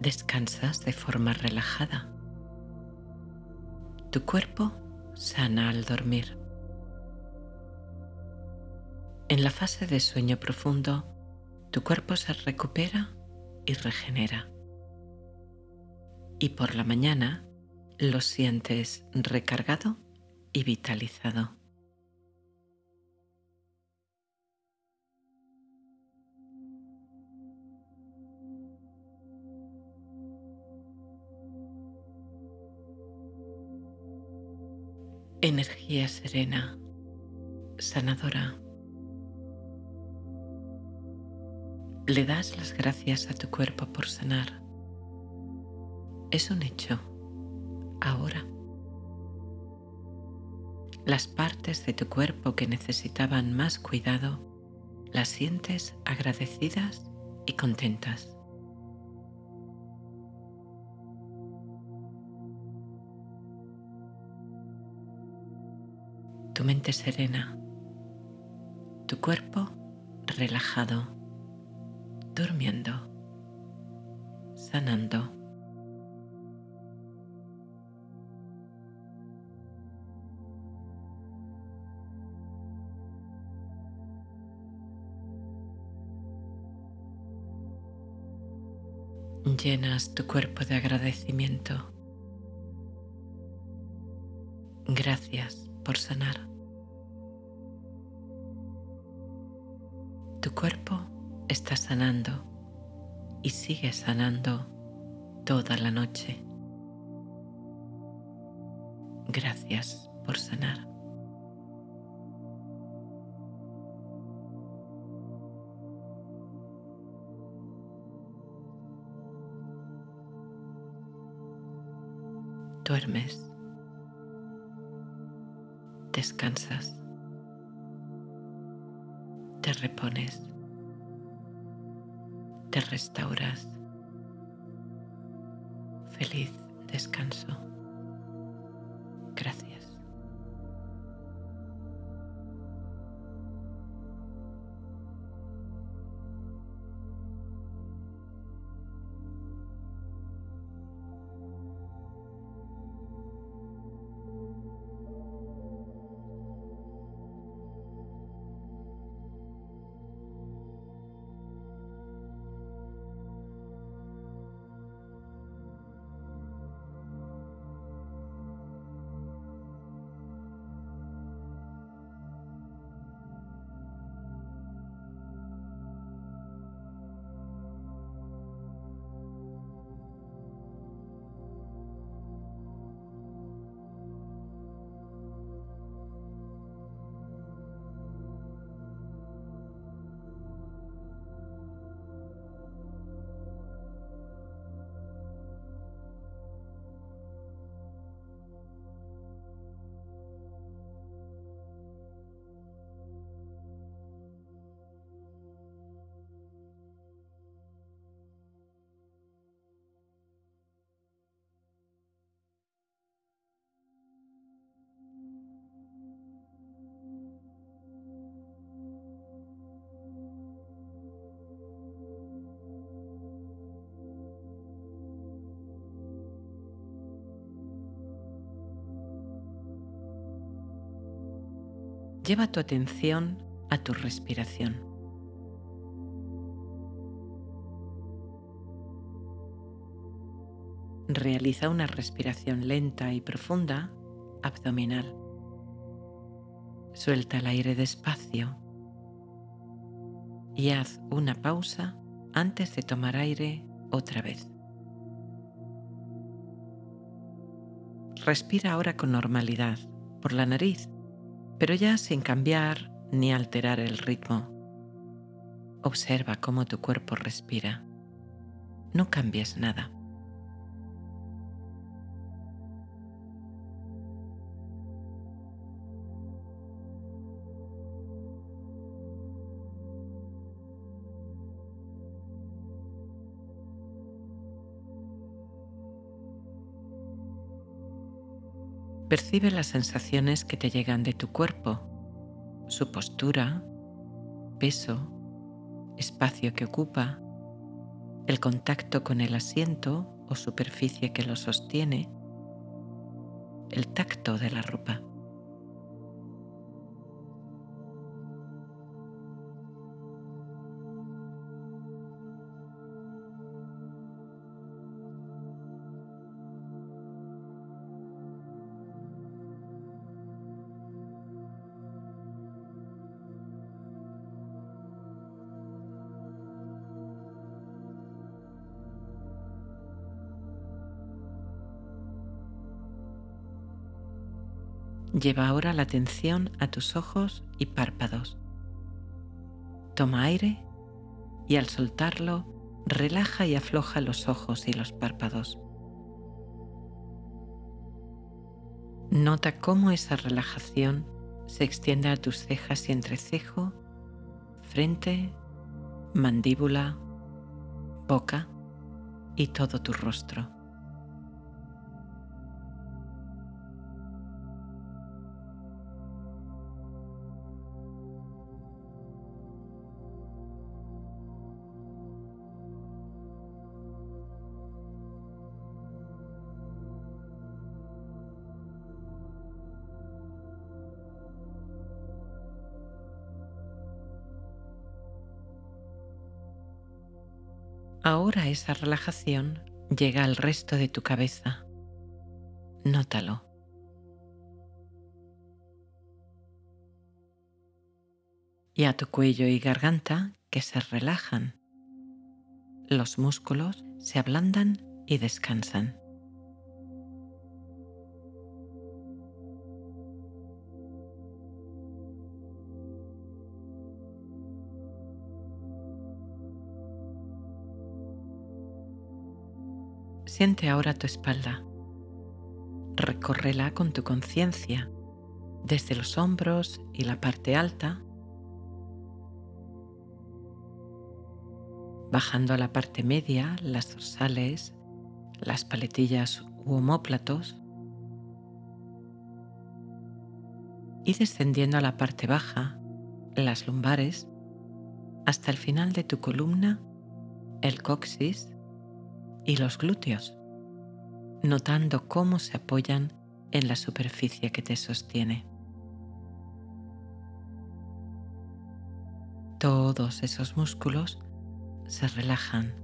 S1: Descansas de forma relajada. Tu cuerpo sana al dormir. En la fase de sueño profundo, tu cuerpo se recupera y regenera y por la mañana lo sientes recargado y vitalizado. Energía serena, sanadora. Le das las gracias a tu cuerpo por sanar es un hecho. Ahora. Las partes de tu cuerpo que necesitaban más cuidado las sientes agradecidas y contentas. Tu mente serena, tu cuerpo relajado, durmiendo, sanando. Llenas tu cuerpo de agradecimiento. Gracias por sanar. Tu cuerpo está sanando y sigue sanando toda la noche. Gracias por sanar. Duermes, descansas, te repones, te restauras. Feliz descanso. Lleva tu atención a tu respiración. Realiza una respiración lenta y profunda abdominal. Suelta el aire despacio y haz una pausa antes de tomar aire otra vez. Respira ahora con normalidad por la nariz pero ya sin cambiar ni alterar el ritmo. Observa cómo tu cuerpo respira. No cambies nada. Percibe las sensaciones que te llegan de tu cuerpo, su postura, peso, espacio que ocupa, el contacto con el asiento o superficie que lo sostiene, el tacto de la ropa. Lleva ahora la atención a tus ojos y párpados. Toma aire y al soltarlo, relaja y afloja los ojos y los párpados. Nota cómo esa relajación se extiende a tus cejas y entrecejo, frente, mandíbula, boca y todo tu rostro. Ahora esa relajación llega al resto de tu cabeza. Nótalo. Y a tu cuello y garganta que se relajan. Los músculos se ablandan y descansan. Siente ahora tu espalda. Recórrela con tu conciencia desde los hombros y la parte alta, bajando a la parte media, las dorsales, las paletillas u homóplatos, y descendiendo a la parte baja, las lumbares, hasta el final de tu columna, el coxis y los glúteos, notando cómo se apoyan en la superficie que te sostiene. Todos esos músculos se relajan,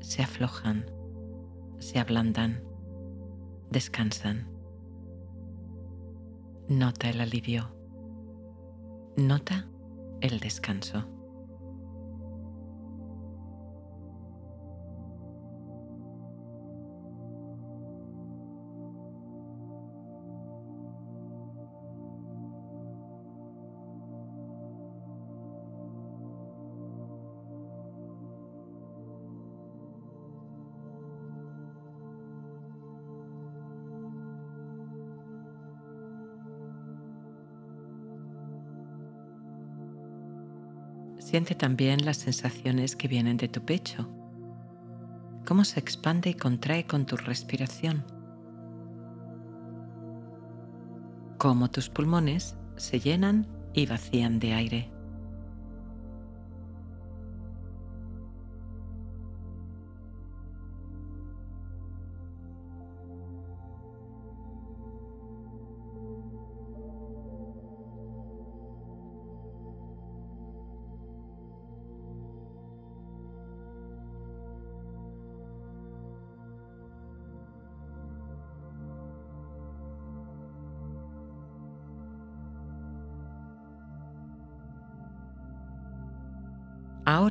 S1: se aflojan, se ablandan, descansan. Nota el alivio. Nota el descanso. Siente también las sensaciones que vienen de tu pecho, cómo se expande y contrae con tu respiración, cómo tus pulmones se llenan y vacían de aire.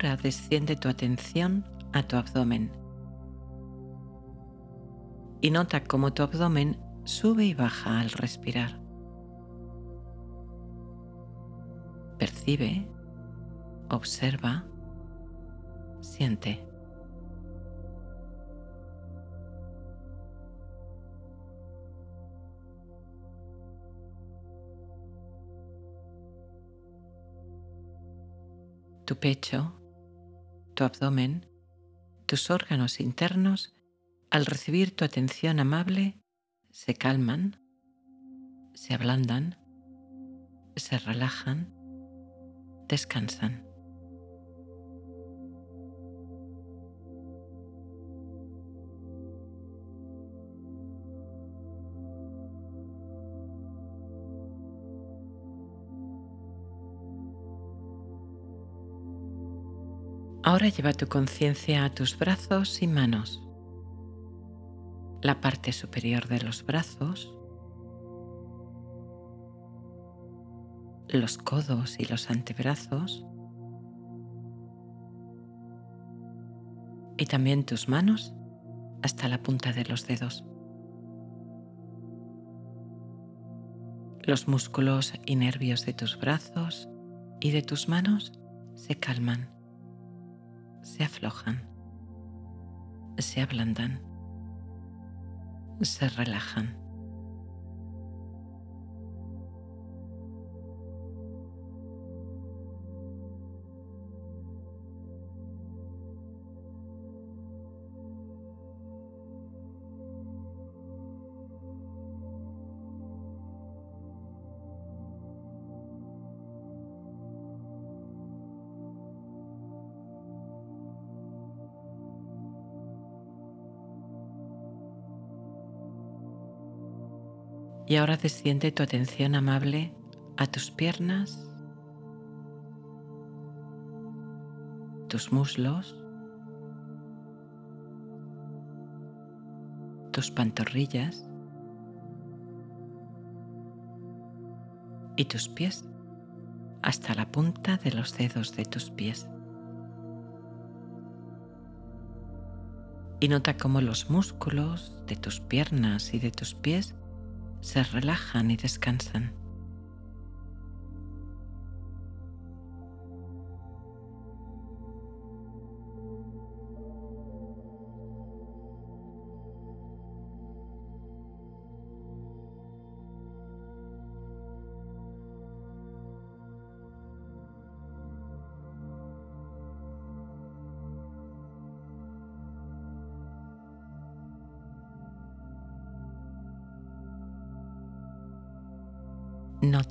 S1: Ahora desciende tu atención a tu abdomen y nota cómo tu abdomen sube y baja al respirar. Percibe, observa, siente. tu pecho, tu abdomen, tus órganos internos, al recibir tu atención amable, se calman, se ablandan, se relajan, descansan. Ahora lleva tu conciencia a tus brazos y manos, la parte superior de los brazos, los codos y los antebrazos, y también tus manos hasta la punta de los dedos. Los músculos y nervios de tus brazos y de tus manos se calman, se aflojan, se ablandan, se relajan. Y ahora desciende tu atención amable a tus piernas, tus muslos, tus pantorrillas y tus pies hasta la punta de los dedos de tus pies. Y nota cómo los músculos de tus piernas y de tus pies se relajan y descansan.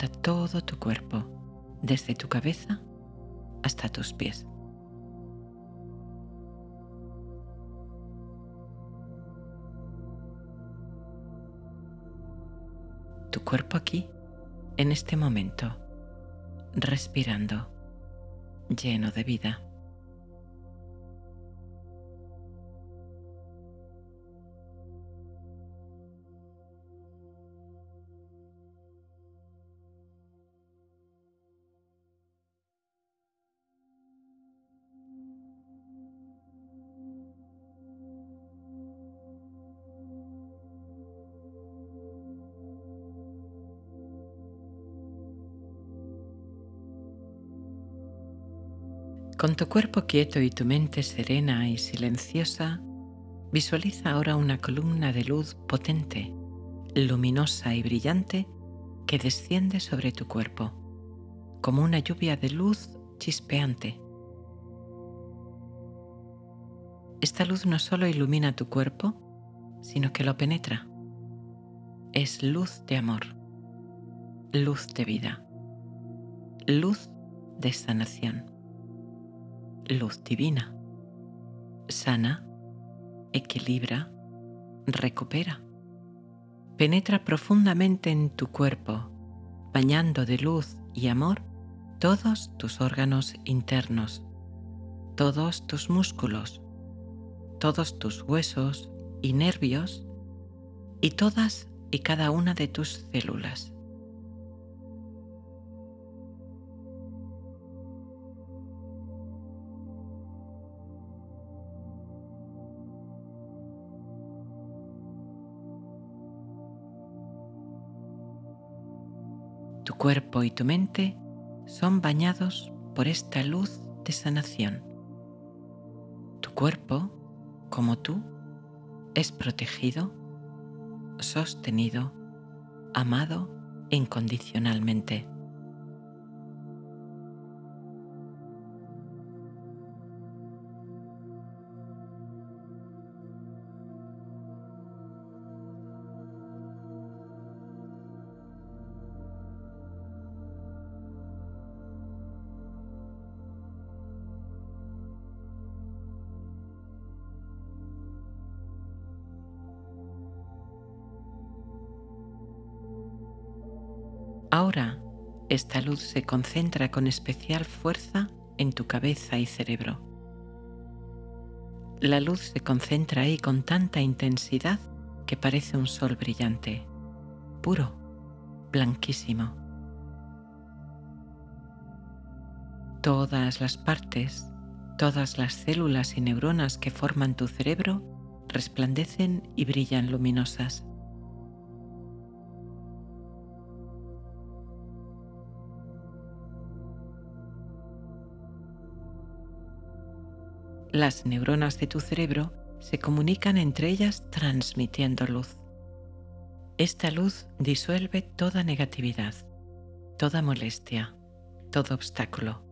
S1: Nota todo tu cuerpo, desde tu cabeza hasta tus pies. Tu cuerpo aquí, en este momento, respirando, lleno de vida. Tu cuerpo quieto y tu mente serena y silenciosa, visualiza ahora una columna de luz potente, luminosa y brillante que desciende sobre tu cuerpo, como una lluvia de luz chispeante. Esta luz no solo ilumina tu cuerpo, sino que lo penetra. Es luz de amor, luz de vida, luz de sanación luz divina. Sana, equilibra, recupera. Penetra profundamente en tu cuerpo, bañando de luz y amor todos tus órganos internos, todos tus músculos, todos tus huesos y nervios y todas y cada una de tus células. Cuerpo y tu mente son bañados por esta luz de sanación. Tu cuerpo, como tú, es protegido, sostenido, amado incondicionalmente. Esta luz se concentra con especial fuerza en tu cabeza y cerebro. La luz se concentra ahí con tanta intensidad que parece un sol brillante, puro, blanquísimo. Todas las partes, todas las células y neuronas que forman tu cerebro resplandecen y brillan luminosas. Las neuronas de tu cerebro se comunican entre ellas transmitiendo luz. Esta luz disuelve toda negatividad, toda molestia, todo obstáculo.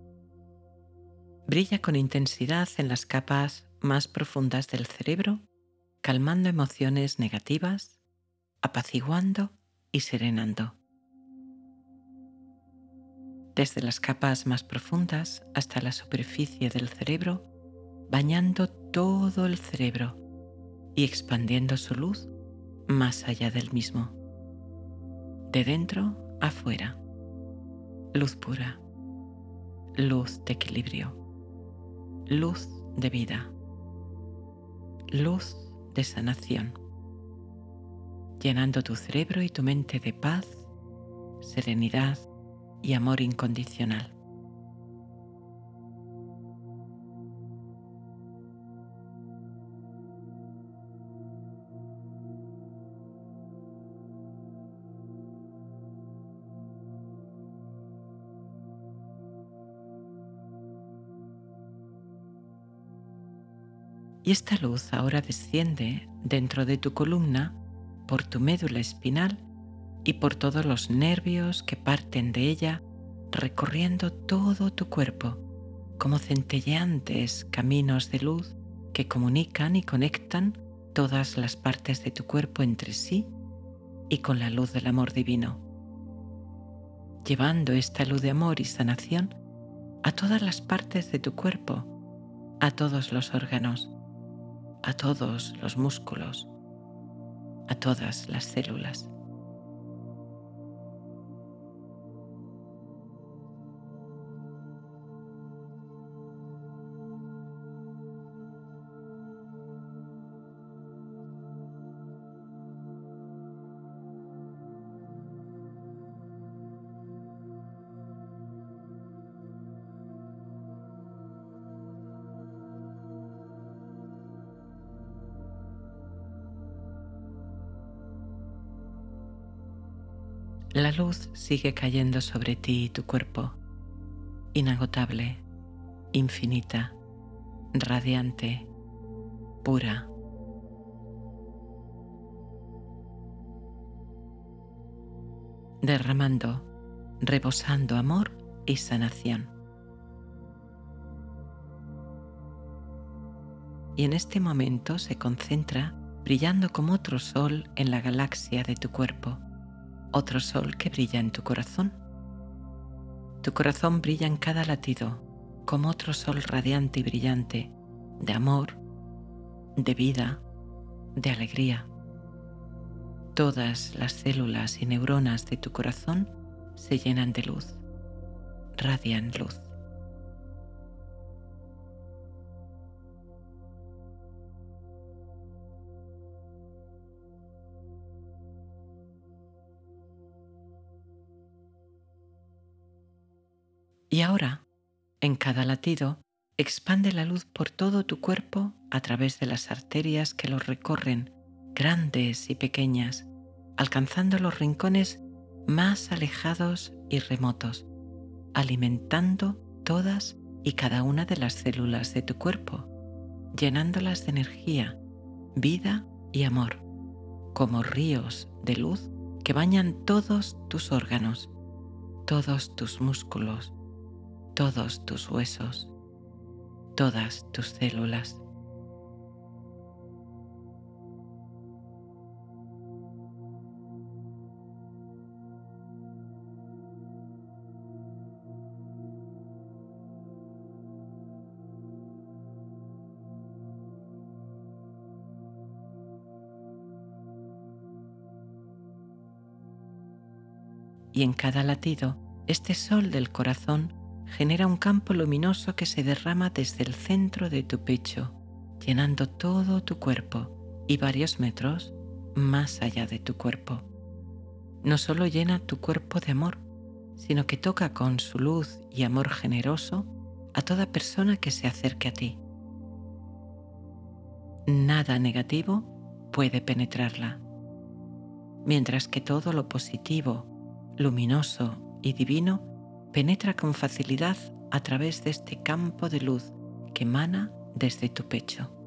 S1: Brilla con intensidad en las capas más profundas del cerebro, calmando emociones negativas, apaciguando y serenando. Desde las capas más profundas hasta la superficie del cerebro, bañando todo el cerebro y expandiendo su luz más allá del mismo. De dentro a fuera. Luz pura. Luz de equilibrio. Luz de vida. Luz de sanación. Llenando tu cerebro y tu mente de paz, serenidad y amor incondicional. Y esta luz ahora desciende dentro de tu columna por tu médula espinal y por todos los nervios que parten de ella, recorriendo todo tu cuerpo como centelleantes caminos de luz que comunican y conectan todas las partes de tu cuerpo entre sí y con la luz del amor divino, llevando esta luz de amor y sanación a todas las partes de tu cuerpo, a todos los órganos, a todos los músculos, a todas las células. La luz sigue cayendo sobre ti y tu cuerpo, inagotable, infinita, radiante, pura. derramando, rebosando amor y sanación. Y en este momento se concentra brillando como otro sol en la galaxia de tu cuerpo otro sol que brilla en tu corazón. Tu corazón brilla en cada latido como otro sol radiante y brillante de amor, de vida, de alegría. Todas las células y neuronas de tu corazón se llenan de luz, radian luz. Y ahora, en cada latido, expande la luz por todo tu cuerpo a través de las arterias que lo recorren, grandes y pequeñas, alcanzando los rincones más alejados y remotos, alimentando todas y cada una de las células de tu cuerpo, llenándolas de energía, vida y amor, como ríos de luz que bañan todos tus órganos, todos tus músculos, todos tus huesos, todas tus células. Y en cada latido, este sol del corazón genera un campo luminoso que se derrama desde el centro de tu pecho, llenando todo tu cuerpo y varios metros más allá de tu cuerpo. No solo llena tu cuerpo de amor, sino que toca con su luz y amor generoso a toda persona que se acerque a ti. Nada negativo puede penetrarla, mientras que todo lo positivo, luminoso y divino penetra con facilidad a través de este campo de luz que emana desde tu pecho.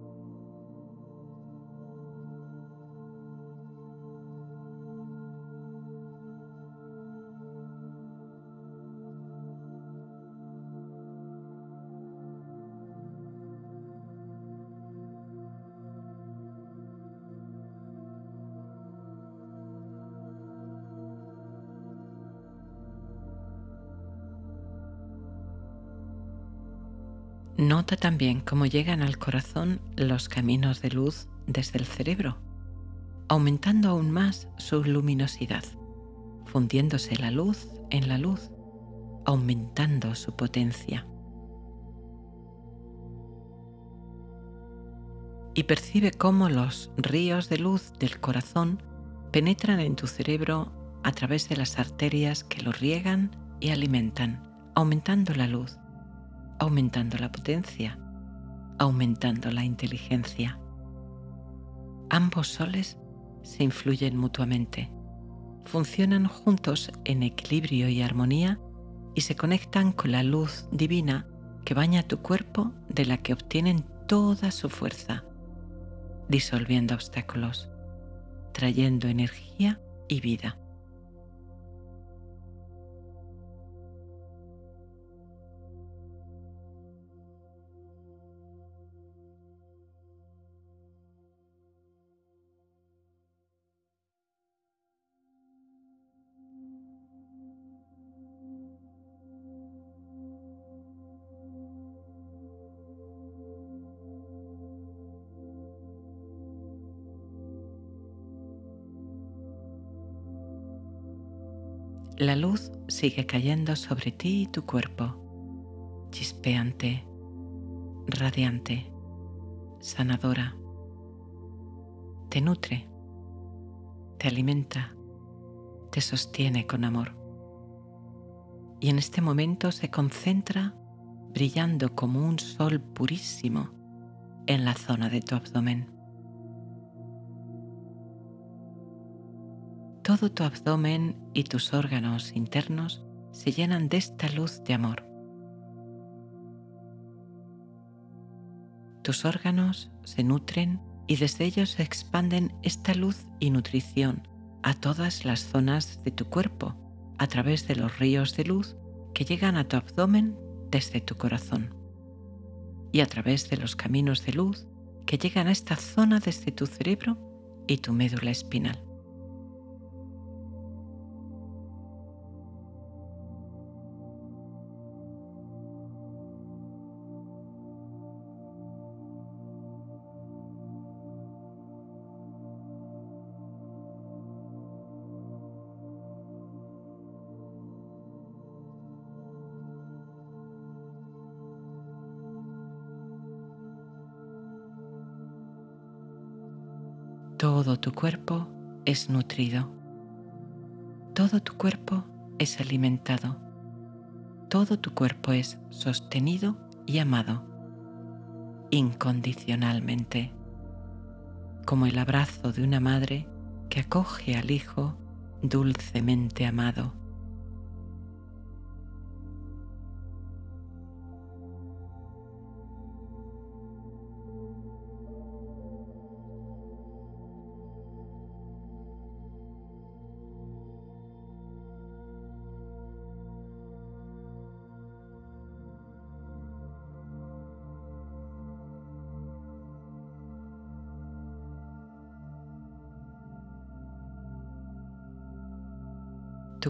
S1: También cómo llegan al corazón los caminos de luz desde el cerebro, aumentando aún más su luminosidad, fundiéndose la luz en la luz, aumentando su potencia. Y percibe cómo los ríos de luz del corazón penetran en tu cerebro a través de las arterias que lo riegan y alimentan, aumentando la luz aumentando la potencia, aumentando la inteligencia. Ambos soles se influyen mutuamente, funcionan juntos en equilibrio y armonía y se conectan con la luz divina que baña tu cuerpo de la que obtienen toda su fuerza, disolviendo obstáculos, trayendo energía y vida. La luz sigue cayendo sobre ti y tu cuerpo, chispeante, radiante, sanadora. Te nutre, te alimenta, te sostiene con amor. Y en este momento se concentra brillando como un sol purísimo en la zona de tu abdomen. Todo tu abdomen y tus órganos internos se llenan de esta luz de amor. Tus órganos se nutren y desde ellos se expanden esta luz y nutrición a todas las zonas de tu cuerpo a través de los ríos de luz que llegan a tu abdomen desde tu corazón y a través de los caminos de luz que llegan a esta zona desde tu cerebro y tu médula espinal. Todo tu cuerpo es nutrido. Todo tu cuerpo es alimentado. Todo tu cuerpo es sostenido y amado incondicionalmente, como el abrazo de una madre que acoge al hijo dulcemente amado.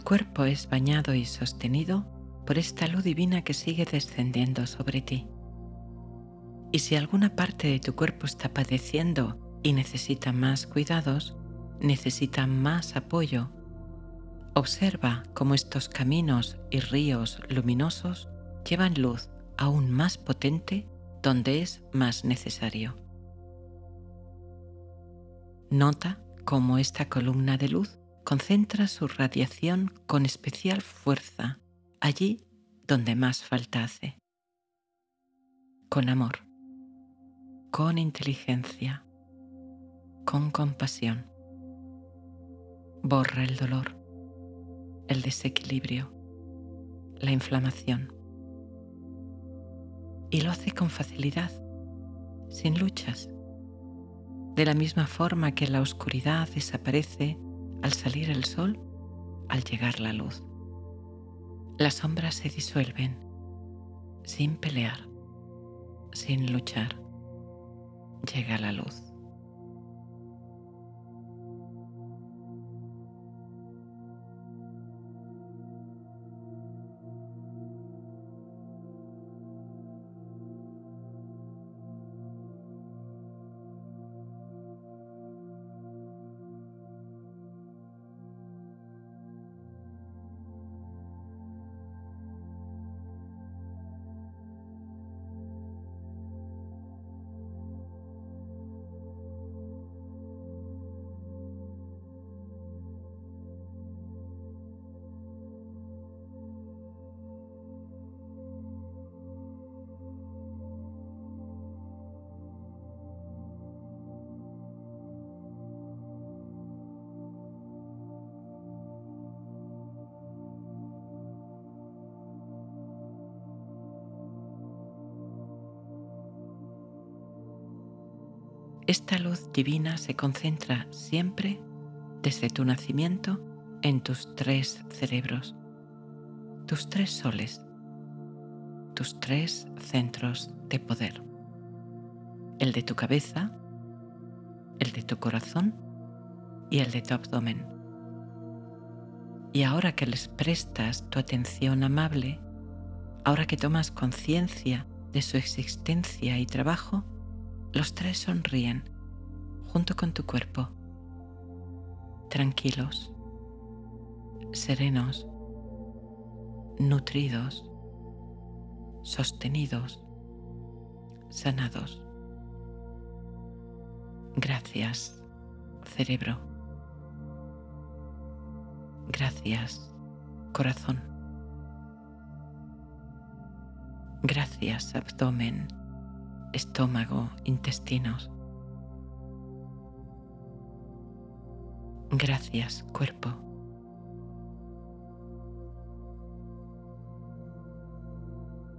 S1: Cuerpo es bañado y sostenido por esta luz divina que sigue descendiendo sobre ti. Y si alguna parte de tu cuerpo está padeciendo y necesita más cuidados, necesita más apoyo, observa cómo estos caminos y ríos luminosos llevan luz aún más potente donde es más necesario. Nota cómo esta columna de luz concentra su radiación con especial fuerza allí donde más falta hace. Con amor, con inteligencia, con compasión. Borra el dolor, el desequilibrio, la inflamación. Y lo hace con facilidad sin luchas. De la misma forma que la oscuridad desaparece al salir el sol, al llegar la luz. Las sombras se disuelven sin pelear, sin luchar. Llega la luz. Esta luz divina se concentra siempre desde tu nacimiento en tus tres cerebros, tus tres soles, tus tres centros de poder. El de tu cabeza, el de tu corazón y el de tu abdomen. Y ahora que les prestas tu atención amable, ahora que tomas conciencia de su existencia y trabajo, los tres sonríen junto con tu cuerpo, tranquilos, serenos, nutridos, sostenidos, sanados. Gracias, cerebro. Gracias, corazón. Gracias, abdomen estómago, intestinos. Gracias, cuerpo.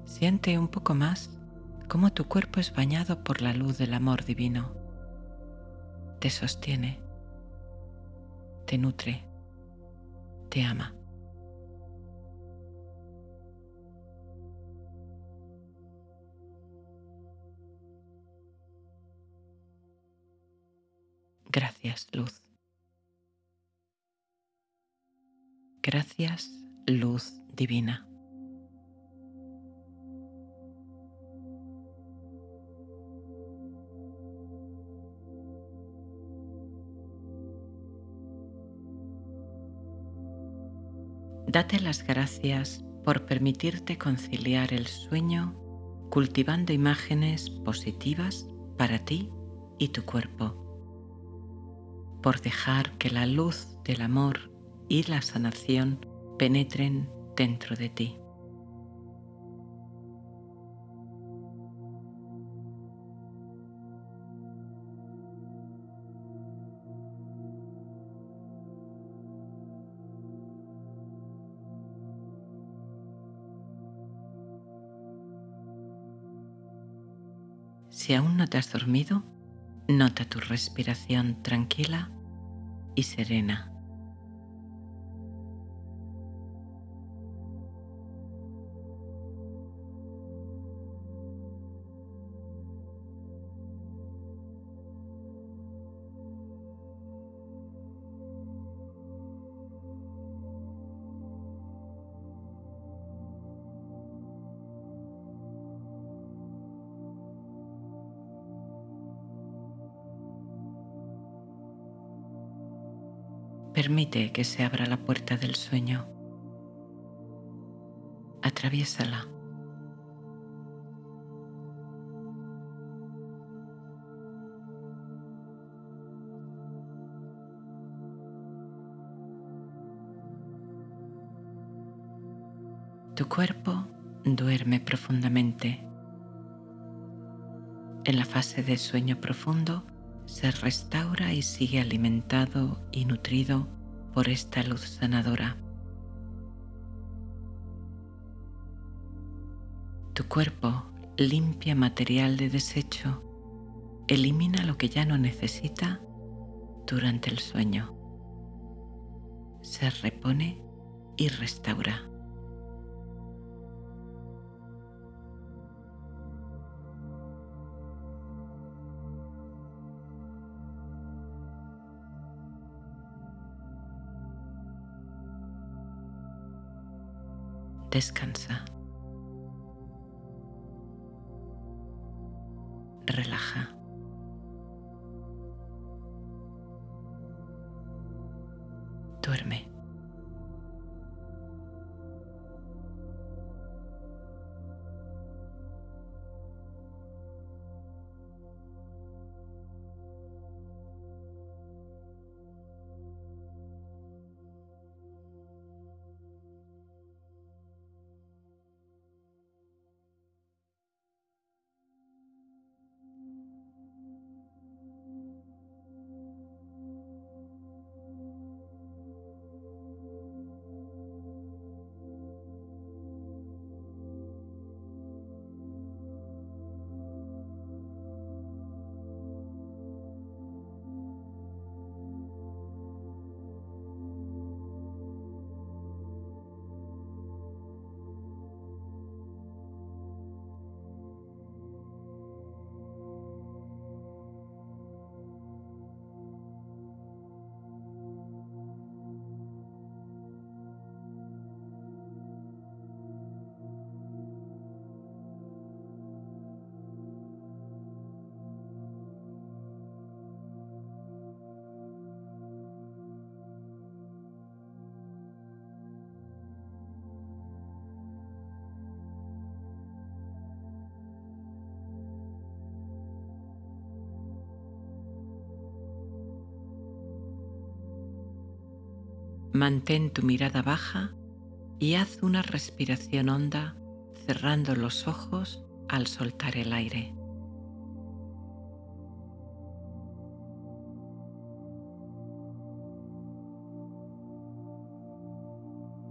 S1: Siente un poco más cómo tu cuerpo es bañado por la luz del amor divino. Te sostiene, te nutre, te ama. Gracias, luz. Gracias, luz divina. Date las gracias por permitirte conciliar el sueño cultivando imágenes positivas para ti y tu cuerpo por dejar que la luz del amor y la sanación penetren dentro de ti. Si aún no te has dormido, nota tu respiración tranquila y serena. Que se abra la puerta del sueño. Atraviésala. Tu cuerpo duerme profundamente. En la fase de sueño profundo se restaura y sigue alimentado y nutrido por esta luz sanadora. Tu cuerpo limpia material de desecho elimina lo que ya no necesita durante el sueño. Se repone y restaura. Descansa. Mantén tu mirada baja y haz una respiración honda cerrando los ojos al soltar el aire.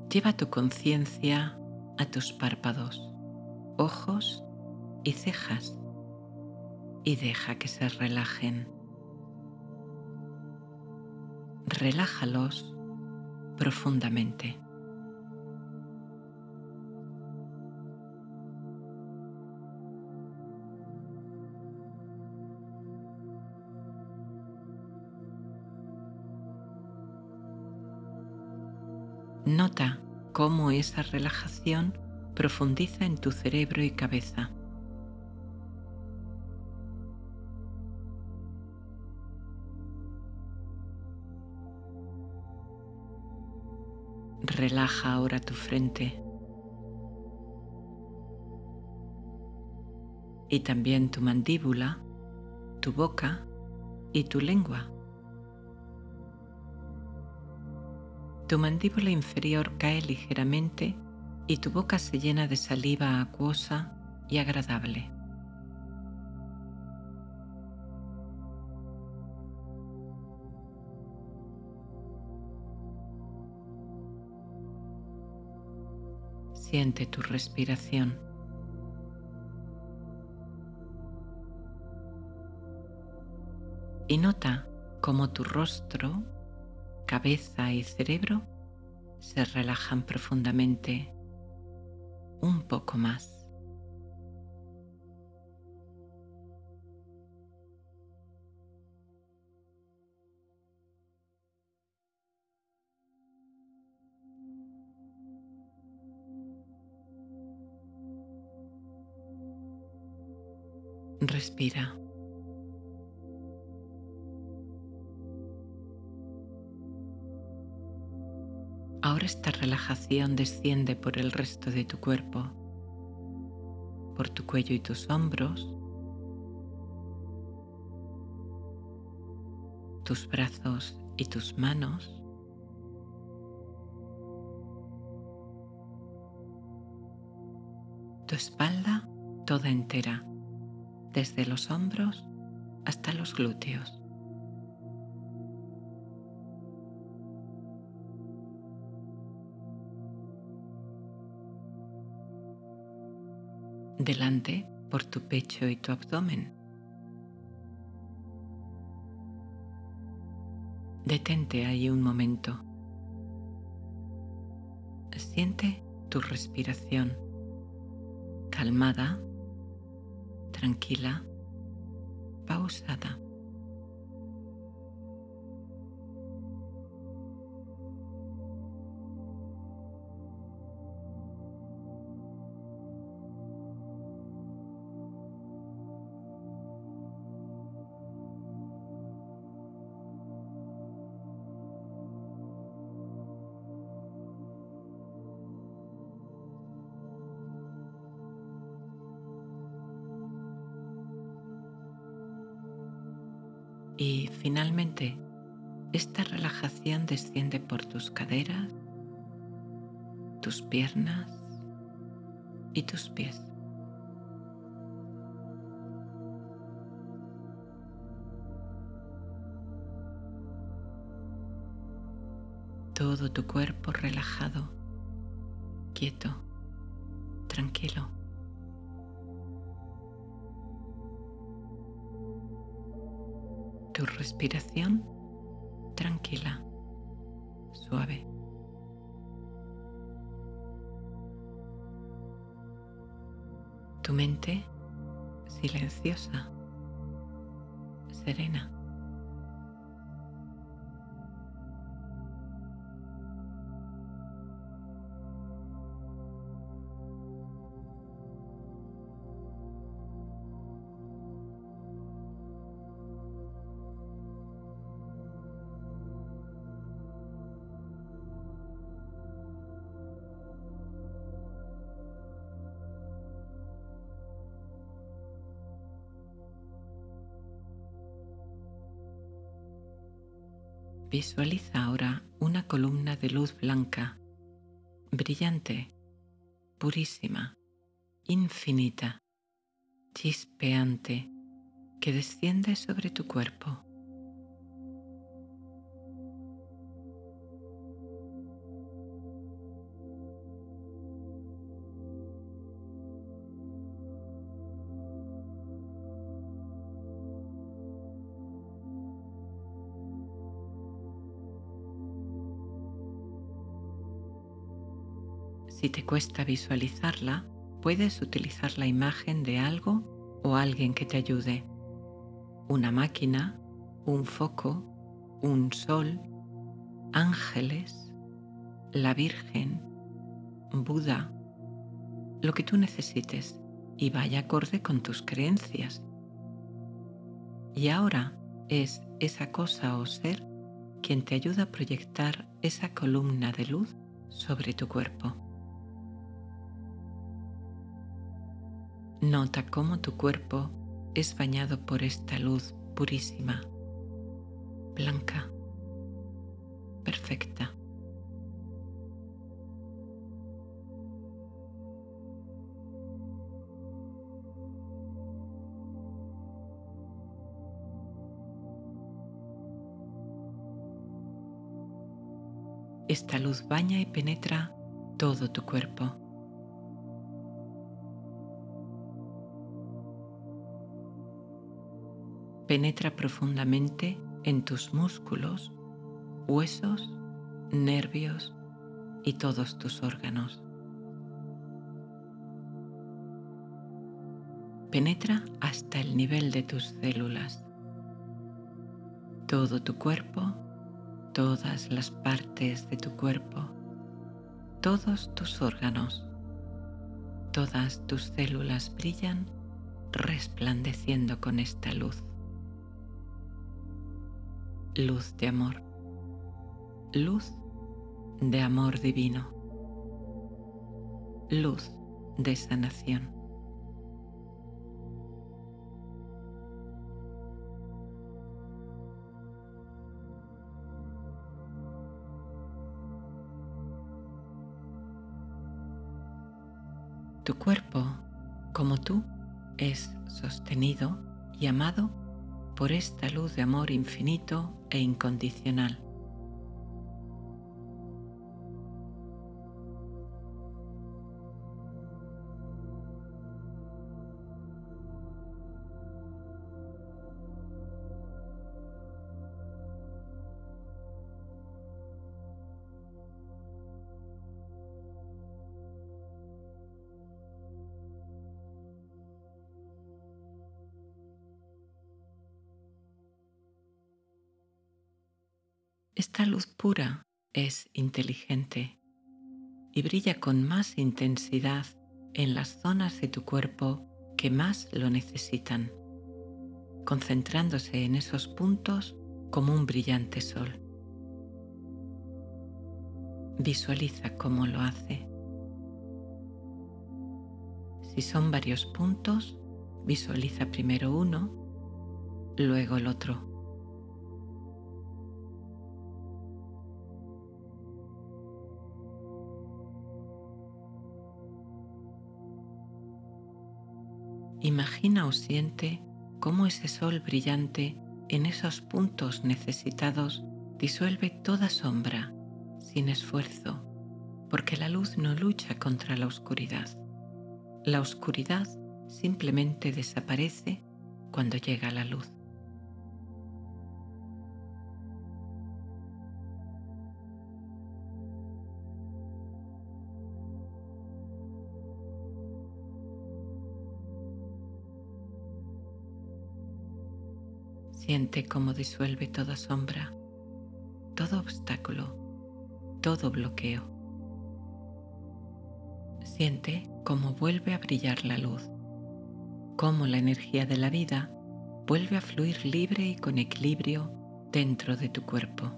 S1: Lleva tu conciencia a tus párpados, ojos y cejas y deja que se relajen. Relájalos profundamente. Nota cómo esa relajación profundiza en tu cerebro y cabeza. Relaja ahora tu frente y también tu mandíbula, tu boca y tu lengua. Tu mandíbula inferior cae ligeramente y tu boca se llena de saliva acuosa y agradable. Siente tu respiración. Y nota cómo tu rostro, cabeza y cerebro se relajan profundamente un poco más. Respira. Ahora esta relajación desciende por el resto de tu cuerpo, por tu cuello y tus hombros, tus brazos y tus manos, tu espalda toda entera desde los hombros hasta los glúteos. Delante por tu pecho y tu abdomen. Detente ahí un momento. Siente tu respiración calmada tranquila, pausada. Desciende por tus caderas, tus piernas y tus pies. Todo tu cuerpo relajado, quieto, tranquilo. tu respiración tranquila, suave. Tu mente silenciosa, serena. Visualiza ahora una columna de luz blanca, brillante, purísima, infinita, chispeante, que desciende sobre tu cuerpo. Si te cuesta visualizarla, puedes utilizar la imagen de algo o alguien que te ayude. Una máquina, un foco, un sol, ángeles, la Virgen, Buda, lo que tú necesites y vaya acorde con tus creencias. Y ahora es esa cosa o ser quien te ayuda a proyectar esa columna de luz sobre tu cuerpo. Nota cómo tu cuerpo es bañado por esta luz purísima, blanca, perfecta. Esta luz baña y penetra todo tu cuerpo. Penetra profundamente en tus músculos, huesos, nervios y todos tus órganos. Penetra hasta el nivel de tus células. Todo tu cuerpo, todas las partes de tu cuerpo, todos tus órganos, todas tus células brillan resplandeciendo con esta luz luz de amor, luz de amor divino, luz de sanación. Tu cuerpo, como tú, es sostenido y amado por esta luz de amor infinito e incondicional. Esta luz pura es inteligente y brilla con más intensidad en las zonas de tu cuerpo que más lo necesitan, concentrándose en esos puntos como un brillante sol. Visualiza cómo lo hace. Si son varios puntos, visualiza primero uno, luego el otro. Imagina o siente cómo ese sol brillante en esos puntos necesitados disuelve toda sombra sin esfuerzo, porque la luz no lucha contra la oscuridad. La oscuridad simplemente desaparece cuando llega la luz. Siente cómo disuelve toda sombra, todo obstáculo, todo bloqueo. Siente cómo vuelve a brillar la luz, cómo la energía de la vida vuelve a fluir libre y con equilibrio dentro de tu cuerpo.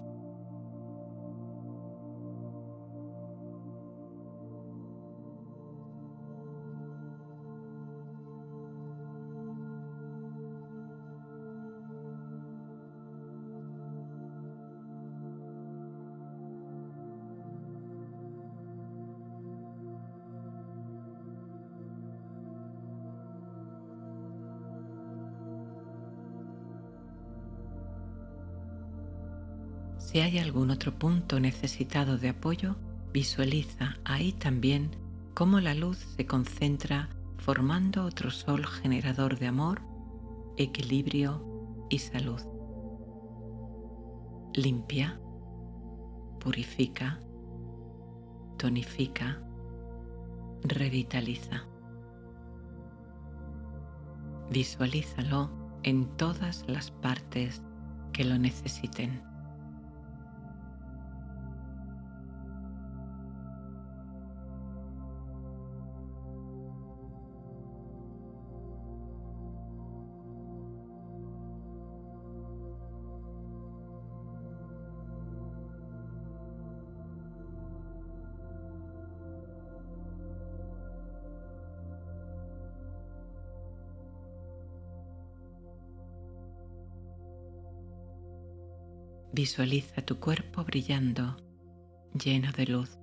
S1: Si hay algún otro punto necesitado de apoyo, visualiza ahí también cómo la luz se concentra formando otro sol generador de amor, equilibrio y salud. Limpia, purifica, tonifica, revitaliza. Visualízalo en todas las partes que lo necesiten. Visualiza tu cuerpo brillando, lleno de luz,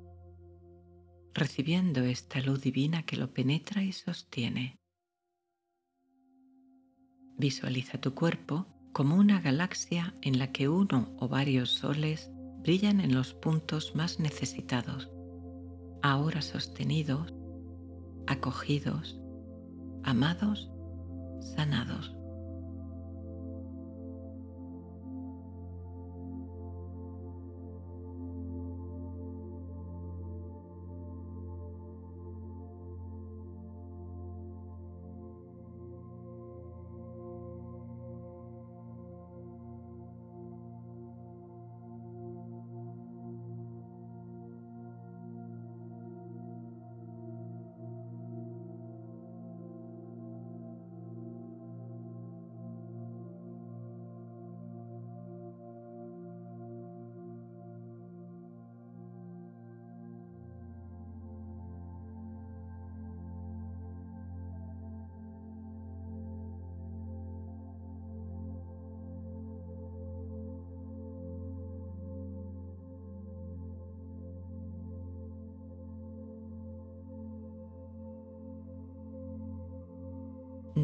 S1: recibiendo esta luz divina que lo penetra y sostiene. Visualiza tu cuerpo como una galaxia en la que uno o varios soles brillan en los puntos más necesitados, ahora sostenidos, acogidos, amados, sanados.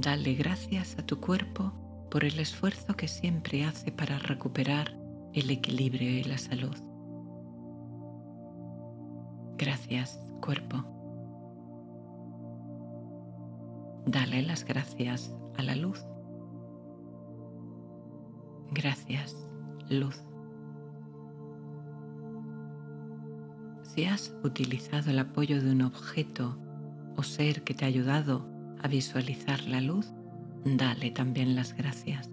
S1: Dale gracias a tu cuerpo por el esfuerzo que siempre hace para recuperar el equilibrio y la salud. Gracias, cuerpo. Dale las gracias a la luz. Gracias, luz. Si has utilizado el apoyo de un objeto o ser que te ha ayudado a visualizar la luz, dale también las gracias.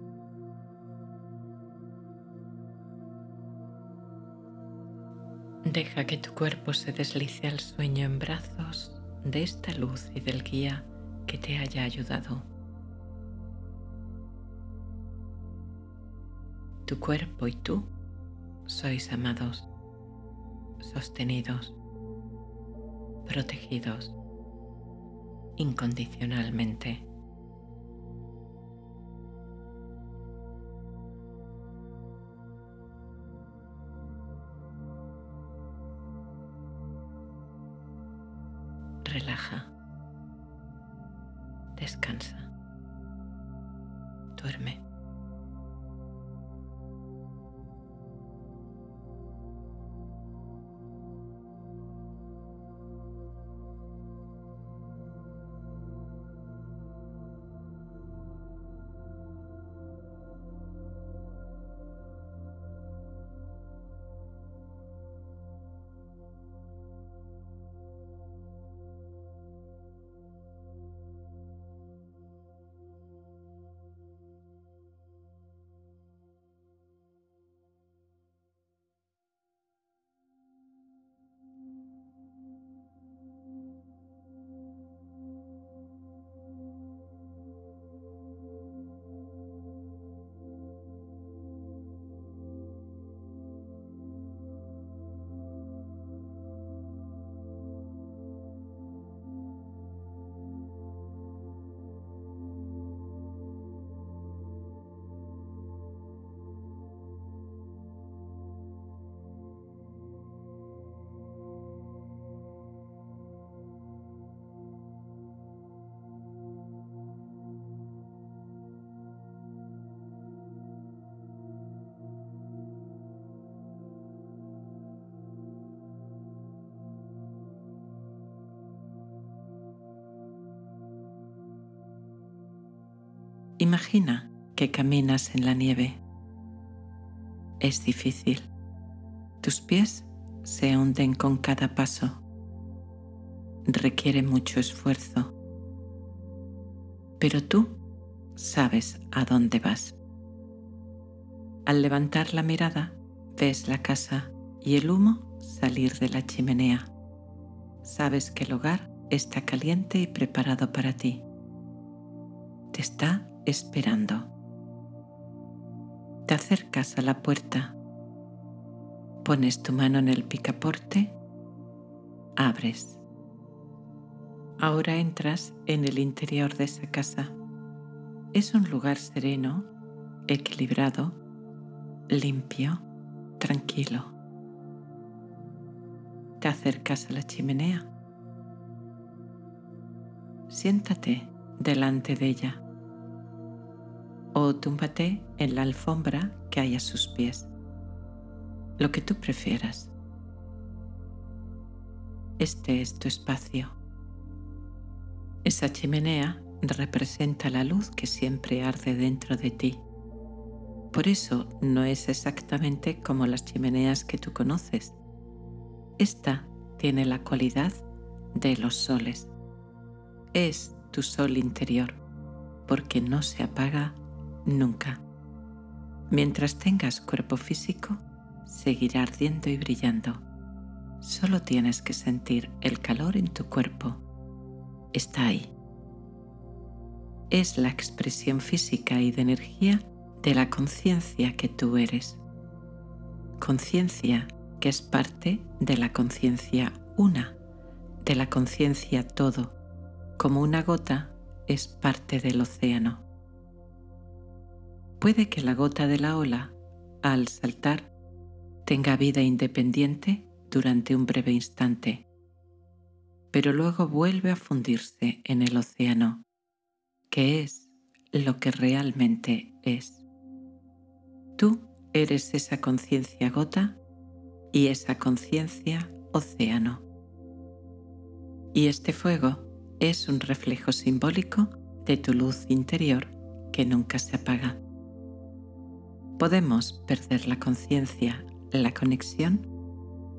S1: Deja que tu cuerpo se deslice al sueño en brazos de esta luz y del guía que te haya ayudado. Tu cuerpo y tú sois amados, sostenidos, protegidos incondicionalmente. Imagina que caminas en la nieve. Es difícil. Tus pies se hunden con cada paso. Requiere mucho esfuerzo. Pero tú sabes a dónde vas. Al levantar la mirada, ves la casa y el humo salir de la chimenea. Sabes que el hogar está caliente y preparado para ti. Te está esperando. Te acercas a la puerta, pones tu mano en el picaporte, abres. Ahora entras en el interior de esa casa. Es un lugar sereno, equilibrado, limpio, tranquilo. Te acercas a la chimenea. Siéntate delante de ella o túmbate en la alfombra que hay a sus pies, lo que tú prefieras. Este es tu espacio. Esa chimenea representa la luz que siempre arde dentro de ti. Por eso no es exactamente como las chimeneas que tú conoces. Esta tiene la cualidad de los soles. Es tu sol interior, porque no se apaga nunca. Mientras tengas cuerpo físico, seguirá ardiendo y brillando. Solo tienes que sentir el calor en tu cuerpo. Está ahí. Es la expresión física y de energía de la conciencia que tú eres. Conciencia que es parte de la conciencia una, de la conciencia todo, como una gota es parte del océano. Puede que la gota de la ola, al saltar, tenga vida independiente durante un breve instante, pero luego vuelve a fundirse en el océano, que es lo que realmente es. Tú eres esa conciencia gota y esa conciencia océano. Y este fuego es un reflejo simbólico de tu luz interior que nunca se apaga podemos perder la conciencia, la conexión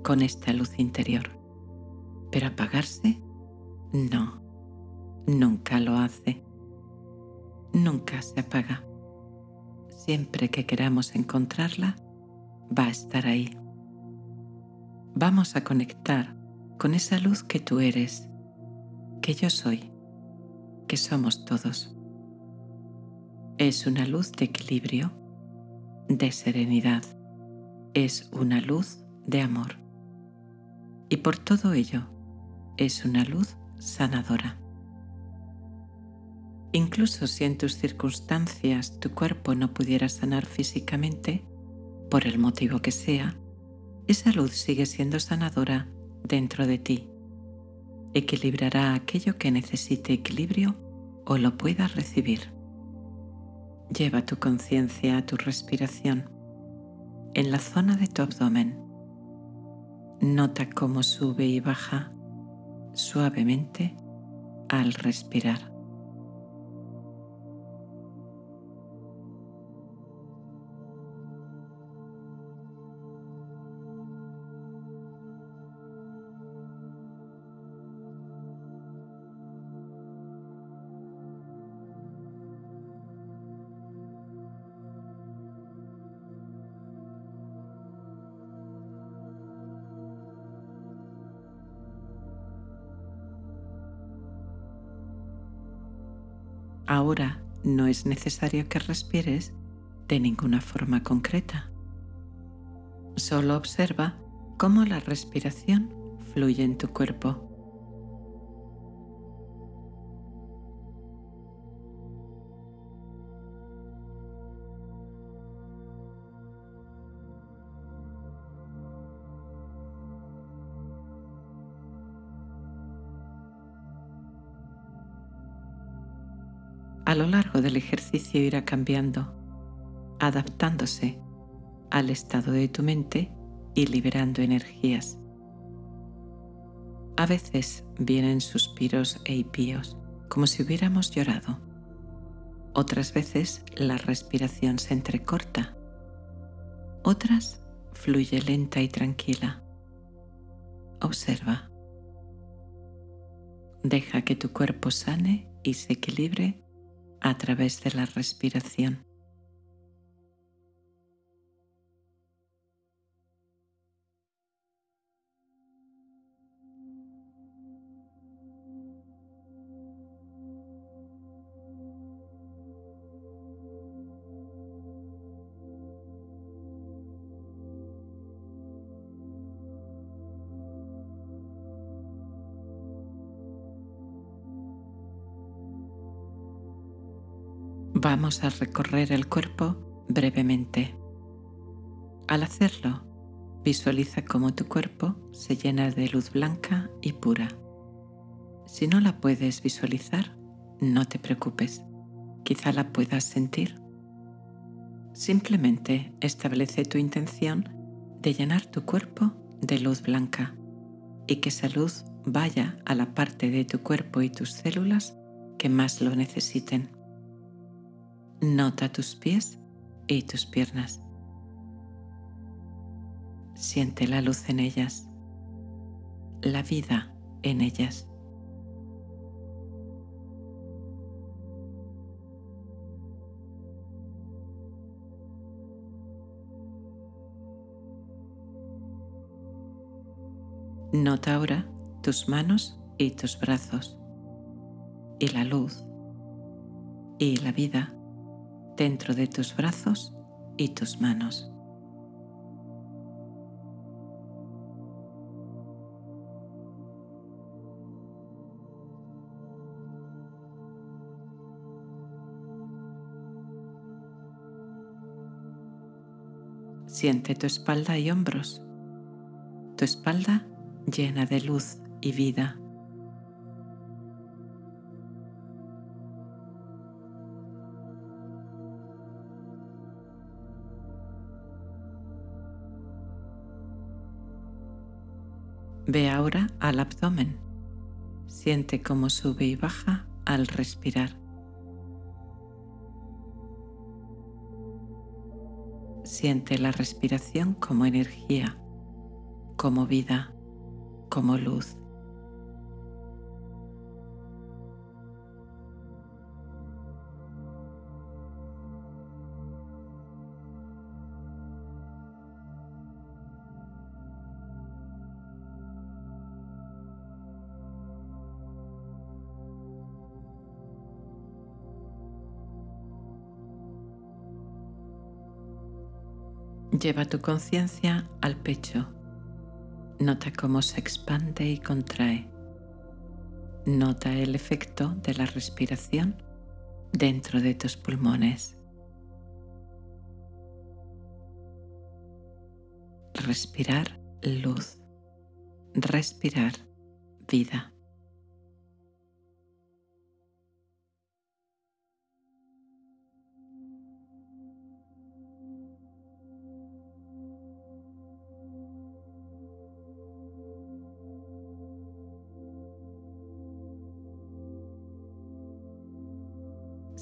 S1: con esta luz interior. Pero apagarse, no, nunca lo hace. Nunca se apaga. Siempre que queramos encontrarla, va a estar ahí. vamos a conectar con esa luz que tú eres, que yo soy, que somos todos. Es una luz de equilibrio, de serenidad, es una luz de amor. Y por todo ello, es una luz sanadora. Incluso si en tus circunstancias tu cuerpo no pudiera sanar físicamente, por el motivo que sea, esa luz sigue siendo sanadora dentro de ti. Equilibrará aquello que necesite equilibrio o lo pueda recibir. Lleva tu conciencia a tu respiración en la zona de tu abdomen. Nota cómo sube y baja suavemente al respirar. Ahora no es necesario que respires de ninguna forma concreta. Solo observa cómo la respiración fluye en tu cuerpo. Irá cambiando, adaptándose al estado de tu mente y liberando energías. A veces vienen suspiros e hipíos, como si hubiéramos llorado. Otras veces la respiración se entrecorta. Otras fluye lenta y tranquila. Observa. Deja que tu cuerpo sane y se equilibre a través de la respiración. Vamos a recorrer el cuerpo brevemente. Al hacerlo, visualiza cómo tu cuerpo se llena de luz blanca y pura. Si no la puedes visualizar, no te preocupes, quizá la puedas sentir. Simplemente establece tu intención de llenar tu cuerpo de luz blanca y que esa luz vaya a la parte de tu cuerpo y tus células que más lo necesiten. Nota tus pies y tus piernas. Siente la luz en ellas, la vida en ellas. Nota ahora tus manos y tus brazos y la luz y la vida dentro de tus brazos y tus manos. Siente tu espalda y hombros, tu espalda llena de luz y vida. Ve ahora al abdomen. Siente cómo sube y baja al respirar. Siente la respiración como energía, como vida, como luz. Lleva tu conciencia al pecho. Nota cómo se expande y contrae. Nota el efecto de la respiración dentro de tus pulmones. Respirar luz. Respirar vida.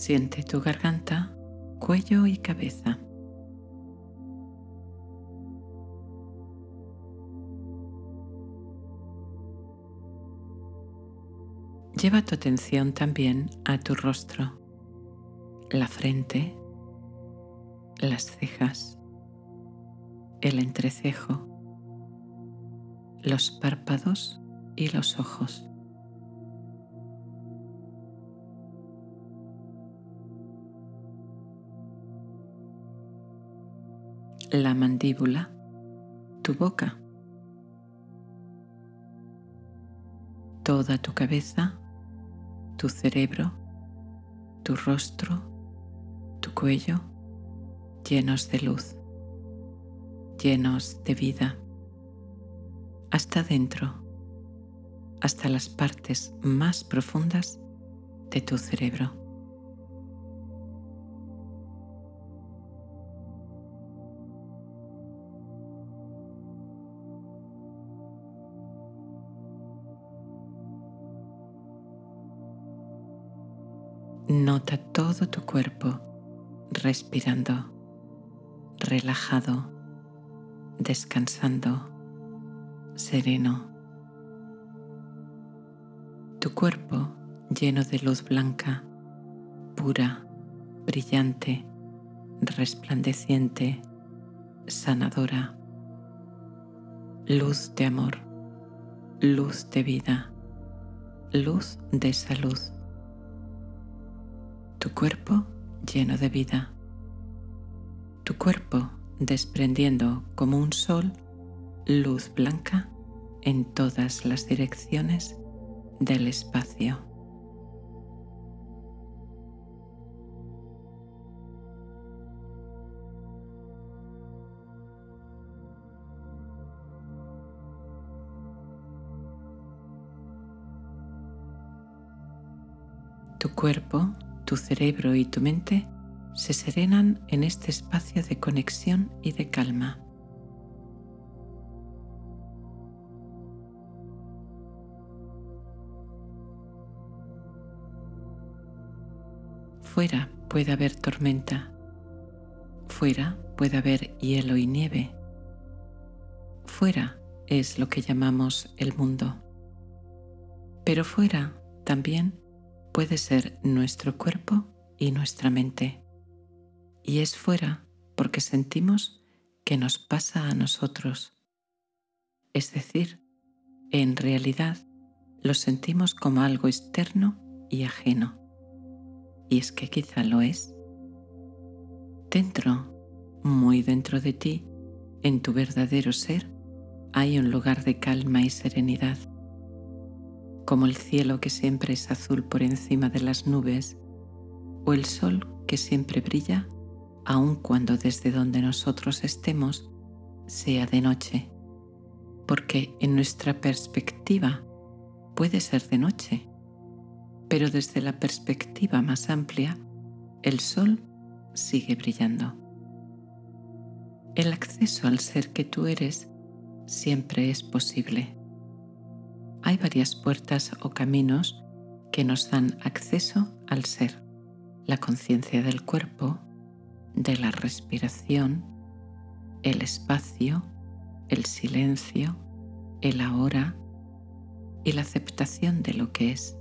S1: Siente tu garganta, cuello y cabeza. Lleva tu atención también a tu rostro, la frente, las cejas, el entrecejo, los párpados y los ojos. La mandíbula, tu boca, toda tu cabeza, tu cerebro, tu rostro, tu cuello, llenos de luz, llenos de vida, hasta dentro, hasta las partes más profundas de tu cerebro. Todo tu cuerpo respirando, relajado, descansando, sereno. Tu cuerpo lleno de luz blanca, pura, brillante, resplandeciente, sanadora. Luz de amor, luz de vida, luz de salud tu cuerpo lleno de vida, tu cuerpo desprendiendo como un sol luz blanca en todas las direcciones del espacio. Tu cuerpo tu cerebro y tu mente se serenan en este espacio de conexión y de calma. Fuera puede haber tormenta. Fuera puede haber hielo y nieve. Fuera es lo que llamamos el mundo. Pero fuera también puede ser nuestro cuerpo y nuestra mente. Y es fuera porque sentimos que nos pasa a nosotros. Es decir, en realidad lo sentimos como algo externo y ajeno. Y es que quizá lo es. Dentro, muy dentro de ti, en tu verdadero ser, hay un lugar de calma y serenidad como el cielo que siempre es azul por encima de las nubes, o el sol que siempre brilla aun cuando desde donde nosotros estemos sea de noche, porque en nuestra perspectiva puede ser de noche, pero desde la perspectiva más amplia, el sol sigue brillando. El acceso al ser que tú eres siempre es posible hay varias puertas o caminos que nos dan acceso al ser, la conciencia del cuerpo, de la respiración, el espacio, el silencio, el ahora y la aceptación de lo que es.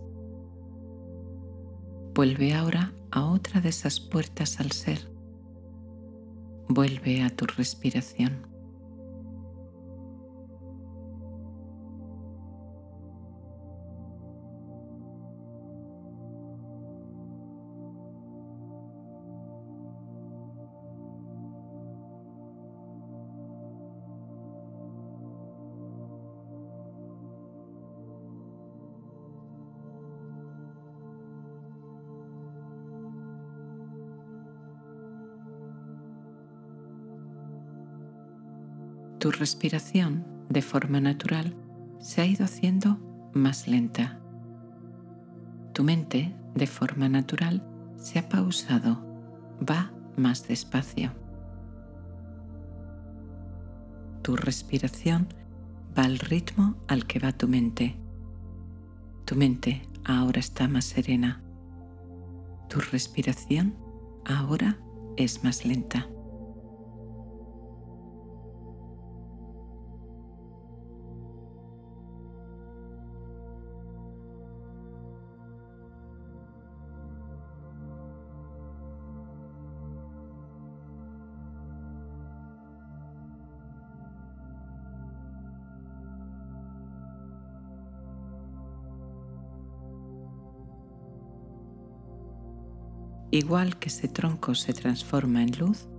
S1: Vuelve ahora a otra de esas puertas al ser. Vuelve a tu respiración. Respiración, de forma natural, se ha ido haciendo más lenta. Tu mente, de forma natural, se ha pausado, va más despacio. Tu respiración va al ritmo al que va tu mente. Tu mente ahora está más serena. Tu respiración ahora es más lenta. Igual que ese tronco se transforma en luz,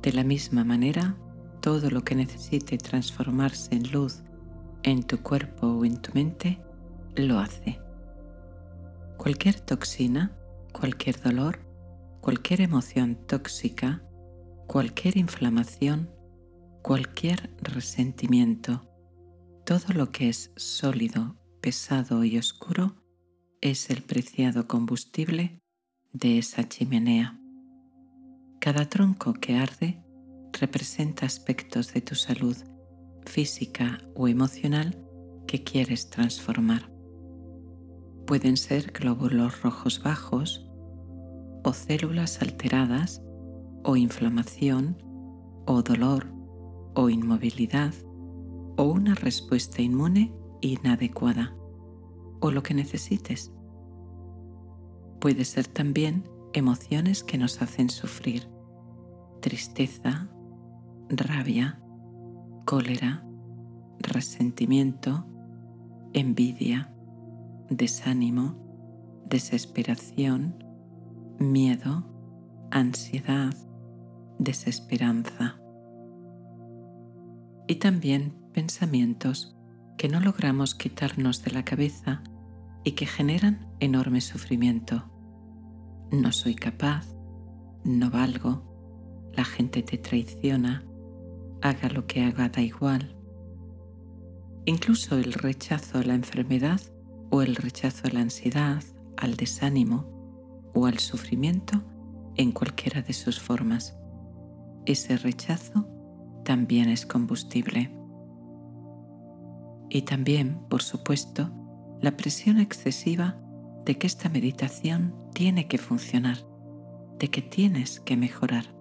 S1: de la misma manera, todo lo que necesite transformarse en luz en tu cuerpo o en tu mente, lo hace. Cualquier toxina, cualquier dolor, cualquier emoción tóxica, cualquier inflamación, cualquier resentimiento, todo lo que es sólido, pesado y oscuro es el preciado combustible de esa chimenea. Cada tronco que arde representa aspectos de tu salud física o emocional que quieres transformar. Pueden ser glóbulos rojos bajos o células alteradas o inflamación o dolor o inmovilidad o una respuesta inmune inadecuada o lo que necesites. Puede ser también emociones que nos hacen sufrir, tristeza, rabia, cólera, resentimiento, envidia, desánimo, desesperación, miedo, ansiedad, desesperanza. Y también pensamientos que no logramos quitarnos de la cabeza y que generan enorme sufrimiento no soy capaz, no valgo, la gente te traiciona, haga lo que haga da igual. Incluso el rechazo a la enfermedad o el rechazo a la ansiedad, al desánimo o al sufrimiento en cualquiera de sus formas. Ese rechazo también es combustible. Y también, por supuesto, la presión excesiva de que esta meditación tiene que funcionar, de que tienes que mejorar.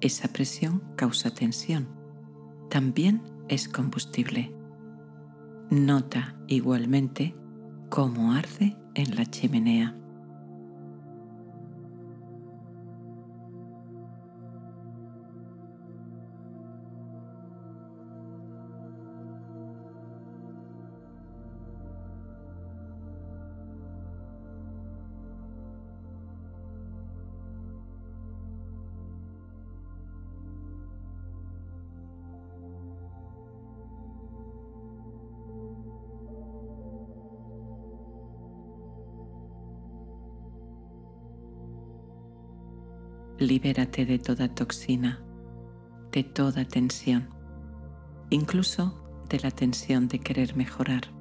S1: Esa presión causa tensión. También es combustible. Nota igualmente cómo arde en la chimenea. Libérate de toda toxina, de toda tensión, incluso de la tensión de querer mejorar.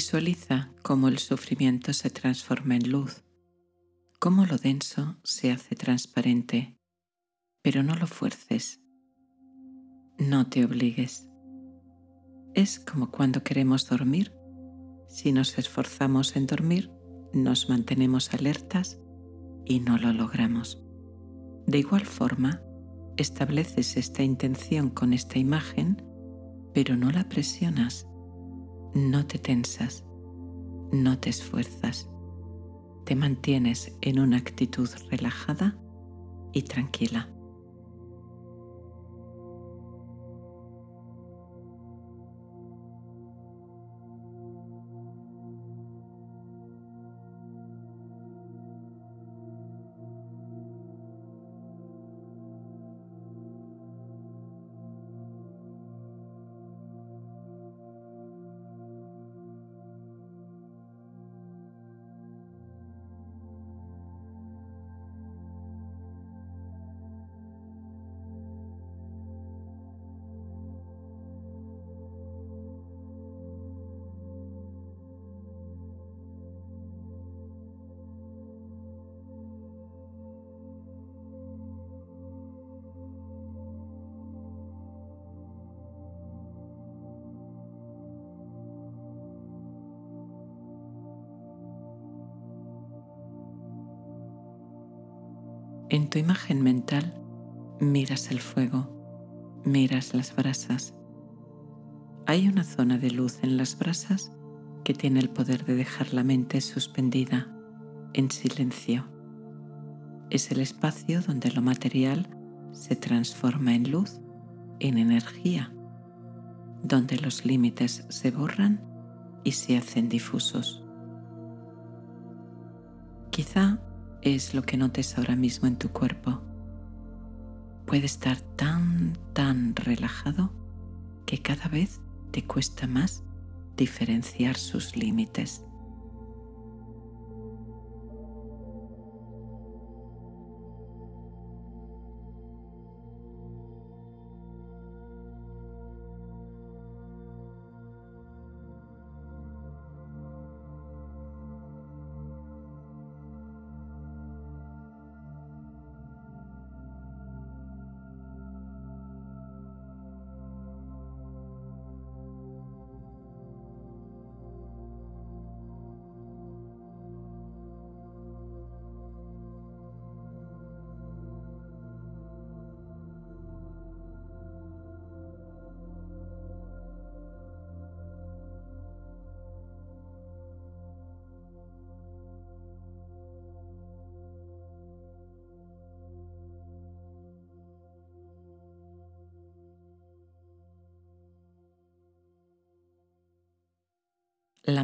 S1: Visualiza cómo el sufrimiento se transforma en luz, cómo lo denso se hace transparente, pero no lo fuerces, no te obligues. Es como cuando queremos dormir. Si nos esforzamos en dormir, nos mantenemos alertas y no lo logramos. De igual forma, estableces esta intención con esta imagen, pero no la presionas no te tensas, no te esfuerzas, te mantienes en una actitud relajada y tranquila. Imagen mental miras el fuego, miras las brasas. Hay una zona de luz en las brasas que tiene el poder de dejar la mente suspendida, en silencio. Es el espacio donde lo material se transforma en luz, en energía, donde los límites se borran y se hacen difusos. Quizá es lo que notes ahora mismo en tu cuerpo. Puede estar tan, tan relajado que cada vez te cuesta más diferenciar sus límites.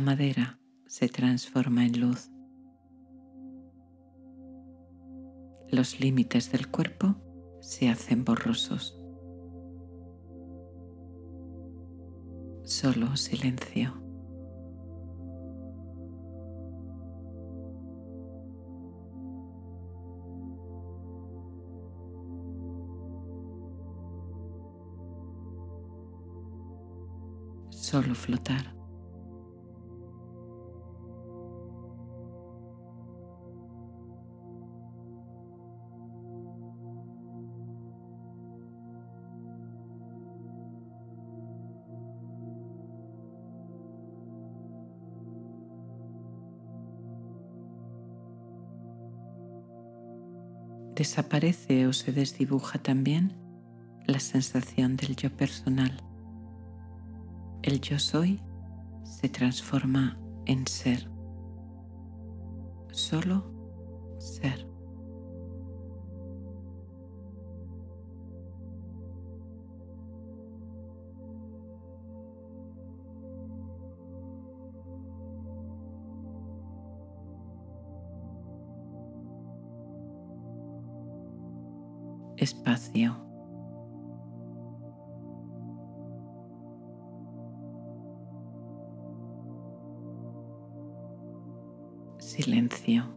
S1: Madera se transforma en luz. Los límites del cuerpo se hacen borrosos. Solo silencio. Solo flotar. Desaparece o se desdibuja también la sensación del yo personal. El yo soy se transforma en ser. Solo ser. Espacio. Silencio.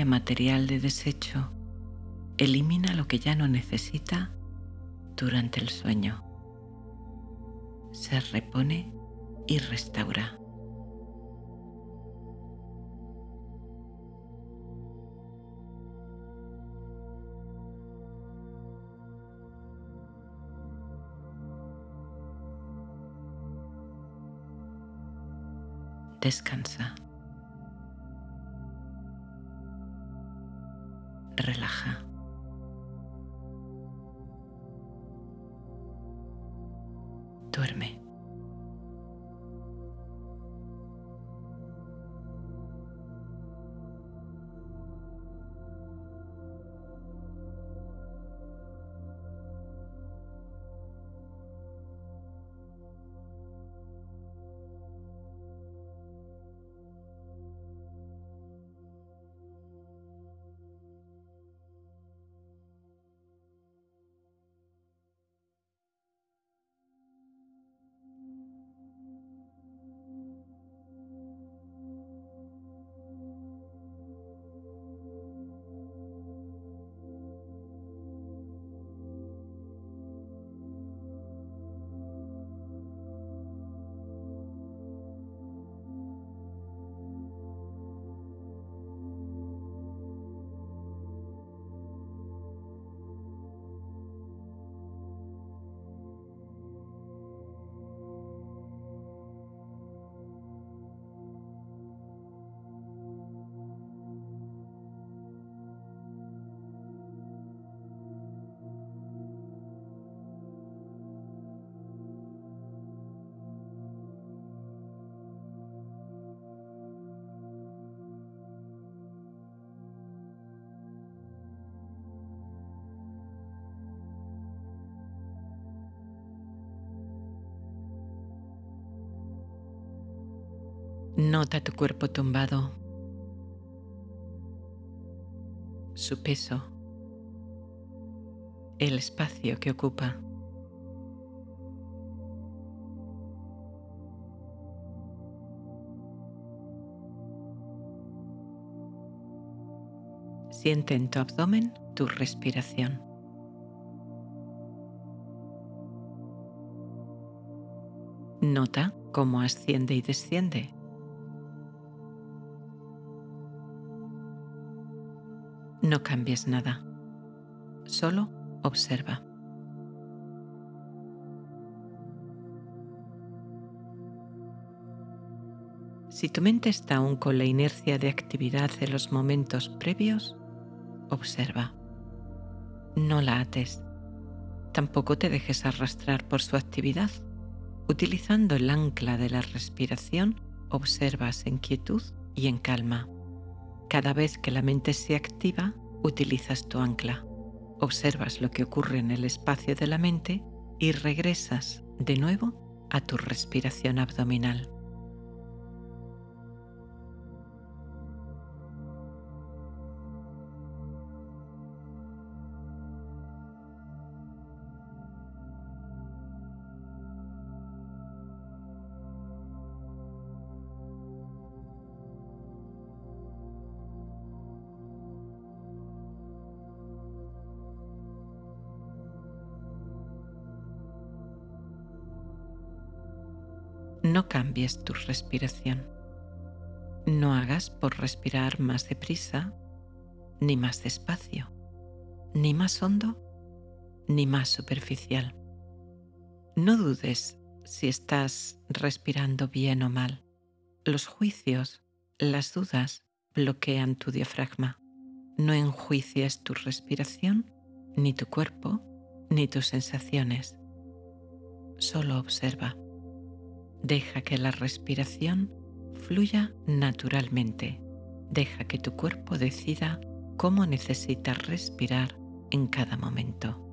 S1: material de desecho, elimina lo que ya no necesita durante el sueño. Se repone y restaura. Descansa. Relaja. Duerme. Cuerpo tumbado, su peso, el espacio que ocupa. Siente en tu abdomen tu respiración. Nota cómo asciende y desciende No cambies nada, solo observa. Si tu mente está aún con la inercia de actividad de los momentos previos, observa. No la ates. Tampoco te dejes arrastrar por su actividad. Utilizando el ancla de la respiración, observas en quietud y en calma. Cada vez que la mente se activa, utilizas tu ancla. Observas lo que ocurre en el espacio de la mente y regresas de nuevo a tu respiración abdominal. Cambies tu respiración. No hagas por respirar más deprisa, ni más despacio, ni más hondo, ni más superficial. No dudes si estás respirando bien o mal. Los juicios, las dudas bloquean tu diafragma. No enjuicies tu respiración, ni tu cuerpo, ni tus sensaciones. Solo observa. Deja que la respiración fluya naturalmente. Deja que tu cuerpo decida cómo necesita respirar en cada momento.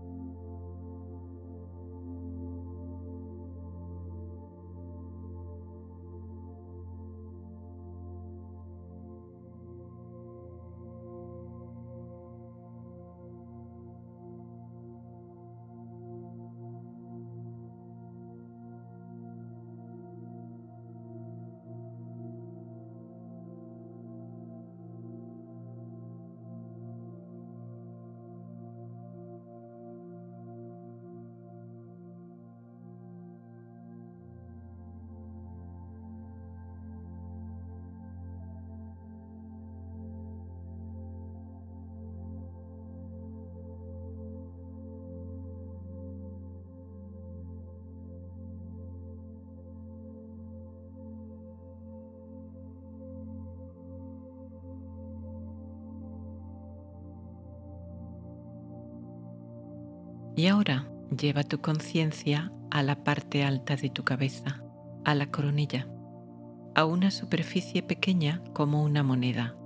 S1: Lleva tu conciencia a la parte alta de tu cabeza, a la coronilla, a una superficie pequeña como una moneda.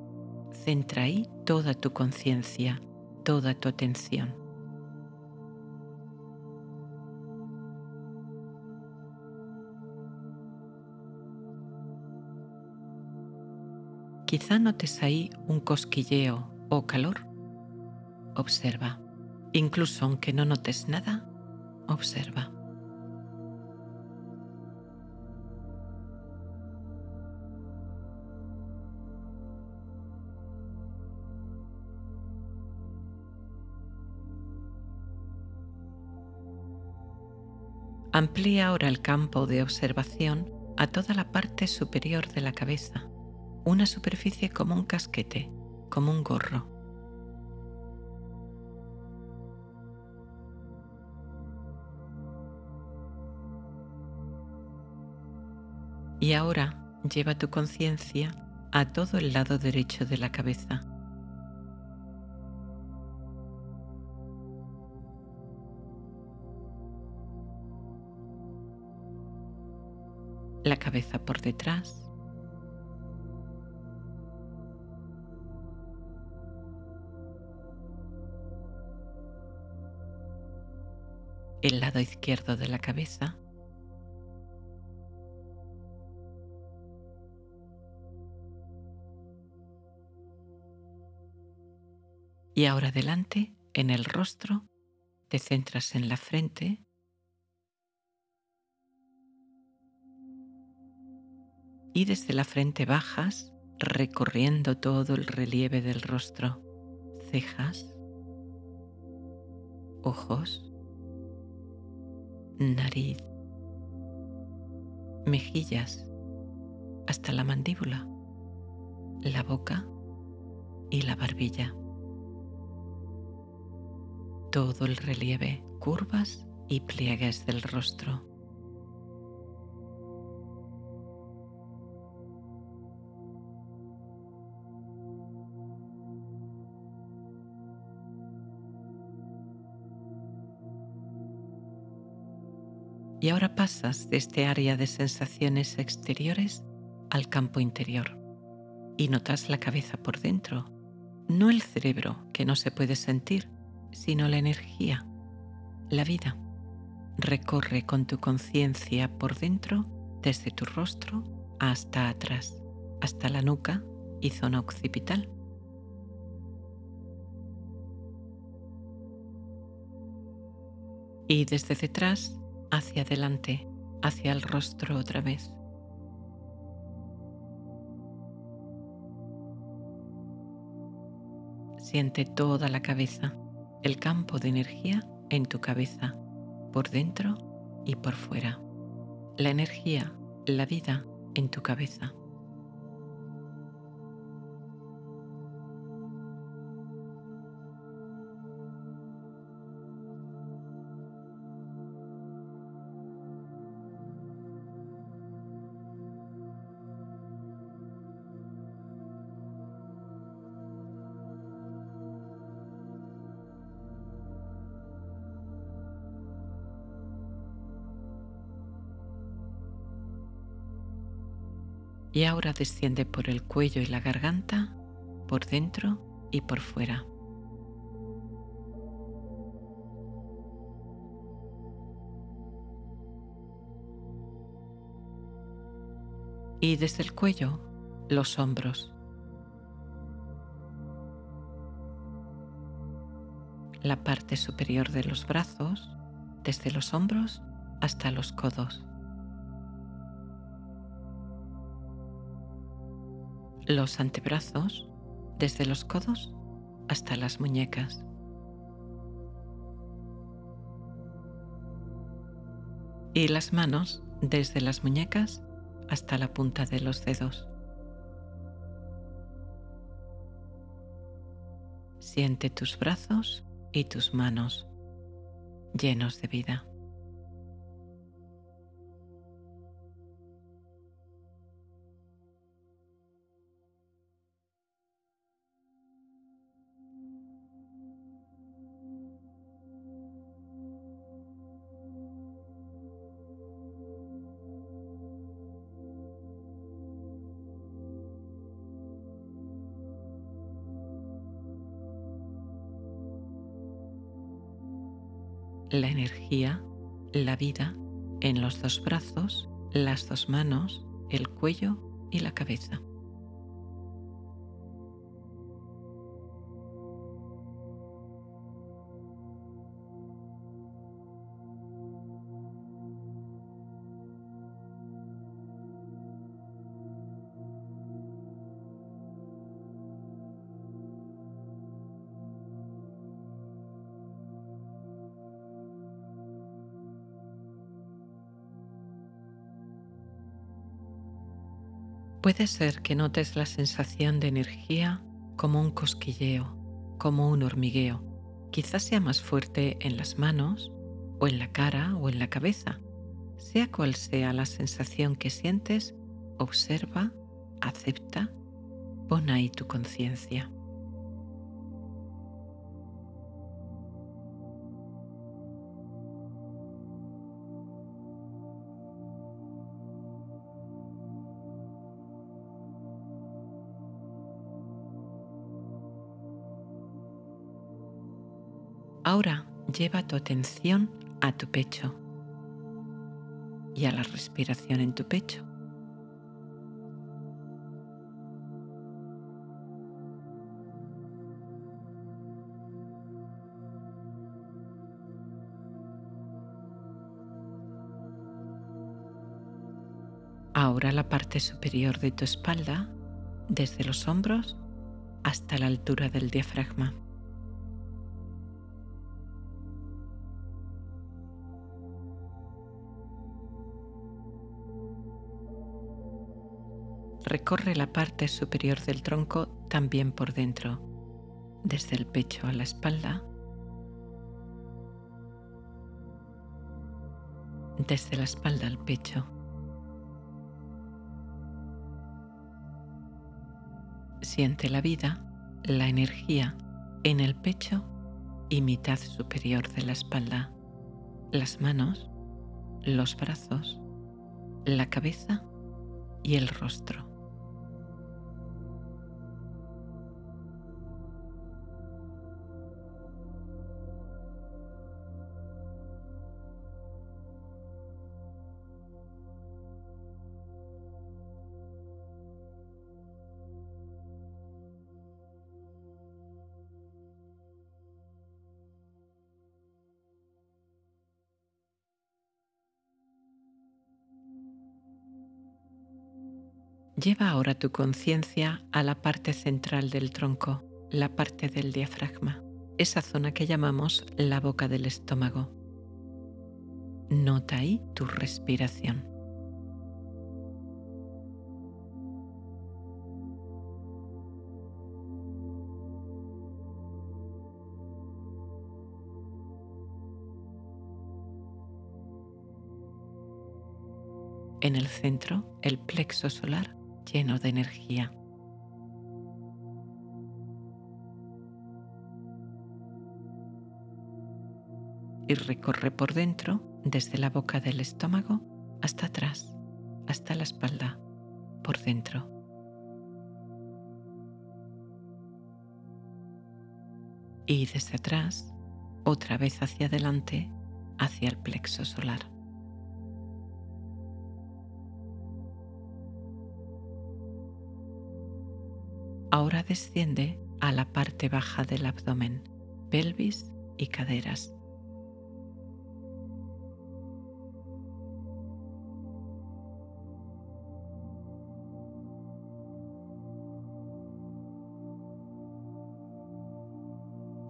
S1: Centra ahí toda tu conciencia, toda tu atención. Quizá notes ahí un cosquilleo o calor. Observa. Incluso aunque no notes nada, observa. Amplía ahora el campo de observación a toda la parte superior de la cabeza, una superficie como un casquete, como un gorro. Y ahora lleva tu conciencia a todo el lado derecho de la cabeza. La cabeza por detrás. El lado izquierdo de la cabeza. Y ahora adelante, en el rostro, te centras en la frente. Y desde la frente bajas, recorriendo todo el relieve del rostro, cejas, ojos, nariz, mejillas, hasta la mandíbula, la boca. Y la barbilla todo el relieve, curvas y pliegues del rostro. Y ahora pasas de este área de sensaciones exteriores al campo interior y notas la cabeza por dentro, no el cerebro que no se puede sentir, sino la energía, la vida. Recorre con tu conciencia por dentro desde tu rostro hasta atrás, hasta la nuca y zona occipital. Y desde detrás hacia adelante, hacia el rostro otra vez. Siente toda la cabeza el campo de energía en tu cabeza, por dentro y por fuera. La energía, la vida en tu cabeza. Y ahora desciende por el cuello y la garganta, por dentro y por fuera. Y desde el cuello, los hombros. La parte superior de los brazos, desde los hombros hasta los codos. Los antebrazos desde los codos hasta las muñecas. Y las manos desde las muñecas hasta la punta de los dedos. Siente tus brazos y tus manos llenos de vida. La energía, la vida en los dos brazos, las dos manos, el cuello y la cabeza. Puede ser que notes la sensación de energía como un cosquilleo, como un hormigueo. Quizás sea más fuerte en las manos, o en la cara, o en la cabeza. Sea cual sea la sensación que sientes, observa, acepta, pon ahí tu conciencia. Lleva tu atención a tu pecho y a la respiración en tu pecho. Ahora la parte superior de tu espalda, desde los hombros hasta la altura del diafragma. Recorre la parte superior del tronco también por dentro, desde el pecho a la espalda, desde la espalda al pecho. Siente la vida, la energía en el pecho y mitad superior de la espalda, las manos, los brazos, la cabeza y el rostro. Lleva ahora tu conciencia a la parte central del tronco, la parte del diafragma, esa zona que llamamos la boca del estómago. Nota ahí tu respiración. En el centro, el plexo solar lleno de energía. Y recorre por dentro, desde la boca del estómago hasta atrás, hasta la espalda, por dentro. Y desde atrás, otra vez hacia adelante, hacia el plexo solar. Ahora desciende a la parte baja del abdomen, pelvis y caderas.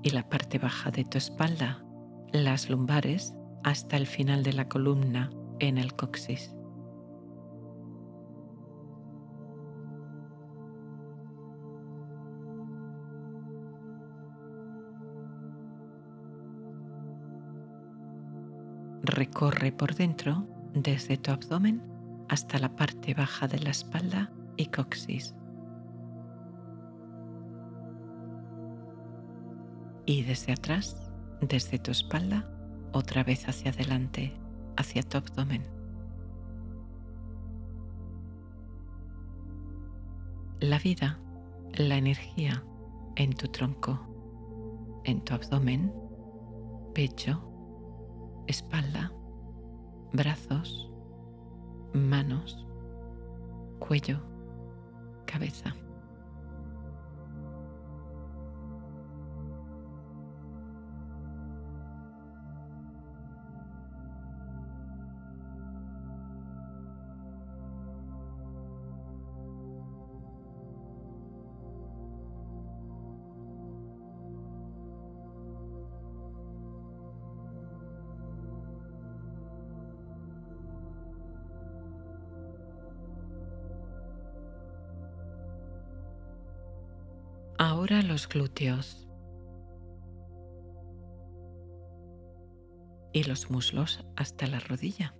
S1: y la parte baja de tu espalda, las lumbares hasta el final de la columna en el coxis. Recorre por dentro desde tu abdomen hasta la parte baja de la espalda y coxis. Y desde atrás, desde tu espalda, otra vez hacia adelante, hacia tu abdomen. La vida, la energía en tu tronco, en tu abdomen, pecho, espalda, brazos, manos, cuello, cabeza. Los glúteos y los muslos hasta la rodilla.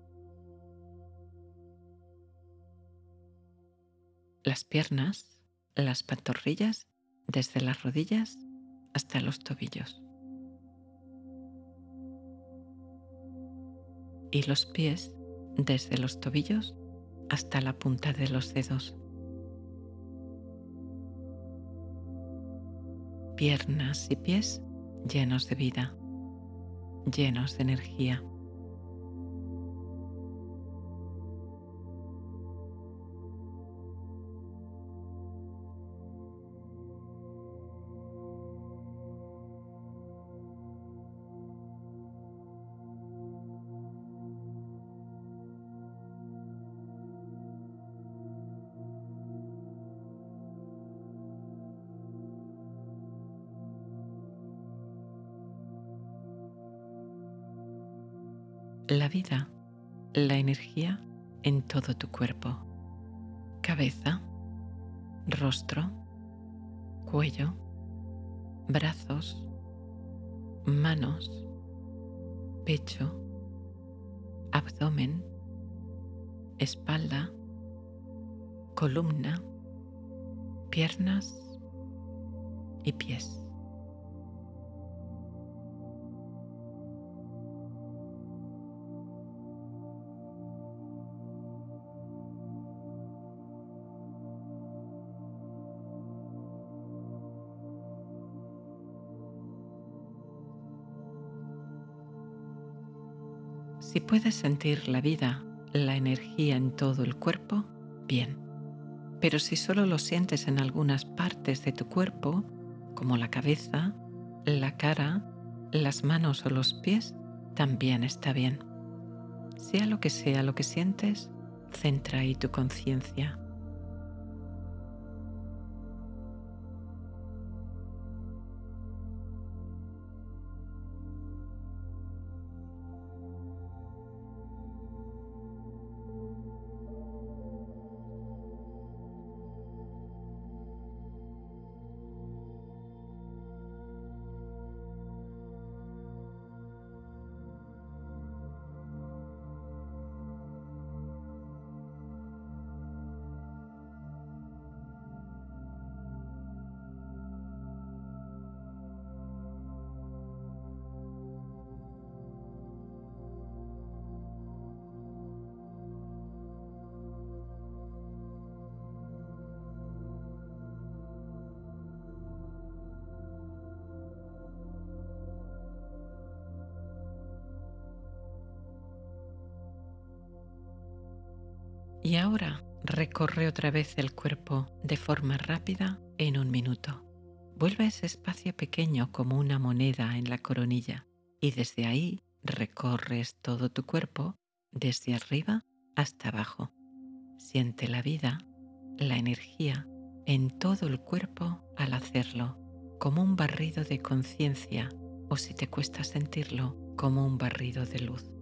S1: Las piernas, las pantorrillas desde las rodillas hasta los tobillos. Y los pies desde los tobillos hasta la punta de los dedos. Piernas y pies llenos de vida, llenos de energía. La vida, la energía en todo tu cuerpo. Cabeza, rostro, cuello, brazos, manos, pecho, abdomen, espalda, columna, piernas y pies. Si puedes sentir la vida, la energía en todo el cuerpo, bien. Pero si solo lo sientes en algunas partes de tu cuerpo, como la cabeza, la cara, las manos o los pies, también está bien. Sea lo que sea lo que sientes, centra ahí tu conciencia. Y ahora recorre otra vez el cuerpo de forma rápida en un minuto. Vuelve a ese espacio pequeño como una moneda en la coronilla y desde ahí recorres todo tu cuerpo desde arriba hasta abajo. Siente la vida, la energía en todo el cuerpo al hacerlo, como un barrido de conciencia o si te cuesta sentirlo, como un barrido de luz.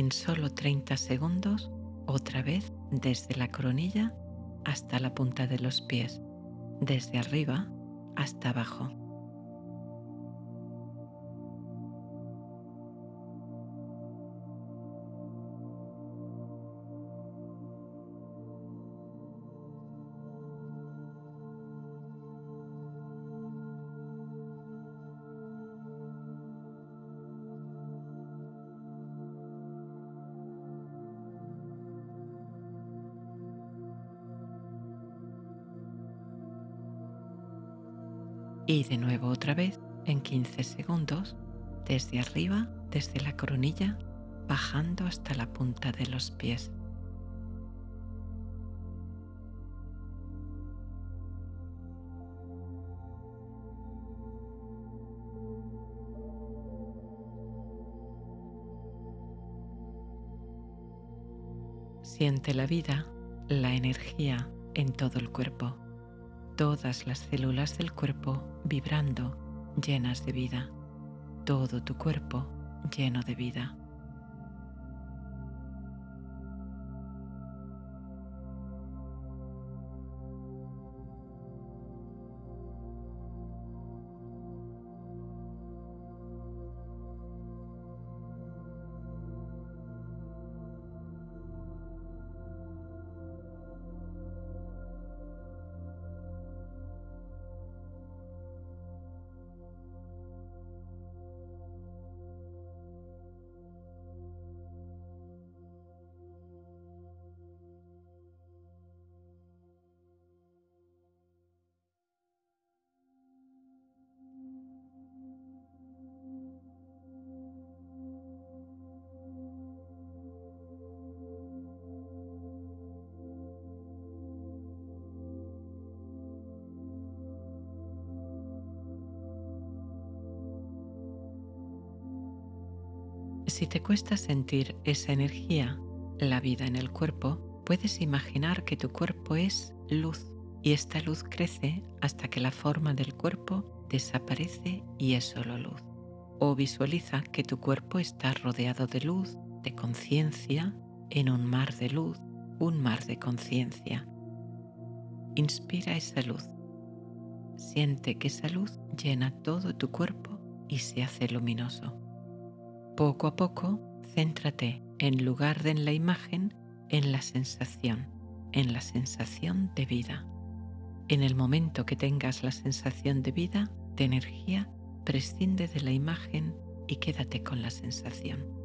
S1: En solo 30 segundos, otra vez desde la coronilla hasta la punta de los pies, desde arriba hasta abajo. Y de nuevo otra vez en 15 segundos, desde arriba, desde la coronilla, bajando hasta la punta de los pies. Siente la vida, la energía en todo el cuerpo todas las células del cuerpo vibrando, llenas de vida, todo tu cuerpo lleno de vida. Te cuesta sentir esa energía, la vida en el cuerpo, puedes imaginar que tu cuerpo es luz y esta luz crece hasta que la forma del cuerpo desaparece y es solo luz. O visualiza que tu cuerpo está rodeado de luz, de conciencia, en un mar de luz, un mar de conciencia. Inspira esa luz. Siente que esa luz llena todo tu cuerpo y se hace luminoso. Poco a poco, céntrate en lugar de en la imagen, en la sensación, en la sensación de vida. En el momento que tengas la sensación de vida, de energía, prescinde de la imagen y quédate con la sensación.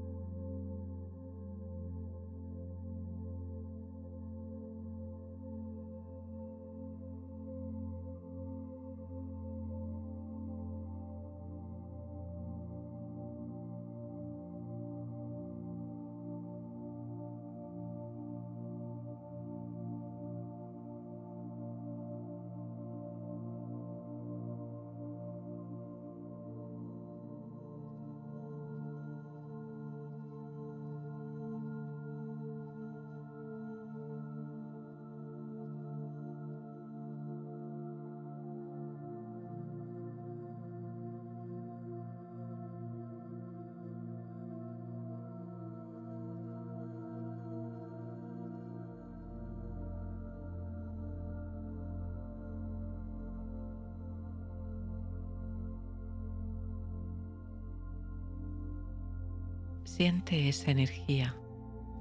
S1: Siente esa energía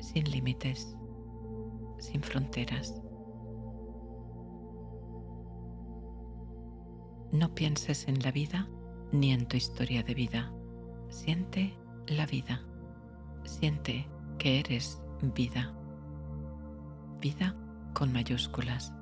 S1: sin límites, sin fronteras. No pienses en la vida ni en tu historia de vida. Siente la vida. Siente que eres vida. Vida con mayúsculas.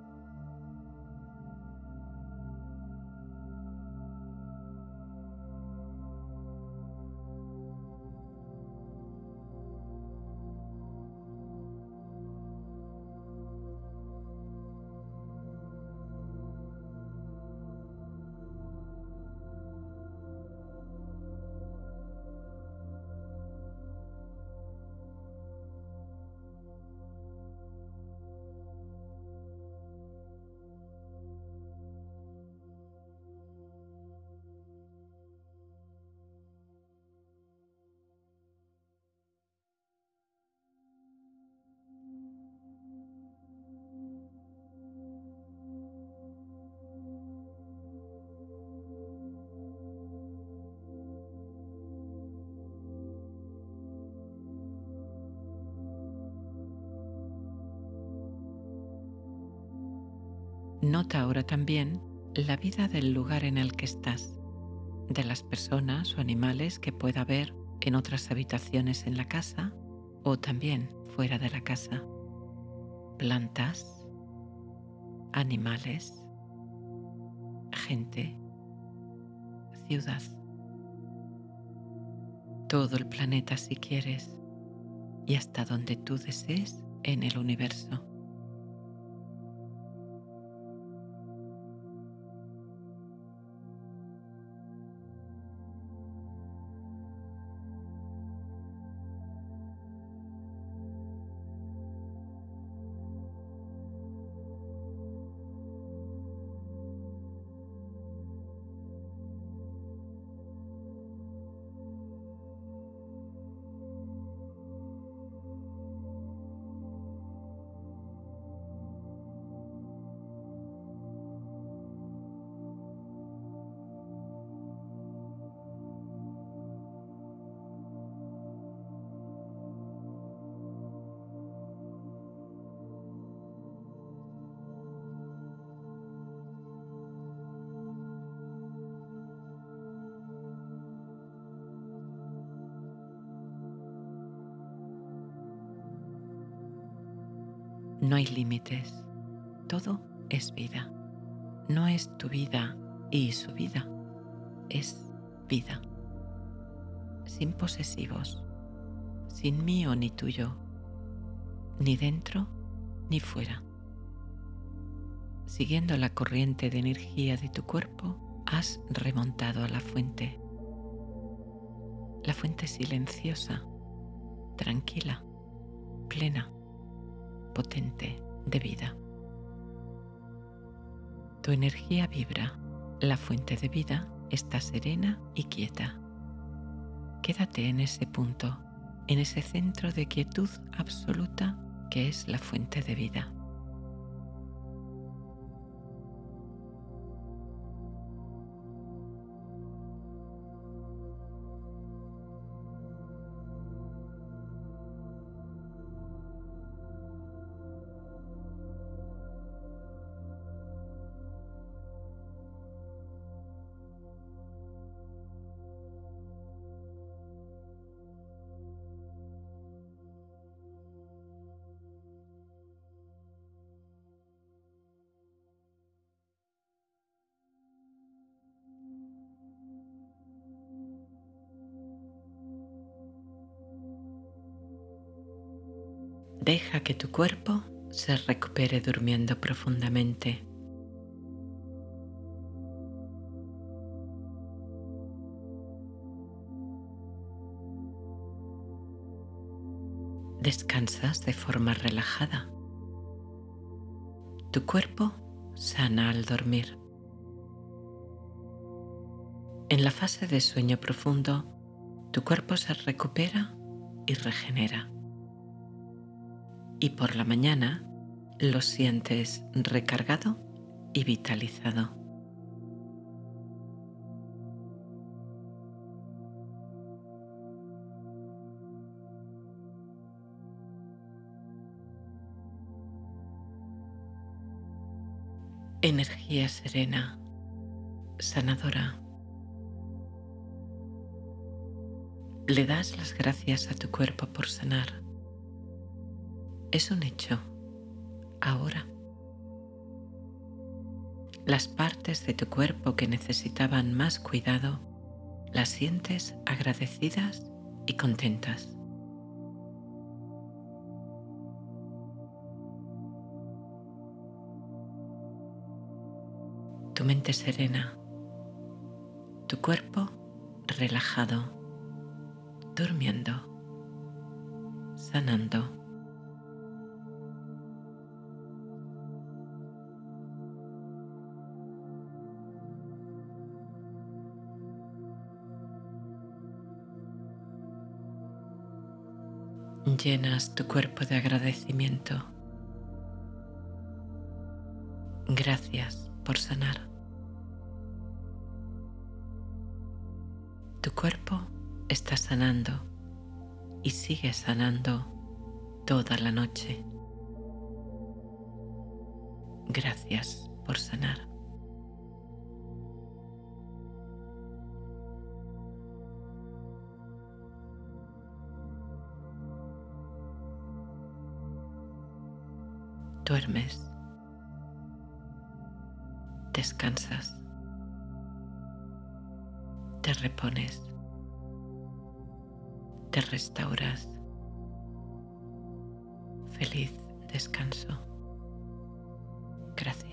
S1: También la vida del lugar en el que estás, de las personas o animales que pueda haber en otras habitaciones en la casa o también fuera de la casa. Plantas, animales, gente, ciudad. Todo el planeta si quieres y hasta donde tú desees en el universo. No hay límites. Todo es vida. No es tu vida y su vida. Es vida. Sin posesivos. Sin mío ni tuyo. Ni dentro ni fuera. Siguiendo la corriente de energía de tu cuerpo, has remontado a la fuente. La fuente silenciosa, tranquila, plena potente de vida. Tu energía vibra, la fuente de vida está serena y quieta. Quédate en ese punto, en ese centro de quietud absoluta que es la fuente de vida. Deja que tu cuerpo se recupere durmiendo profundamente. Descansas de forma relajada. Tu cuerpo sana al dormir. En la fase de sueño profundo, tu cuerpo se recupera y regenera y por la mañana lo sientes recargado y vitalizado. Energía serena, sanadora. Le das las gracias a tu cuerpo por sanar es un hecho ahora. Las partes de tu cuerpo que necesitaban más cuidado las sientes agradecidas y contentas. Tu mente serena, tu cuerpo relajado, durmiendo, sanando. Llenas tu cuerpo de agradecimiento. Gracias por sanar. Tu cuerpo está sanando y sigue sanando toda la noche. Gracias por sanar. Duermes, descansas, te repones, te restauras. Feliz descanso. Gracias.